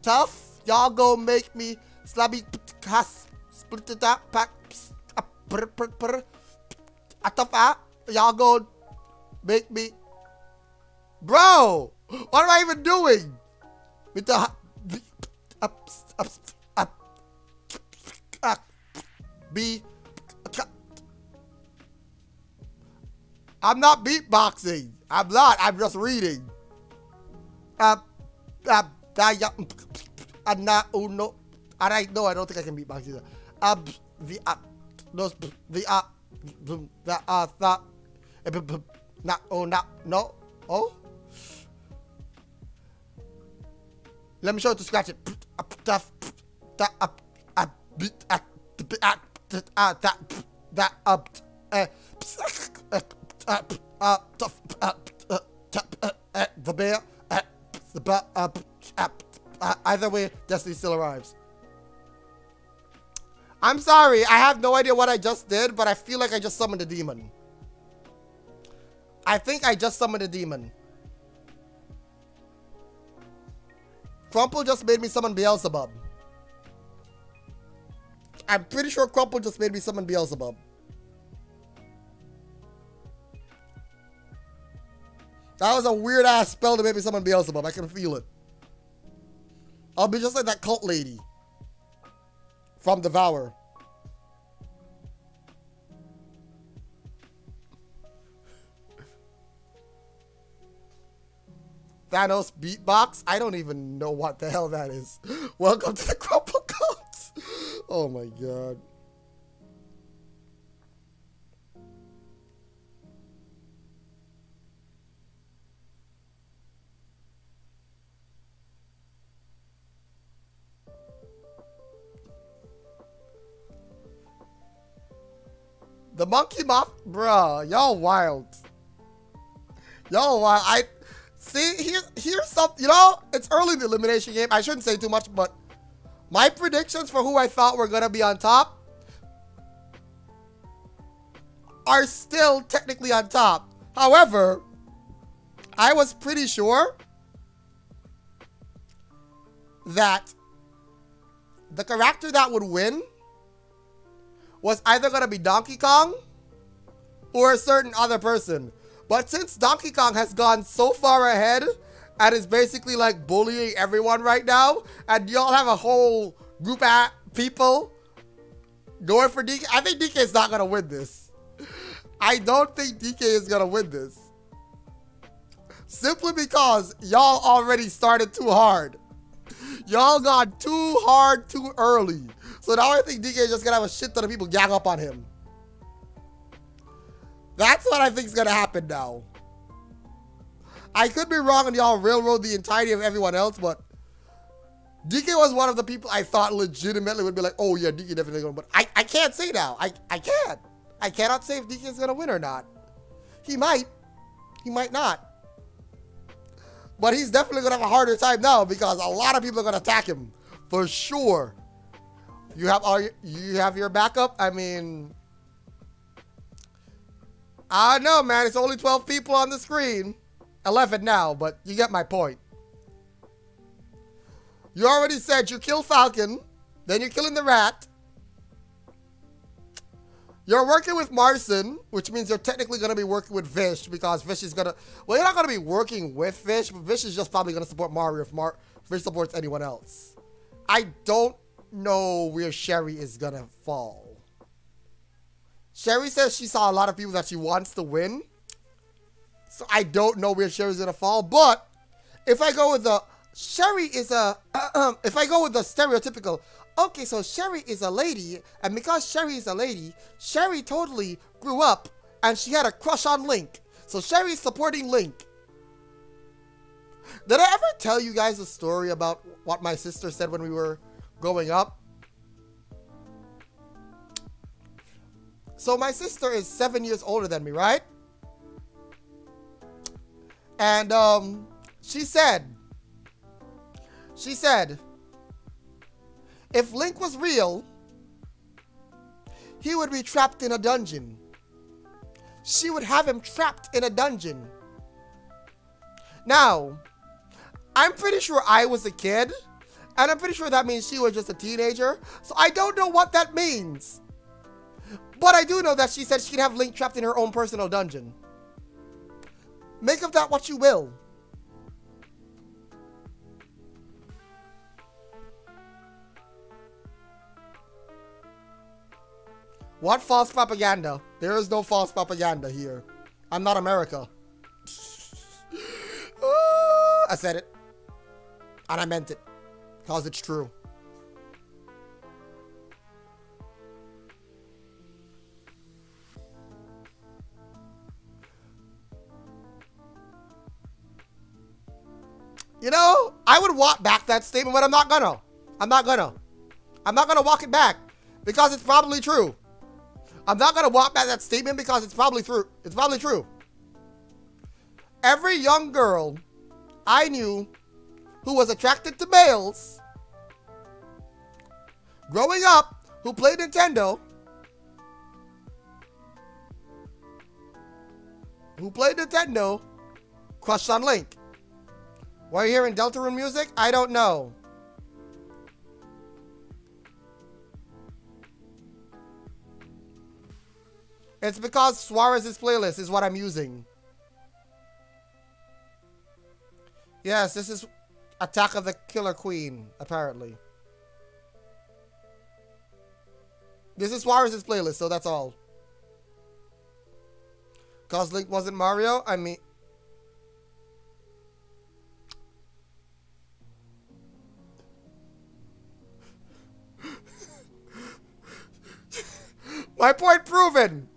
tough. Y'all gonna make me slabby split that pack Y'all gonna make me Bro, what am I even doing? With the up, up, up, up, B. I'm not beatboxing. I'm not. I'm just reading. Up, up, I'm not no, I don't think I can beatbox either. Up, the up, those the up, the uh, the, not oh, not no, oh. Let me show you to scratch it. Up the bear The uh, uh, uh, either way, Destiny still arrives. I'm sorry, I have no idea what I just did, but I feel like I just summoned a demon. I think I just summoned a demon. Crumple just made me summon Beelzebub. I'm pretty sure Crumple just made me summon Beelzebub. That was a weird ass spell to make me summon Beelzebub. I can feel it. I'll be just like that cult lady from Devour. Thanos beatbox? I don't even know what the hell that is. Welcome to the Crumple Cult. Oh my god. The monkey moth, bruh, y'all wild. Y'all wild. I see here. Here's something. You know, it's early in the elimination game. I shouldn't say too much, but my predictions for who I thought were gonna be on top are still technically on top. However, I was pretty sure that the character that would win was either going to be Donkey Kong or a certain other person. But since Donkey Kong has gone so far ahead and is basically like bullying everyone right now, and y'all have a whole group of people going for DK, I think DK is not to win this. I don't think DK is to win this. Simply because y'all already started too hard. Y'all got too hard too early. So now I think DK is just gonna have a shit ton of people gang up on him. That's what I think is gonna happen now. I could be wrong and y'all railroad the entirety of everyone else, but DK was one of the people I thought legitimately would be like, oh yeah, DK definitely gonna win. But I, I can't say now. I, I can't. I cannot say if DK is gonna win or not. He might. He might not. But he's definitely gonna have a harder time now because a lot of people are gonna attack him. For sure. You have all your, you have your backup. I mean, I know, man. It's only 12 people on the screen. 11 now, but you get my point. You already said you kill Falcon, then you're killing the rat. You're working with Marston, which means you're technically going to be working with Vish because Vish is going to... Well, you're not going to be working with Vish, but Vish is just probably going to support Mario if Mar Vish supports anyone else. I don't know where Sherry is gonna fall. Sherry says she saw a lot of people that she wants to win. So I don't know where Sherry's gonna fall. But if I go with the Sherry is a if I go with the stereotypical okay, so Sherry is a lady, and because Sherry is a lady, Sherry totally grew up and she had a crush on Link. So Sherry's supporting Link. Did I ever tell you guys a story about what my sister said when we were growing up. So my sister is seven years older than me, right? And um, she said, she said, if Link was real, he would be trapped in a dungeon. She would have him trapped in a dungeon. Now, I'm pretty sure I was a kid and I'm pretty sure that means she was just a teenager. So I don't know what that means. But I do know that she said she'd have Link trapped in her own personal dungeon. Make of that what you will. What false propaganda? There is no false propaganda here. I'm not America. Ah, I said it. And I meant it. Because it's true. You know, I would walk back that statement, but I'm not gonna. I'm not gonna. I'm not gonna walk it back because it's probably true. I'm not gonna walk back that statement because it's probably true. It's probably true. Every young girl I knew who was attracted to males, growing up, who played Nintendo, who played Nintendo, crushed on Link. Why are you hearing Deltarune music? I don't know. It's because Suarez's playlist is what I'm using. Yes, this is Attack of the Killer Queen, apparently. This is Suarez's playlist, so that's all. Cause Link wasn't Mario? I mean... My point proven!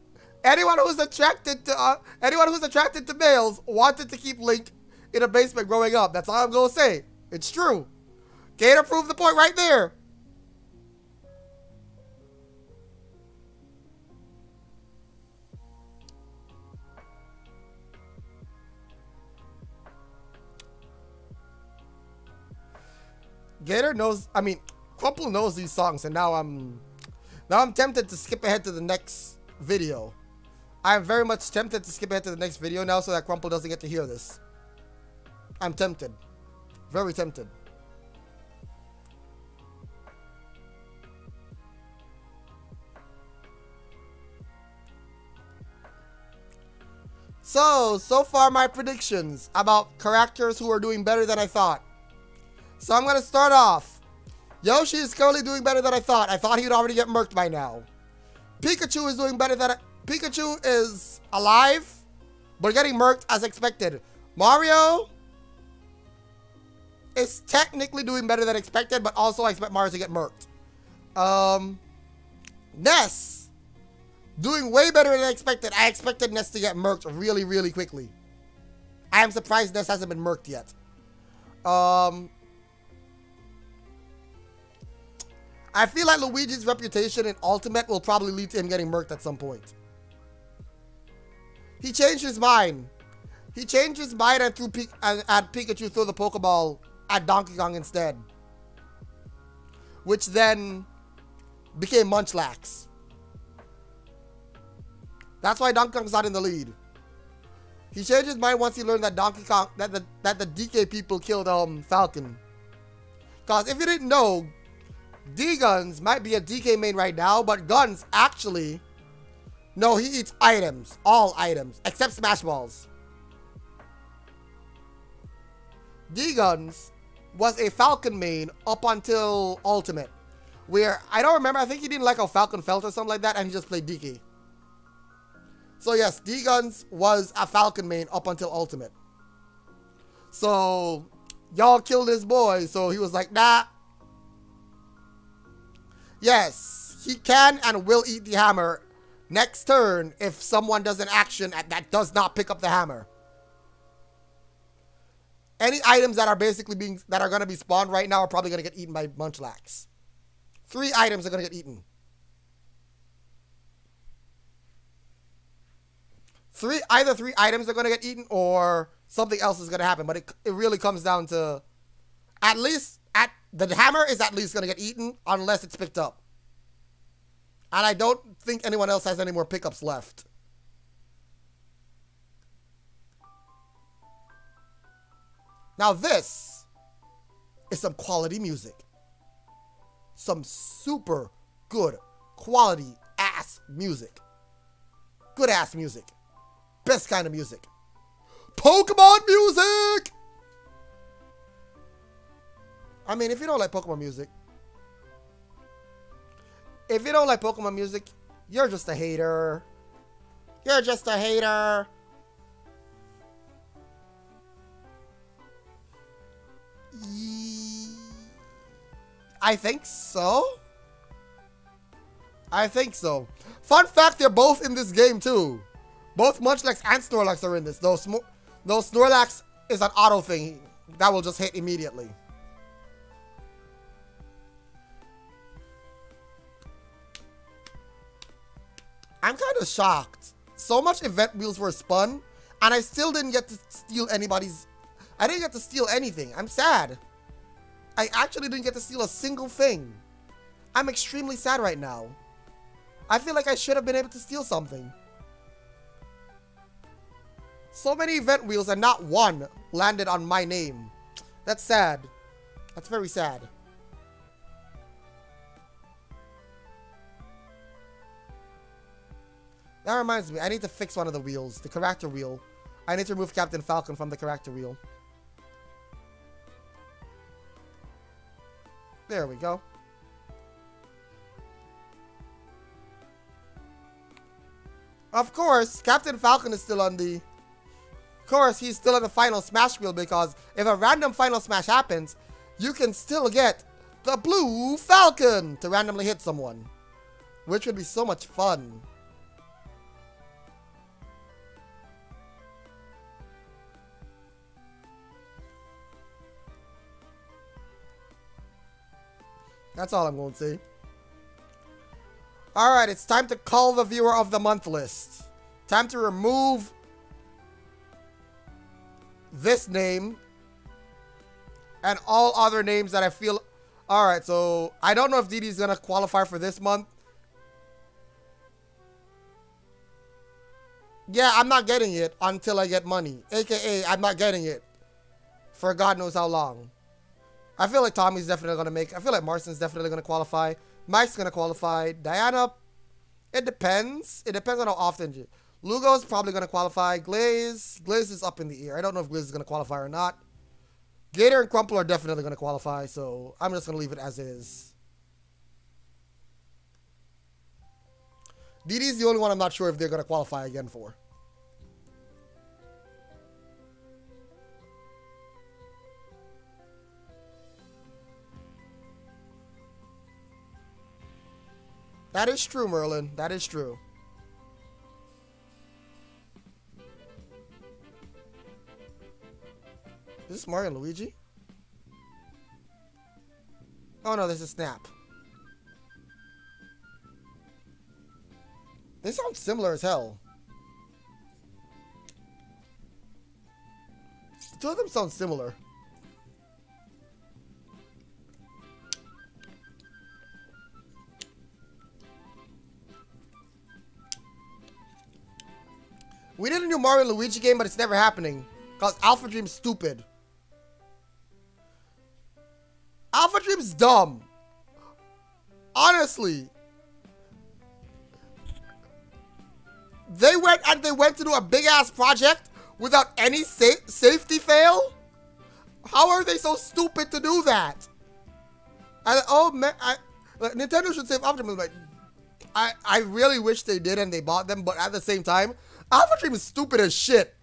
Anyone who's attracted to uh, anyone who's attracted to males wanted to keep Link in a basement growing up. That's all I'm gonna say. It's true. Gator proved the point right there. Gator knows, I mean, Crumple knows these songs, and now I'm, now I'm tempted to skip ahead to the next video. I'm very much tempted to skip ahead to the next video now so that Crumple doesn't get to hear this. I'm tempted. Very tempted. So, so far my predictions about characters who are doing better than I thought. So I'm going to start off. Yoshi is currently doing better than I thought. I thought he'd already get murked by now. Pikachu is doing better than I Pikachu is alive, but getting murked as expected. Mario is technically doing better than expected, but also I expect Mario to get murked. Um, Ness, doing way better than expected. I expected Ness to get murked really, really quickly. I am surprised Ness hasn't been murked yet. Um, I feel like Luigi's reputation in Ultimate will probably lead to him getting murked at some point. He changed his mind. He changed his mind and threw P and, Pikachu threw the Pokeball at Donkey Kong instead. Which then became Munchlax. That's why Donkey Kong's not in the lead. He changed his mind once he learned that Donkey Kong that the that the DK people killed um Falcon. Cause if you didn't know, D Guns might be a DK main right now, but Guns actually no, he eats items. All items. Except Smash Balls. D-Guns was a Falcon main up until Ultimate. Where, I don't remember, I think he didn't like how Falcon felt or something like that, and he just played DK. So yes, D-Guns was a Falcon main up until Ultimate. So, y'all killed his boy, so he was like, nah. Yes, he can and will eat the hammer next turn if someone does an action that does not pick up the hammer. Any items that are basically being that are going to be spawned right now are probably going to get eaten by Munchlax. Three items are going to get eaten. Three either three items are going to get eaten or something else is going to happen, but it it really comes down to at least at the hammer is at least going to get eaten unless it's picked up. And I don't think anyone else has any more pickups left. Now this is some quality music. Some super good quality ass music. Good ass music. Best kind of music. Pokemon music! I mean, if you don't like Pokemon music, if you don't like Pokemon music, you're just a hater. You're just a hater. I think so. I think so. Fun fact, they're both in this game too. Both Munchlax and Snorlax are in this. Though, though Snorlax is an auto thing that will just hit immediately. I'm kind of shocked. So much event wheels were spun, and I still didn't get to steal anybody's... I didn't get to steal anything. I'm sad. I actually didn't get to steal a single thing. I'm extremely sad right now. I feel like I should have been able to steal something. So many event wheels and not one landed on my name. That's sad. That's very sad. That reminds me, I need to fix one of the wheels, the character wheel. I need to remove Captain Falcon from the character wheel. There we go. Of course, Captain Falcon is still on the... Of course, he's still on the final smash wheel because if a random final smash happens, you can still get the Blue Falcon to randomly hit someone. Which would be so much fun. That's all I'm going to say. Alright, it's time to call the viewer of the month list. Time to remove this name and all other names that I feel... Alright, so I don't know if Didi's going to qualify for this month. Yeah, I'm not getting it until I get money. AKA, I'm not getting it for God knows how long. I feel like Tommy's definitely going to make... I feel like Marston's definitely going to qualify. Mike's going to qualify. Diana, it depends. It depends on how often. Lugo's probably going to qualify. Glaze, Glaze is up in the air. I don't know if Glaze is going to qualify or not. Gator and Crumple are definitely going to qualify, so I'm just going to leave it as is. DD's the only one I'm not sure if they're going to qualify again for. That is true, Merlin. That is true. Is this Mario and Luigi? Oh no, this is Snap. They sound similar as hell. The Two of them sound similar. We did a new Mario Luigi game, but it's never happening. Because Alpha Dream's stupid. Alpha Dream's dumb. Honestly. They went and they went to do a big ass project without any sa safety fail? How are they so stupid to do that? Oh, I, oh man, I, Nintendo should save Dream. Like, I, I really wish they did and they bought them, but at the same time, Alpha Dream is stupid as shit.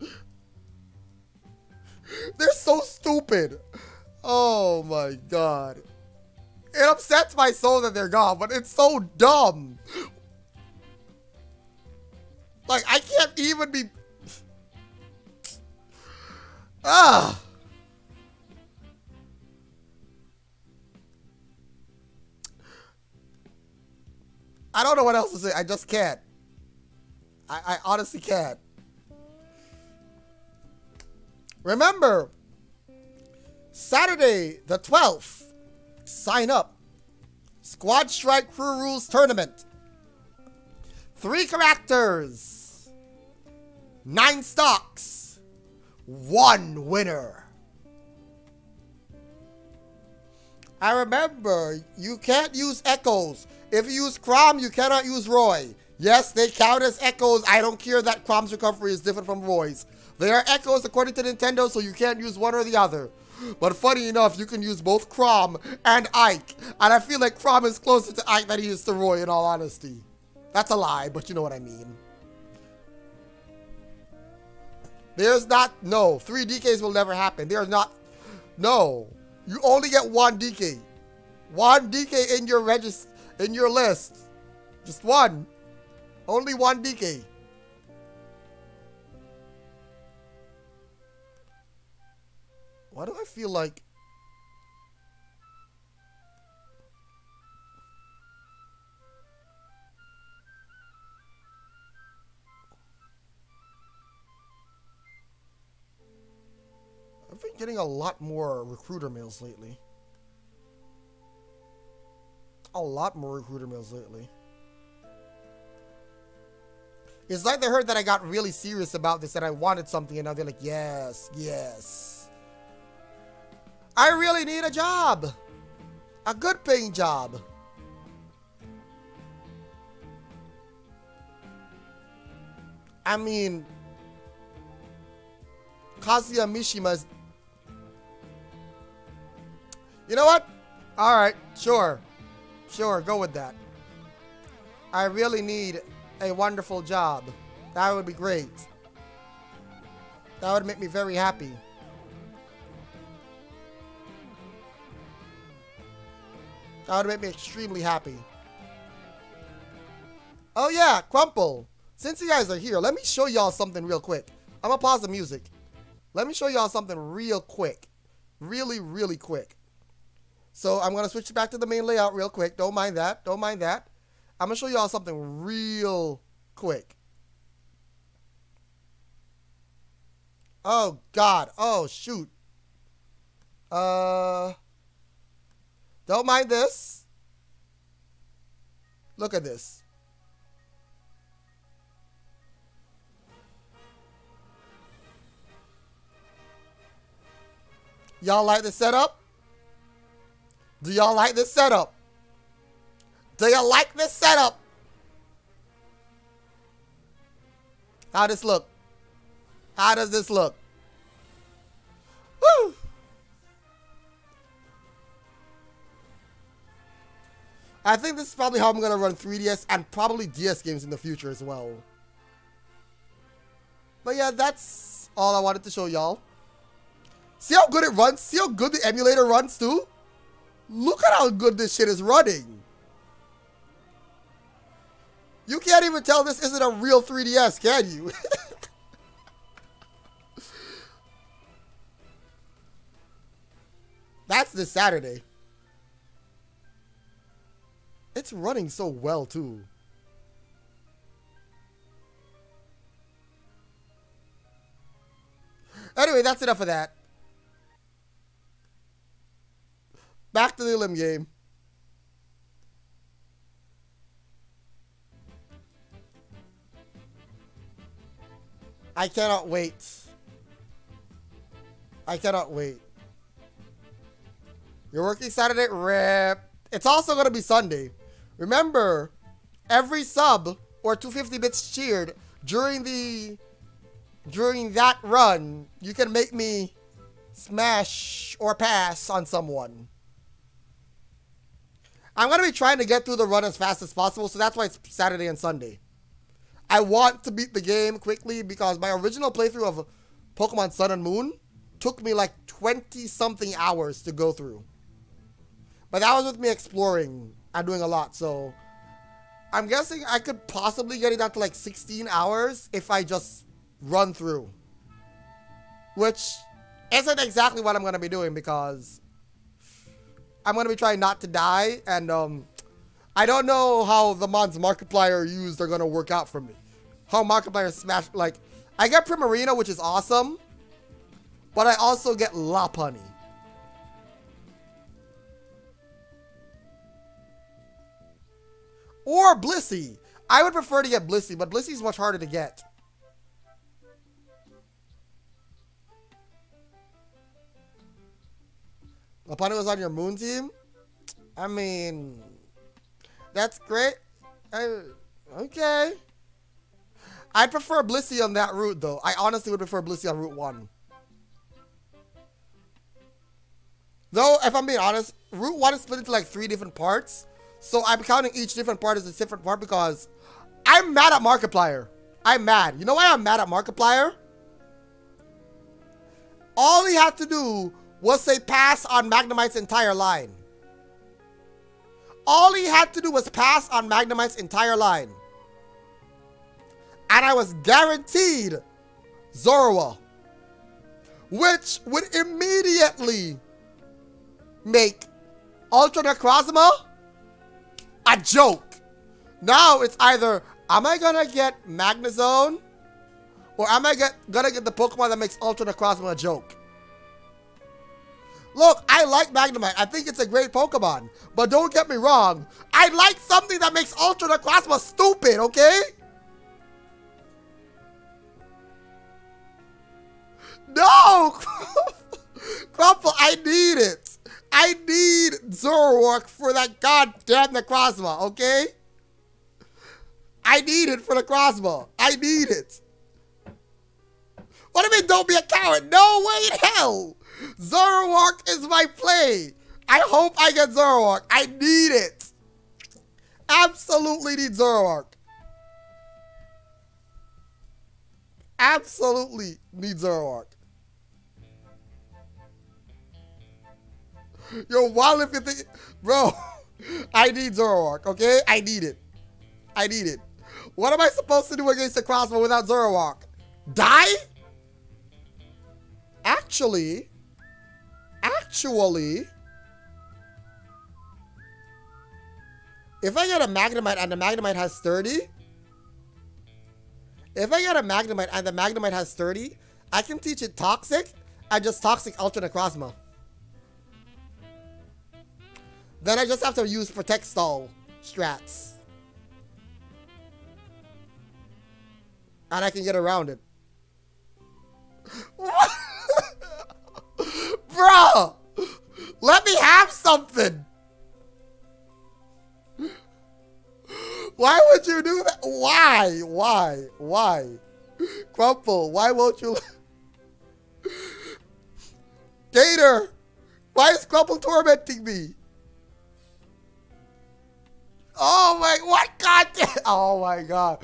They're so stupid. Oh my god. It upsets my soul that they're gone, but it's so dumb. Like, I can't even be... Ah! I don't know what else to say. I just can't. I, I honestly can't. Remember, Saturday the 12th, sign up. Squad Strike Crew Rules Tournament. Three characters. Nine stocks. One winner. I remember, you can't use echoes. If you use Chrom, you cannot use Roy. Yes, they count as echoes. I don't care that Chrom's recovery is different from Roy's. They are echoes according to Nintendo, so you can't use one or the other. But funny enough, you can use both Chrom and Ike. And I feel like Chrom is closer to Ike than he is to Roy, in all honesty. That's a lie, but you know what I mean. There's not, no, three DKs will never happen. There's not, no. You only get one DK. One DK in your register in your list. Just one. Only one DK. Why do I feel like... I've been getting a lot more recruiter mails lately. A lot more recruiter mails lately. It's like they heard that I got really serious about this and I wanted something and now they're like, yes, yes. I really need a job. A good paying job. I mean, Kazuya Mishima's. You know what? Alright, sure. Sure, go with that. I really need a wonderful job. That would be great. That would make me very happy. That would make me extremely happy. Oh yeah, Crumple. Since you guys are here, let me show y'all something real quick. I'm gonna pause the music. Let me show y'all something real quick. Really, really quick. So I'm gonna switch back to the main layout real quick. Don't mind that. Don't mind that. I'm gonna show y'all something real quick. Oh God. Oh shoot. Uh. Don't mind this. Look at this. Y'all like the setup? Do y'all like this setup? Do y'all like this setup? How does this look? How does this look? Woo! I think this is probably how I'm going to run 3DS and probably DS games in the future as well. But yeah, that's all I wanted to show y'all. See how good it runs? See how good the emulator runs too? Look at how good this shit is running. You can't even tell this isn't a real 3DS, can you? That's this Saturday. It's running so well, too. Anyway, that's enough of that. Back to the limb game. I cannot wait. I cannot wait. You're working Saturday? Rip. It's also going to be Sunday. Remember, every sub or 250 bits cheered during the during that run, you can make me smash or pass on someone. I'm going to be trying to get through the run as fast as possible, so that's why it's Saturday and Sunday. I want to beat the game quickly because my original playthrough of Pokemon Sun and Moon took me like 20 something hours to go through. But that was with me exploring and doing a lot, so I'm guessing I could possibly get it down to like 16 hours if I just run through. Which isn't exactly what I'm going to be doing because I'm to be trying not to die. And um, I don't know how the mods Markiplier used are to work out for me. How Markiplier smash, like, I get Primarina, which is awesome. But I also get Lopunny. Or Blissey. I would prefer to get Blissey, but Blissey is much harder to get. Lopunny was on your moon team? I mean, that's great. I, okay. I'd prefer Blissey on that route, though. I honestly would prefer Blissey on Route 1. Though, if I'm being honest, Route 1 is split into like three different parts. So I'm counting each different part as a different part because I'm mad at Markiplier. I'm mad. You know why I'm mad at Markiplier? All he had to do was say pass on Magnemite's entire line. All he had to do was pass on Magnemite's entire line. And I was guaranteed Zorua. Which would immediately make Ultra Necrozma a joke. Now it's either, am I gonna get Magnezone? Or am I get, gonna get the Pokemon that makes Ultra Necrozma a joke? Look, I like Magnemite. I think it's a great Pokemon. But don't get me wrong. I like something that makes Ultra Necrozma stupid, okay? No! Crumple, I need it. I need Zoroark for that goddamn Necrozma, okay? I need it for the crossbow. I need it. What do you mean don't be a coward? No way in hell. Zoroark is my play. I hope I get Zoroark. I need it. Absolutely need Zoroark. Absolutely need Zoroark. Yo, while if you think, bro, I need Zoroark, okay? I need it. I need it. What am I supposed to do against the crossbow without Zoroark? Die? Actually, actually, if I get a Magnemite and the Magnemite has 30, if I get a Magnemite and the Magnemite has 30, I can teach it Toxic and just Toxic Ultra Necrozma. Then I just have to use Protect Stall strats. And I can get around it. Bro! Let me have something! Why would you do that? Why? Why? Why? Crumple, why won't you... Gator! Why is Crumple tormenting me? Oh my, what god Oh my god.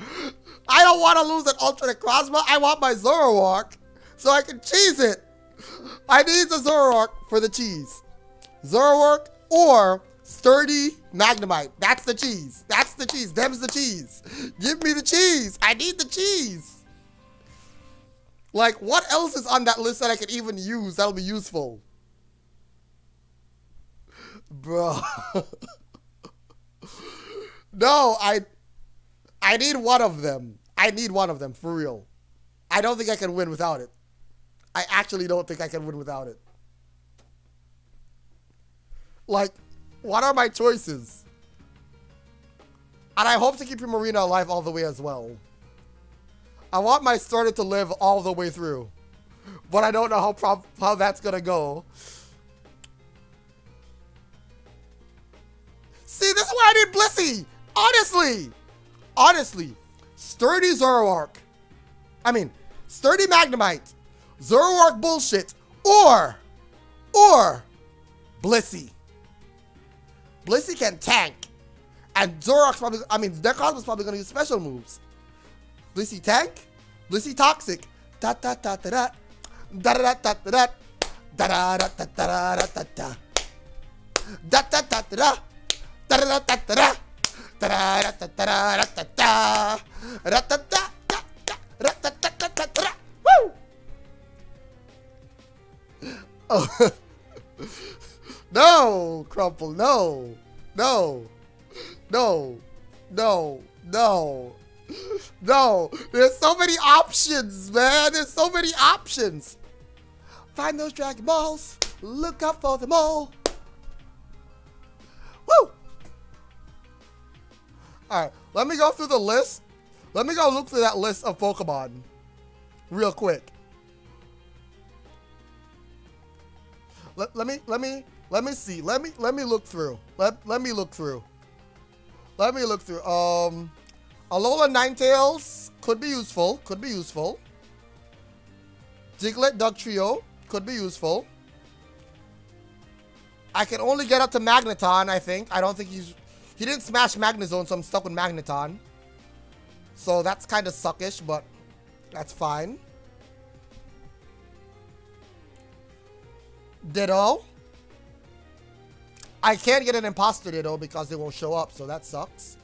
I don't want to lose an Ultra Necrozma. I want my Zoroark so I can cheese it. I need the Zoroark for the cheese. Zoroark or Sturdy Magnemite. That's the cheese. That's the cheese. Them's the cheese. Give me the cheese. I need the cheese. Like, what else is on that list that I can even use that'll be useful? Bro. no, I I need one of them. I need one of them, for real. I don't think I can win without it. I actually don't think I can win without it. Like, what are my choices? And I hope to keep your Marina alive all the way as well. I want my starter to live all the way through. But I don't know how how that's gonna go. See, this is why I need Blissey! Honestly! honestly, sturdy Zoroark, I mean, sturdy Magnemite, Zoroark bullshit, or, or Blissey. Blissey can tank. And Zorak's probably, I mean, Necrozma's probably going to use special moves. Blissey tank, Blissey toxic. Da da da da da. Da da da da da. Da da da da da da da da. Da da da da. Da da da da da. Da da da da da da da. Da da da da. Da da da da da. Oh. no, Crumple, no. No. No. No. No. No. There's so many options, man. There's so many options. Find those Dragon Balls. Look out for them all. Woo! Alright, let me go through the list. Let me go look through that list of Pokemon real quick. Let, let me let me let me see. Let me let me look through. Let let me look through. Let me look through. Um Alola Ninetales could be useful. Could be useful. Diglett Dugtrio could be useful. I can only get up to Magneton, I think. I don't think he's he didn't smash Magnezone, so I'm stuck with Magneton. So that's kind of suckish, but that's fine. Ditto. I can't get an Imposter Ditto because they won't show up, so that sucks.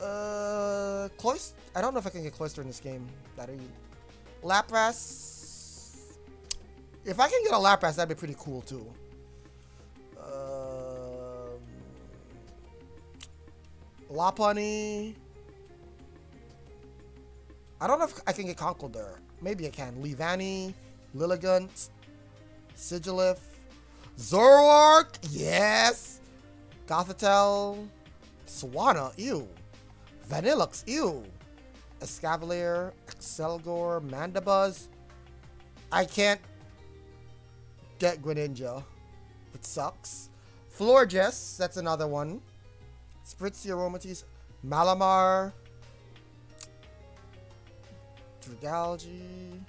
Uh, Cloyster. I don't know if I can get Cloyster in this game. That you. Lapras. If I can get a Lapras, that'd be pretty cool too. Lopunny. I don't know if I can get Conkeldurr. Maybe I can. Leavanny, Lilligant, Sigilyph. Zoroark, yes. Gothitelle, Swanna, ew. Vanilluxe, ew. Escavalier, Accelgor, Mandibuzz. I can't get Greninja. It sucks. Florges, that's another one. Spritzee, Aromatisse, Malamar, Dragalge.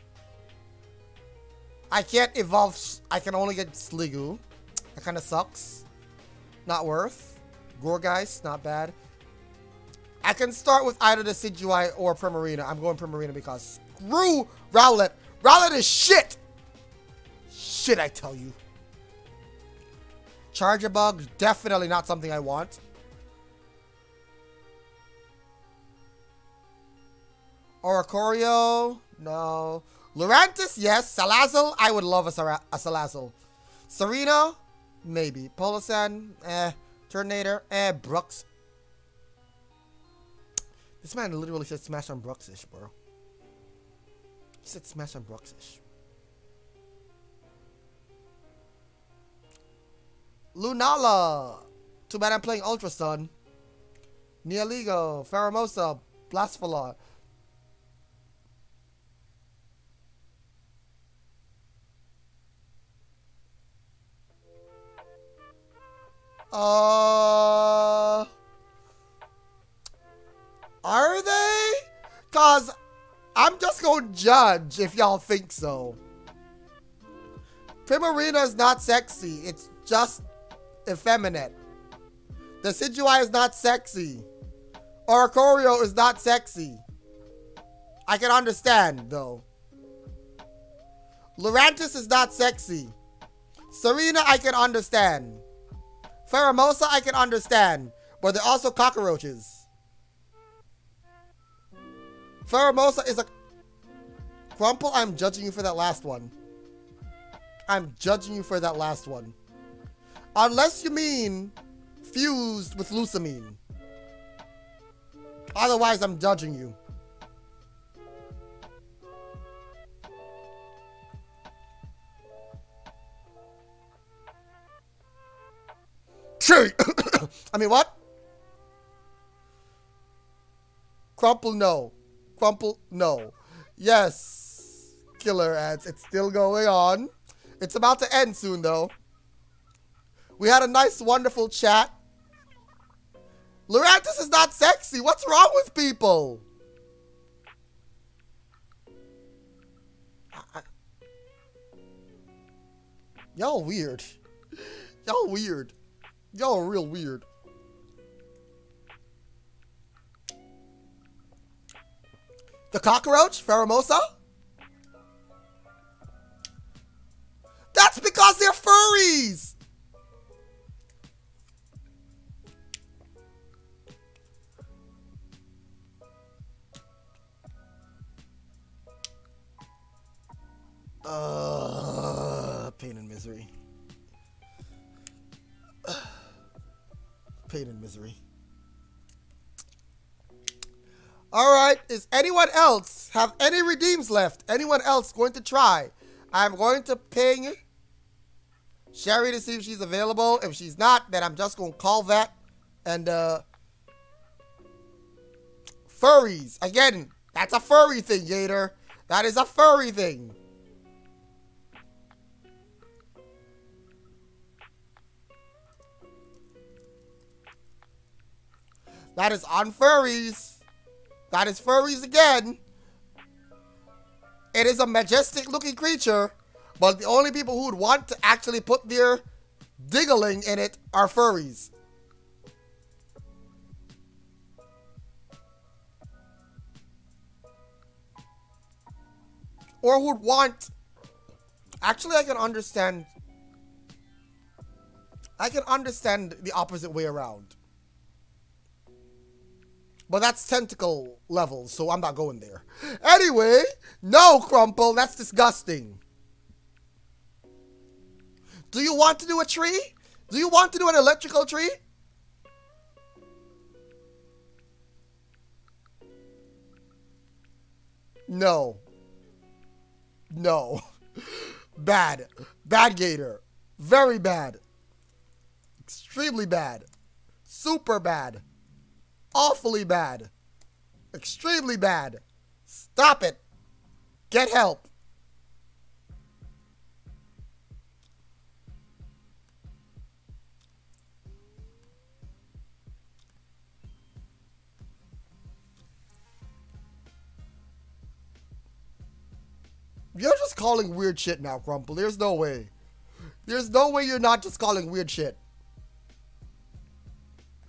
I can't evolve. I can only get Sliggoo. That kind of sucks. Not worth. Gourgeist, not bad. I can start with either the Decidueye or Primarina. I'm going Primarina because screw Rowlet. Rowlet is shit. Shit, I tell you. Charjabug, definitely not something I want. Oricorio, no. Lurantis, yes. Salazzle, I would love a, Sar a Salazzle. Tsareena, maybe. Palossand, eh. Turtonator, eh. Brooks. This man literally said smash on Bruxish, bro. He said smash on Bruxish. Lunala. Too bad I'm playing Ultra Sun. Nihilego, Pheromosa, Blastoise. Uh, are they? Cause I'm just gonna judge if y'all think so. Primarina is not sexy. It's just effeminate. The Decidueye is not sexy. Oricorio is not sexy. I can understand, though. Lurantis is not sexy. Tsareena, I can understand. Pheromosa, I can understand. But they're also cockroaches. Pheromosa is a... Crumple, I'm judging you for that last one. I'm judging you for that last one. Unless you mean fused with Lusamine. Otherwise, I'm judging you. I mean, what? Crumple, no. Crumple, no. Yes. Killer ads. It's still going on. It's about to end soon, though. We had a nice, wonderful chat. Lurantis is not sexy. What's wrong with people? Y'all weird. Y'all weird. Y'all are real weird. The cockroach, Pheromosa? That's because they're furries! Uh, pain and misery. Pain and misery. All right. Is anyone else have any redeems left? Anyone else going to try? I'm going to ping Sherry to see if she's available. If she's not, then I'm just going to call that. And, uh, furries. Again, that's a furry thing, Yater. That is a furry thing. That is on furries. That is furries again. It is a majestic looking creature, but the only people who would want to actually put their diggling in it are furries. Or who would want... Actually, I can understand... I can understand the opposite way around. But that's tentacle levels, so I'm not going there. Anyway, no, Crumple, that's disgusting. Do you want to do a tree? Do you want to do an electrical tree? No. No. Bad. Bad Gator. Very bad. Extremely bad. Super bad. Awfully bad. Extremely bad. Stop it. Get help. You're just calling weird shit now, Crumple. There's no way. There's no way you're not just calling weird shit.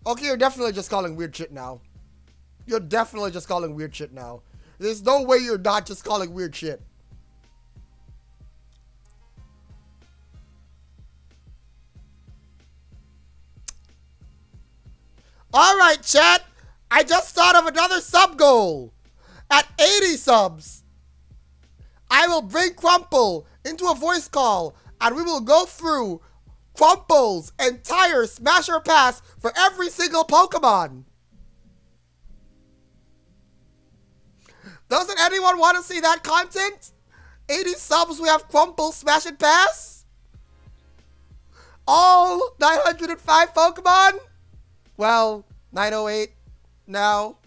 Okay, you're definitely just calling weird shit now. You're definitely just calling weird shit now. There's no way you're not just calling weird shit. Alright, chat. I just thought of another sub goal. At 80 subs, I will bring Crumple into a voice call and we will go through Crumple's entire Smasher Pass for every single Pokemon. Doesn't anyone want to see that content? 80 subs, we have Crumple Smash and Pass? All 905 Pokemon? Well, 908 now.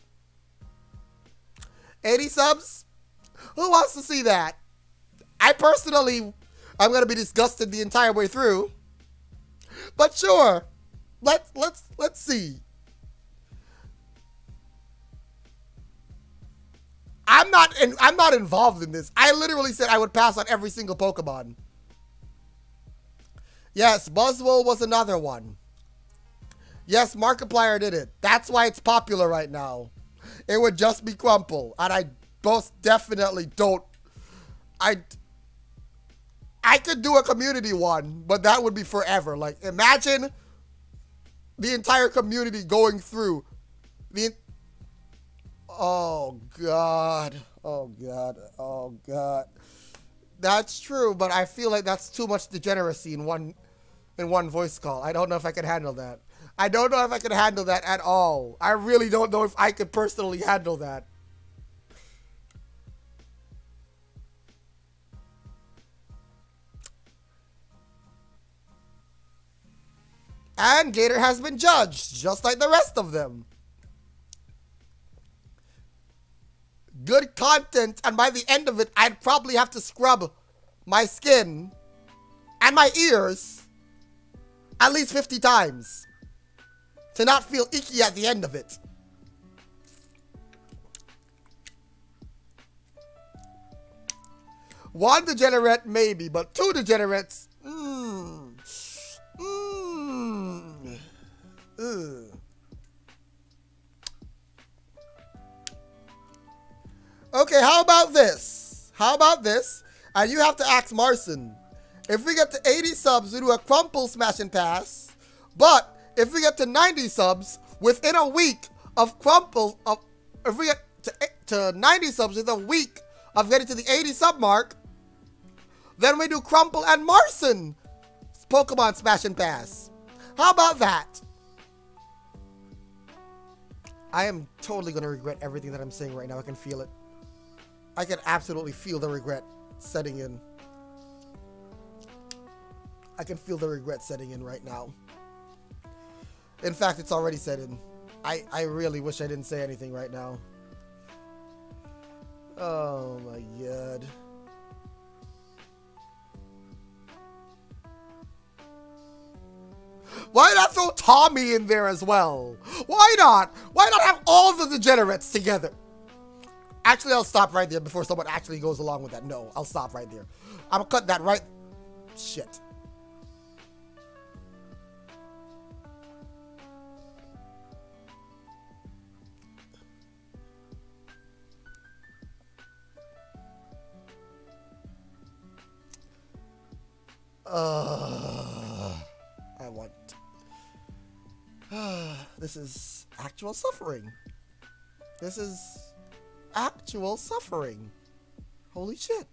80 subs? Who wants to see that? I personally, I'm gonna be disgusted the entire way through. But sure, let's let's let's see. I'm not in, I'm not involved in this. I literally said I would pass on every single Pokemon. Yes, Buzzwole was another one. Yes, Markiplier did it. That's why it's popular right now. It would just be Crumple, and I most definitely don't. I I could do a community one, but that would be forever. Like imagine the entire community going through the Oh god. Oh god. Oh god. That's true, but I feel like that's too much degeneracy in one in one voice call. I don't know if I can handle that. I don't know if I can handle that at all. I really don't know if I could personally handle that. And Gator has been judged, just like the rest of them. Good content, and by the end of it, I'd probably have to scrub my skin and my ears at least 50 times to not feel icky at the end of it. One degenerate, maybe, but two degenerates, mmm. Okay, how about this? How about this? And you have to ask Marston. If we get to 80 subs, we do a crumple smash and pass. But if we get to 90 subs within a week of crumple, of, if we get to, to 90 subs within a week of getting to the 80 sub mark, then we do crumple and Marston Pokemon Smash and Pass. How about that? I am totally going to regret everything that I'm saying right now. I can feel it. I can absolutely feel the regret setting in. I can feel the regret setting in right now. In fact, it's already set in. I, I really wish I didn't say anything right now. Oh my god. Why not throw Tommy in there as well? Why not? Why not have all the degenerates together? Actually, I'll stop right there before someone actually goes along with that. No, I'll stop right there. I'm gonna cut that right. Shit. Uh, I want this is actual suffering. This is actual suffering. Holy shit.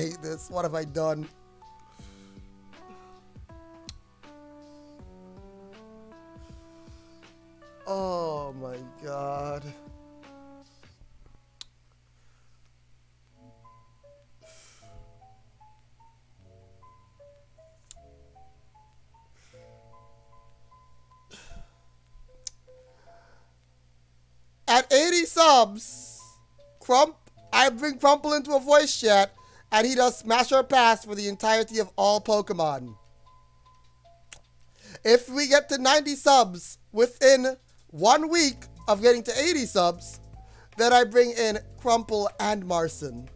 Hate this. What have I done? Oh my god. At 80 subs, Crump, I bring Crumple into a voice chat, and he does Smash or Pass for the entirety of all Pokemon. If we get to 90 subs within one week of getting to 80 subs, then I bring in Crumple and Marston.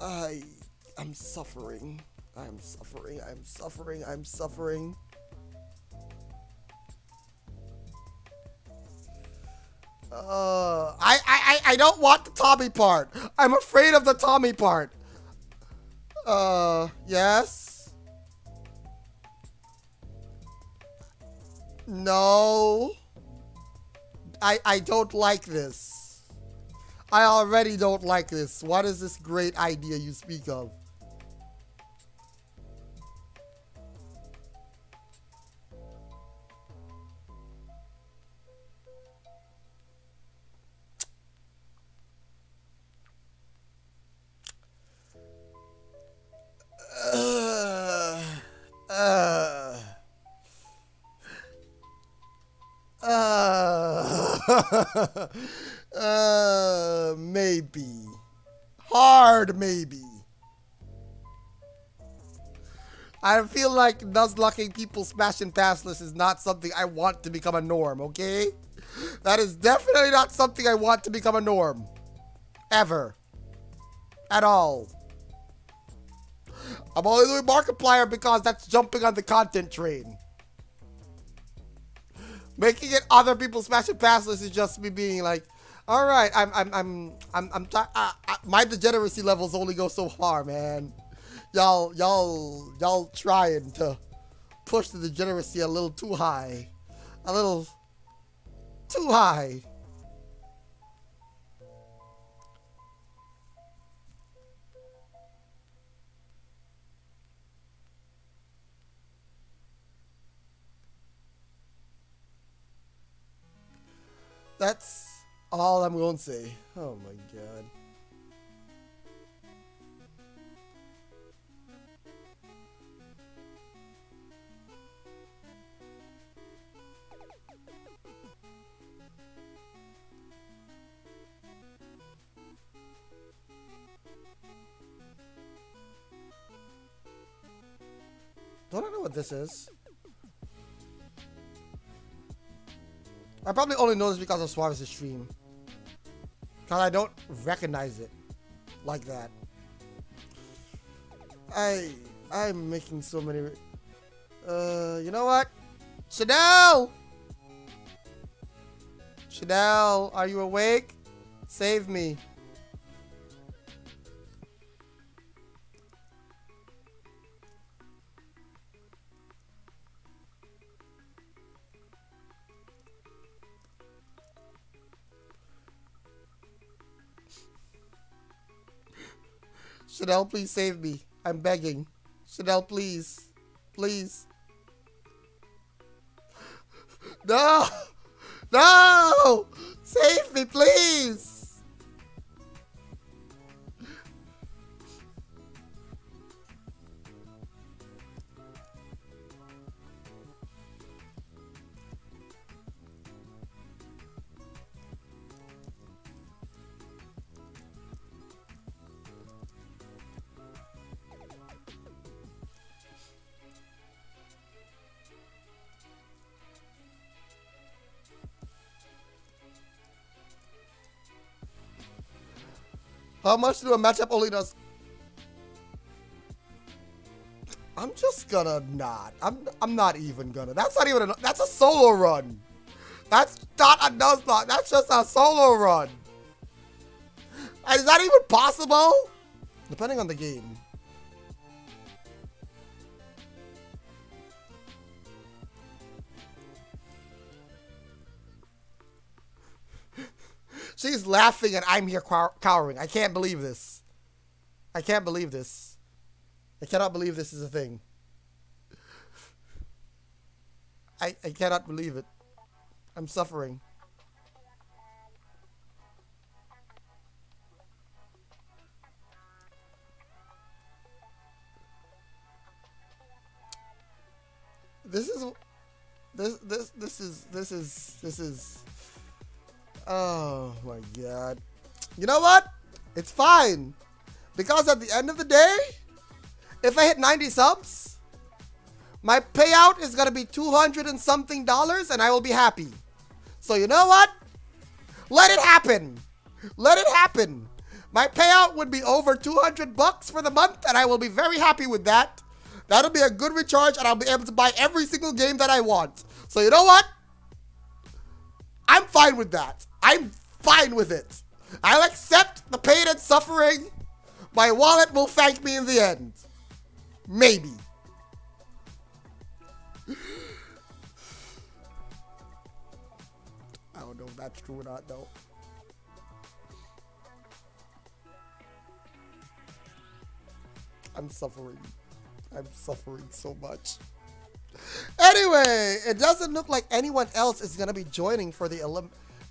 I, I'm suffering. I'm suffering. I'm suffering. I'm suffering. Uh, I, I, I don't want the Tommy part. I'm afraid of the Tommy part. Uh, yes. No. I, I don't like this. I already don't like this. What is this great idea you speak of? Uh, uh, uh, uh, maybe. Hard, maybe. I feel like nuzlocking people smashing passless is not something I want to become a norm, okay? That is definitely not something I want to become a norm. Ever. At all. I'm only doing Markiplier because that's jumping on the content train. Making it other people smashing passless is just me being like, all right, I'm, I'm, I'm, I'm, I'm, uh, uh, my degeneracy levels only go so far, man. Y'all, y'all, y'all trying to push the degeneracy a little too high, a little too high. That's all I'm going to say. Oh my god. Don't I know what this is? I probably only know this because of Suarez's stream. Because I don't recognize it like that. I, I'm making so many... Uh, you know what? Chanel! Chanel, are you awake? Save me. Chanel, please save me. I'm begging. Chanel, please. Please. No! No! Save me, please! How much do a matchup only does? I'm just gonna not. I'm I'm not even gonna. That's not even a, that's a solo run. That's not a Nuzlocke. That's just a solo run. Is that even possible? Depending on the game. She's laughing and I'm here cowering. I can't believe this. I can't believe this. I cannot believe this is a thing. I, I cannot believe it. I'm suffering. This is this this this is this is this is Oh my god. You know what? It's fine. Because at the end of the day, if I hit 90 subs, my payout is to be 200 and something dollars and I will be happy. So you know what? Let it happen. Let it happen. My payout would be over 200 bucks for the month and I will be very happy with that. That'll be a good recharge and I'll be able to buy every single game that I want. So you know what? I'm fine with that. I'm fine with it. I'll accept the pain and suffering. My wallet will thank me in the end. Maybe. I don't know if that's true or not, though. I'm suffering. I'm suffering so much. Anyway, it doesn't look like anyone else is going to be joining for the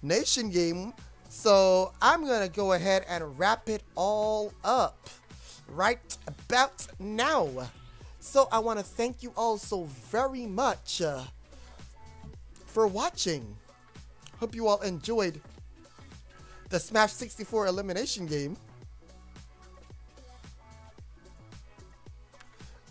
elimination game. So I'm going to go ahead and wrap it all up right about now. So I want to thank you all so very much uh, for watching. Hope you all enjoyed the Smash 64 elimination game.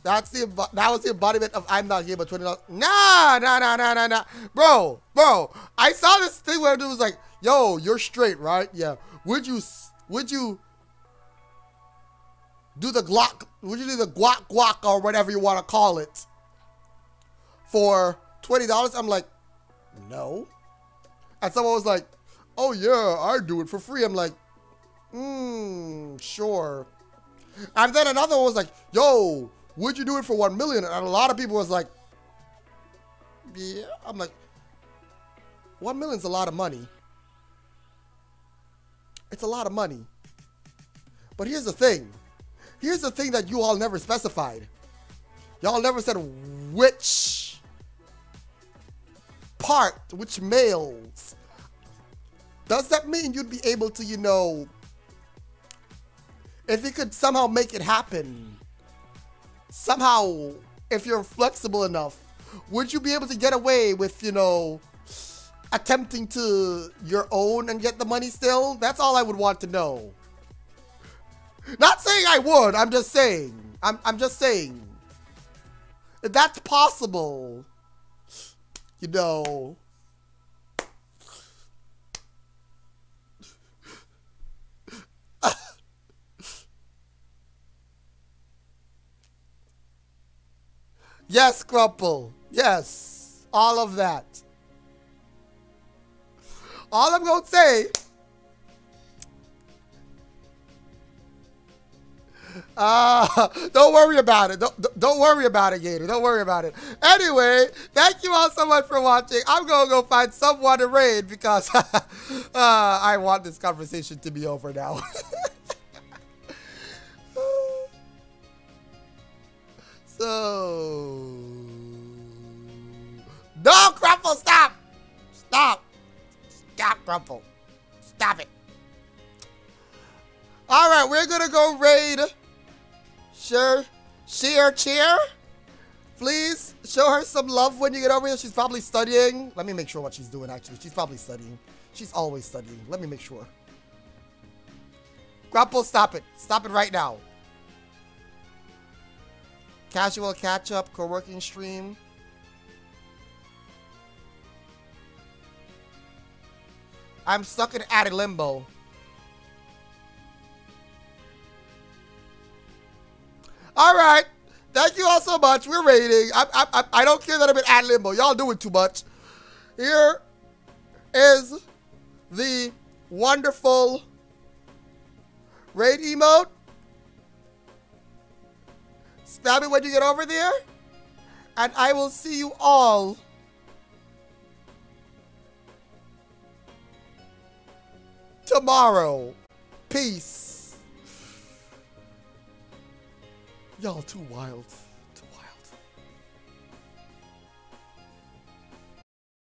That's the that was the embodiment of I'm not giving twenty dollars. Nah, nah, nah, nah, nah, nah, bro, bro. I saw this thing where it was like, "Yo, you're straight, right? Yeah. Would you would you do the Glock? Would you do the guac guac or whatever you want to call it for twenty dollars?" I'm like, no. And someone was like, "Oh yeah, I do it for free." I'm like, hmm, sure. And then another one was like, "Yo." Would you do it for 1 million? And a lot of people was like, yeah. I'm like, 1 million's a lot of money. It's a lot of money. But here's the thing. Here's the thing that you all never specified. Y'all never said which part, which males. Does that mean you'd be able to, you know, if you could somehow make it happen, somehow, if you're flexible enough, would you be able to get away with, you know, attempting to your own and get the money still? That's all I would want to know. Not saying I would, I'm just saying. I'm, I'm just saying. That's possible, you know, Yes, Crumple. Yes. All of that. All I'm going to say... Uh, don't worry about it. Don't, don't worry about it, Gator. Don't worry about it. Anyway, thank you all so much for watching. I'm going to go find someone to raid because uh, I want this conversation to be over now. No, Crumple, stop! Stop! Stop, Crumple. Stop it. Alright, we're gonna go raid. Sure. Cheer, cheer. Please show her some love when you get over here. She's probably studying. Let me make sure what she's doing, actually. She's probably studying. She's always studying. Let me make sure. Crumple, stop it. Stop it right now. Casual catch up, co working stream. I'm stuck in added limbo. All right. Thank you all so much. We're rating. I, I, I, I don't care that I'm in ad limbo. Y'all doing too much. Here is the wonderful raid emote. Stab it when you get over there. And I will see you all tomorrow. Peace. Y'all too wild.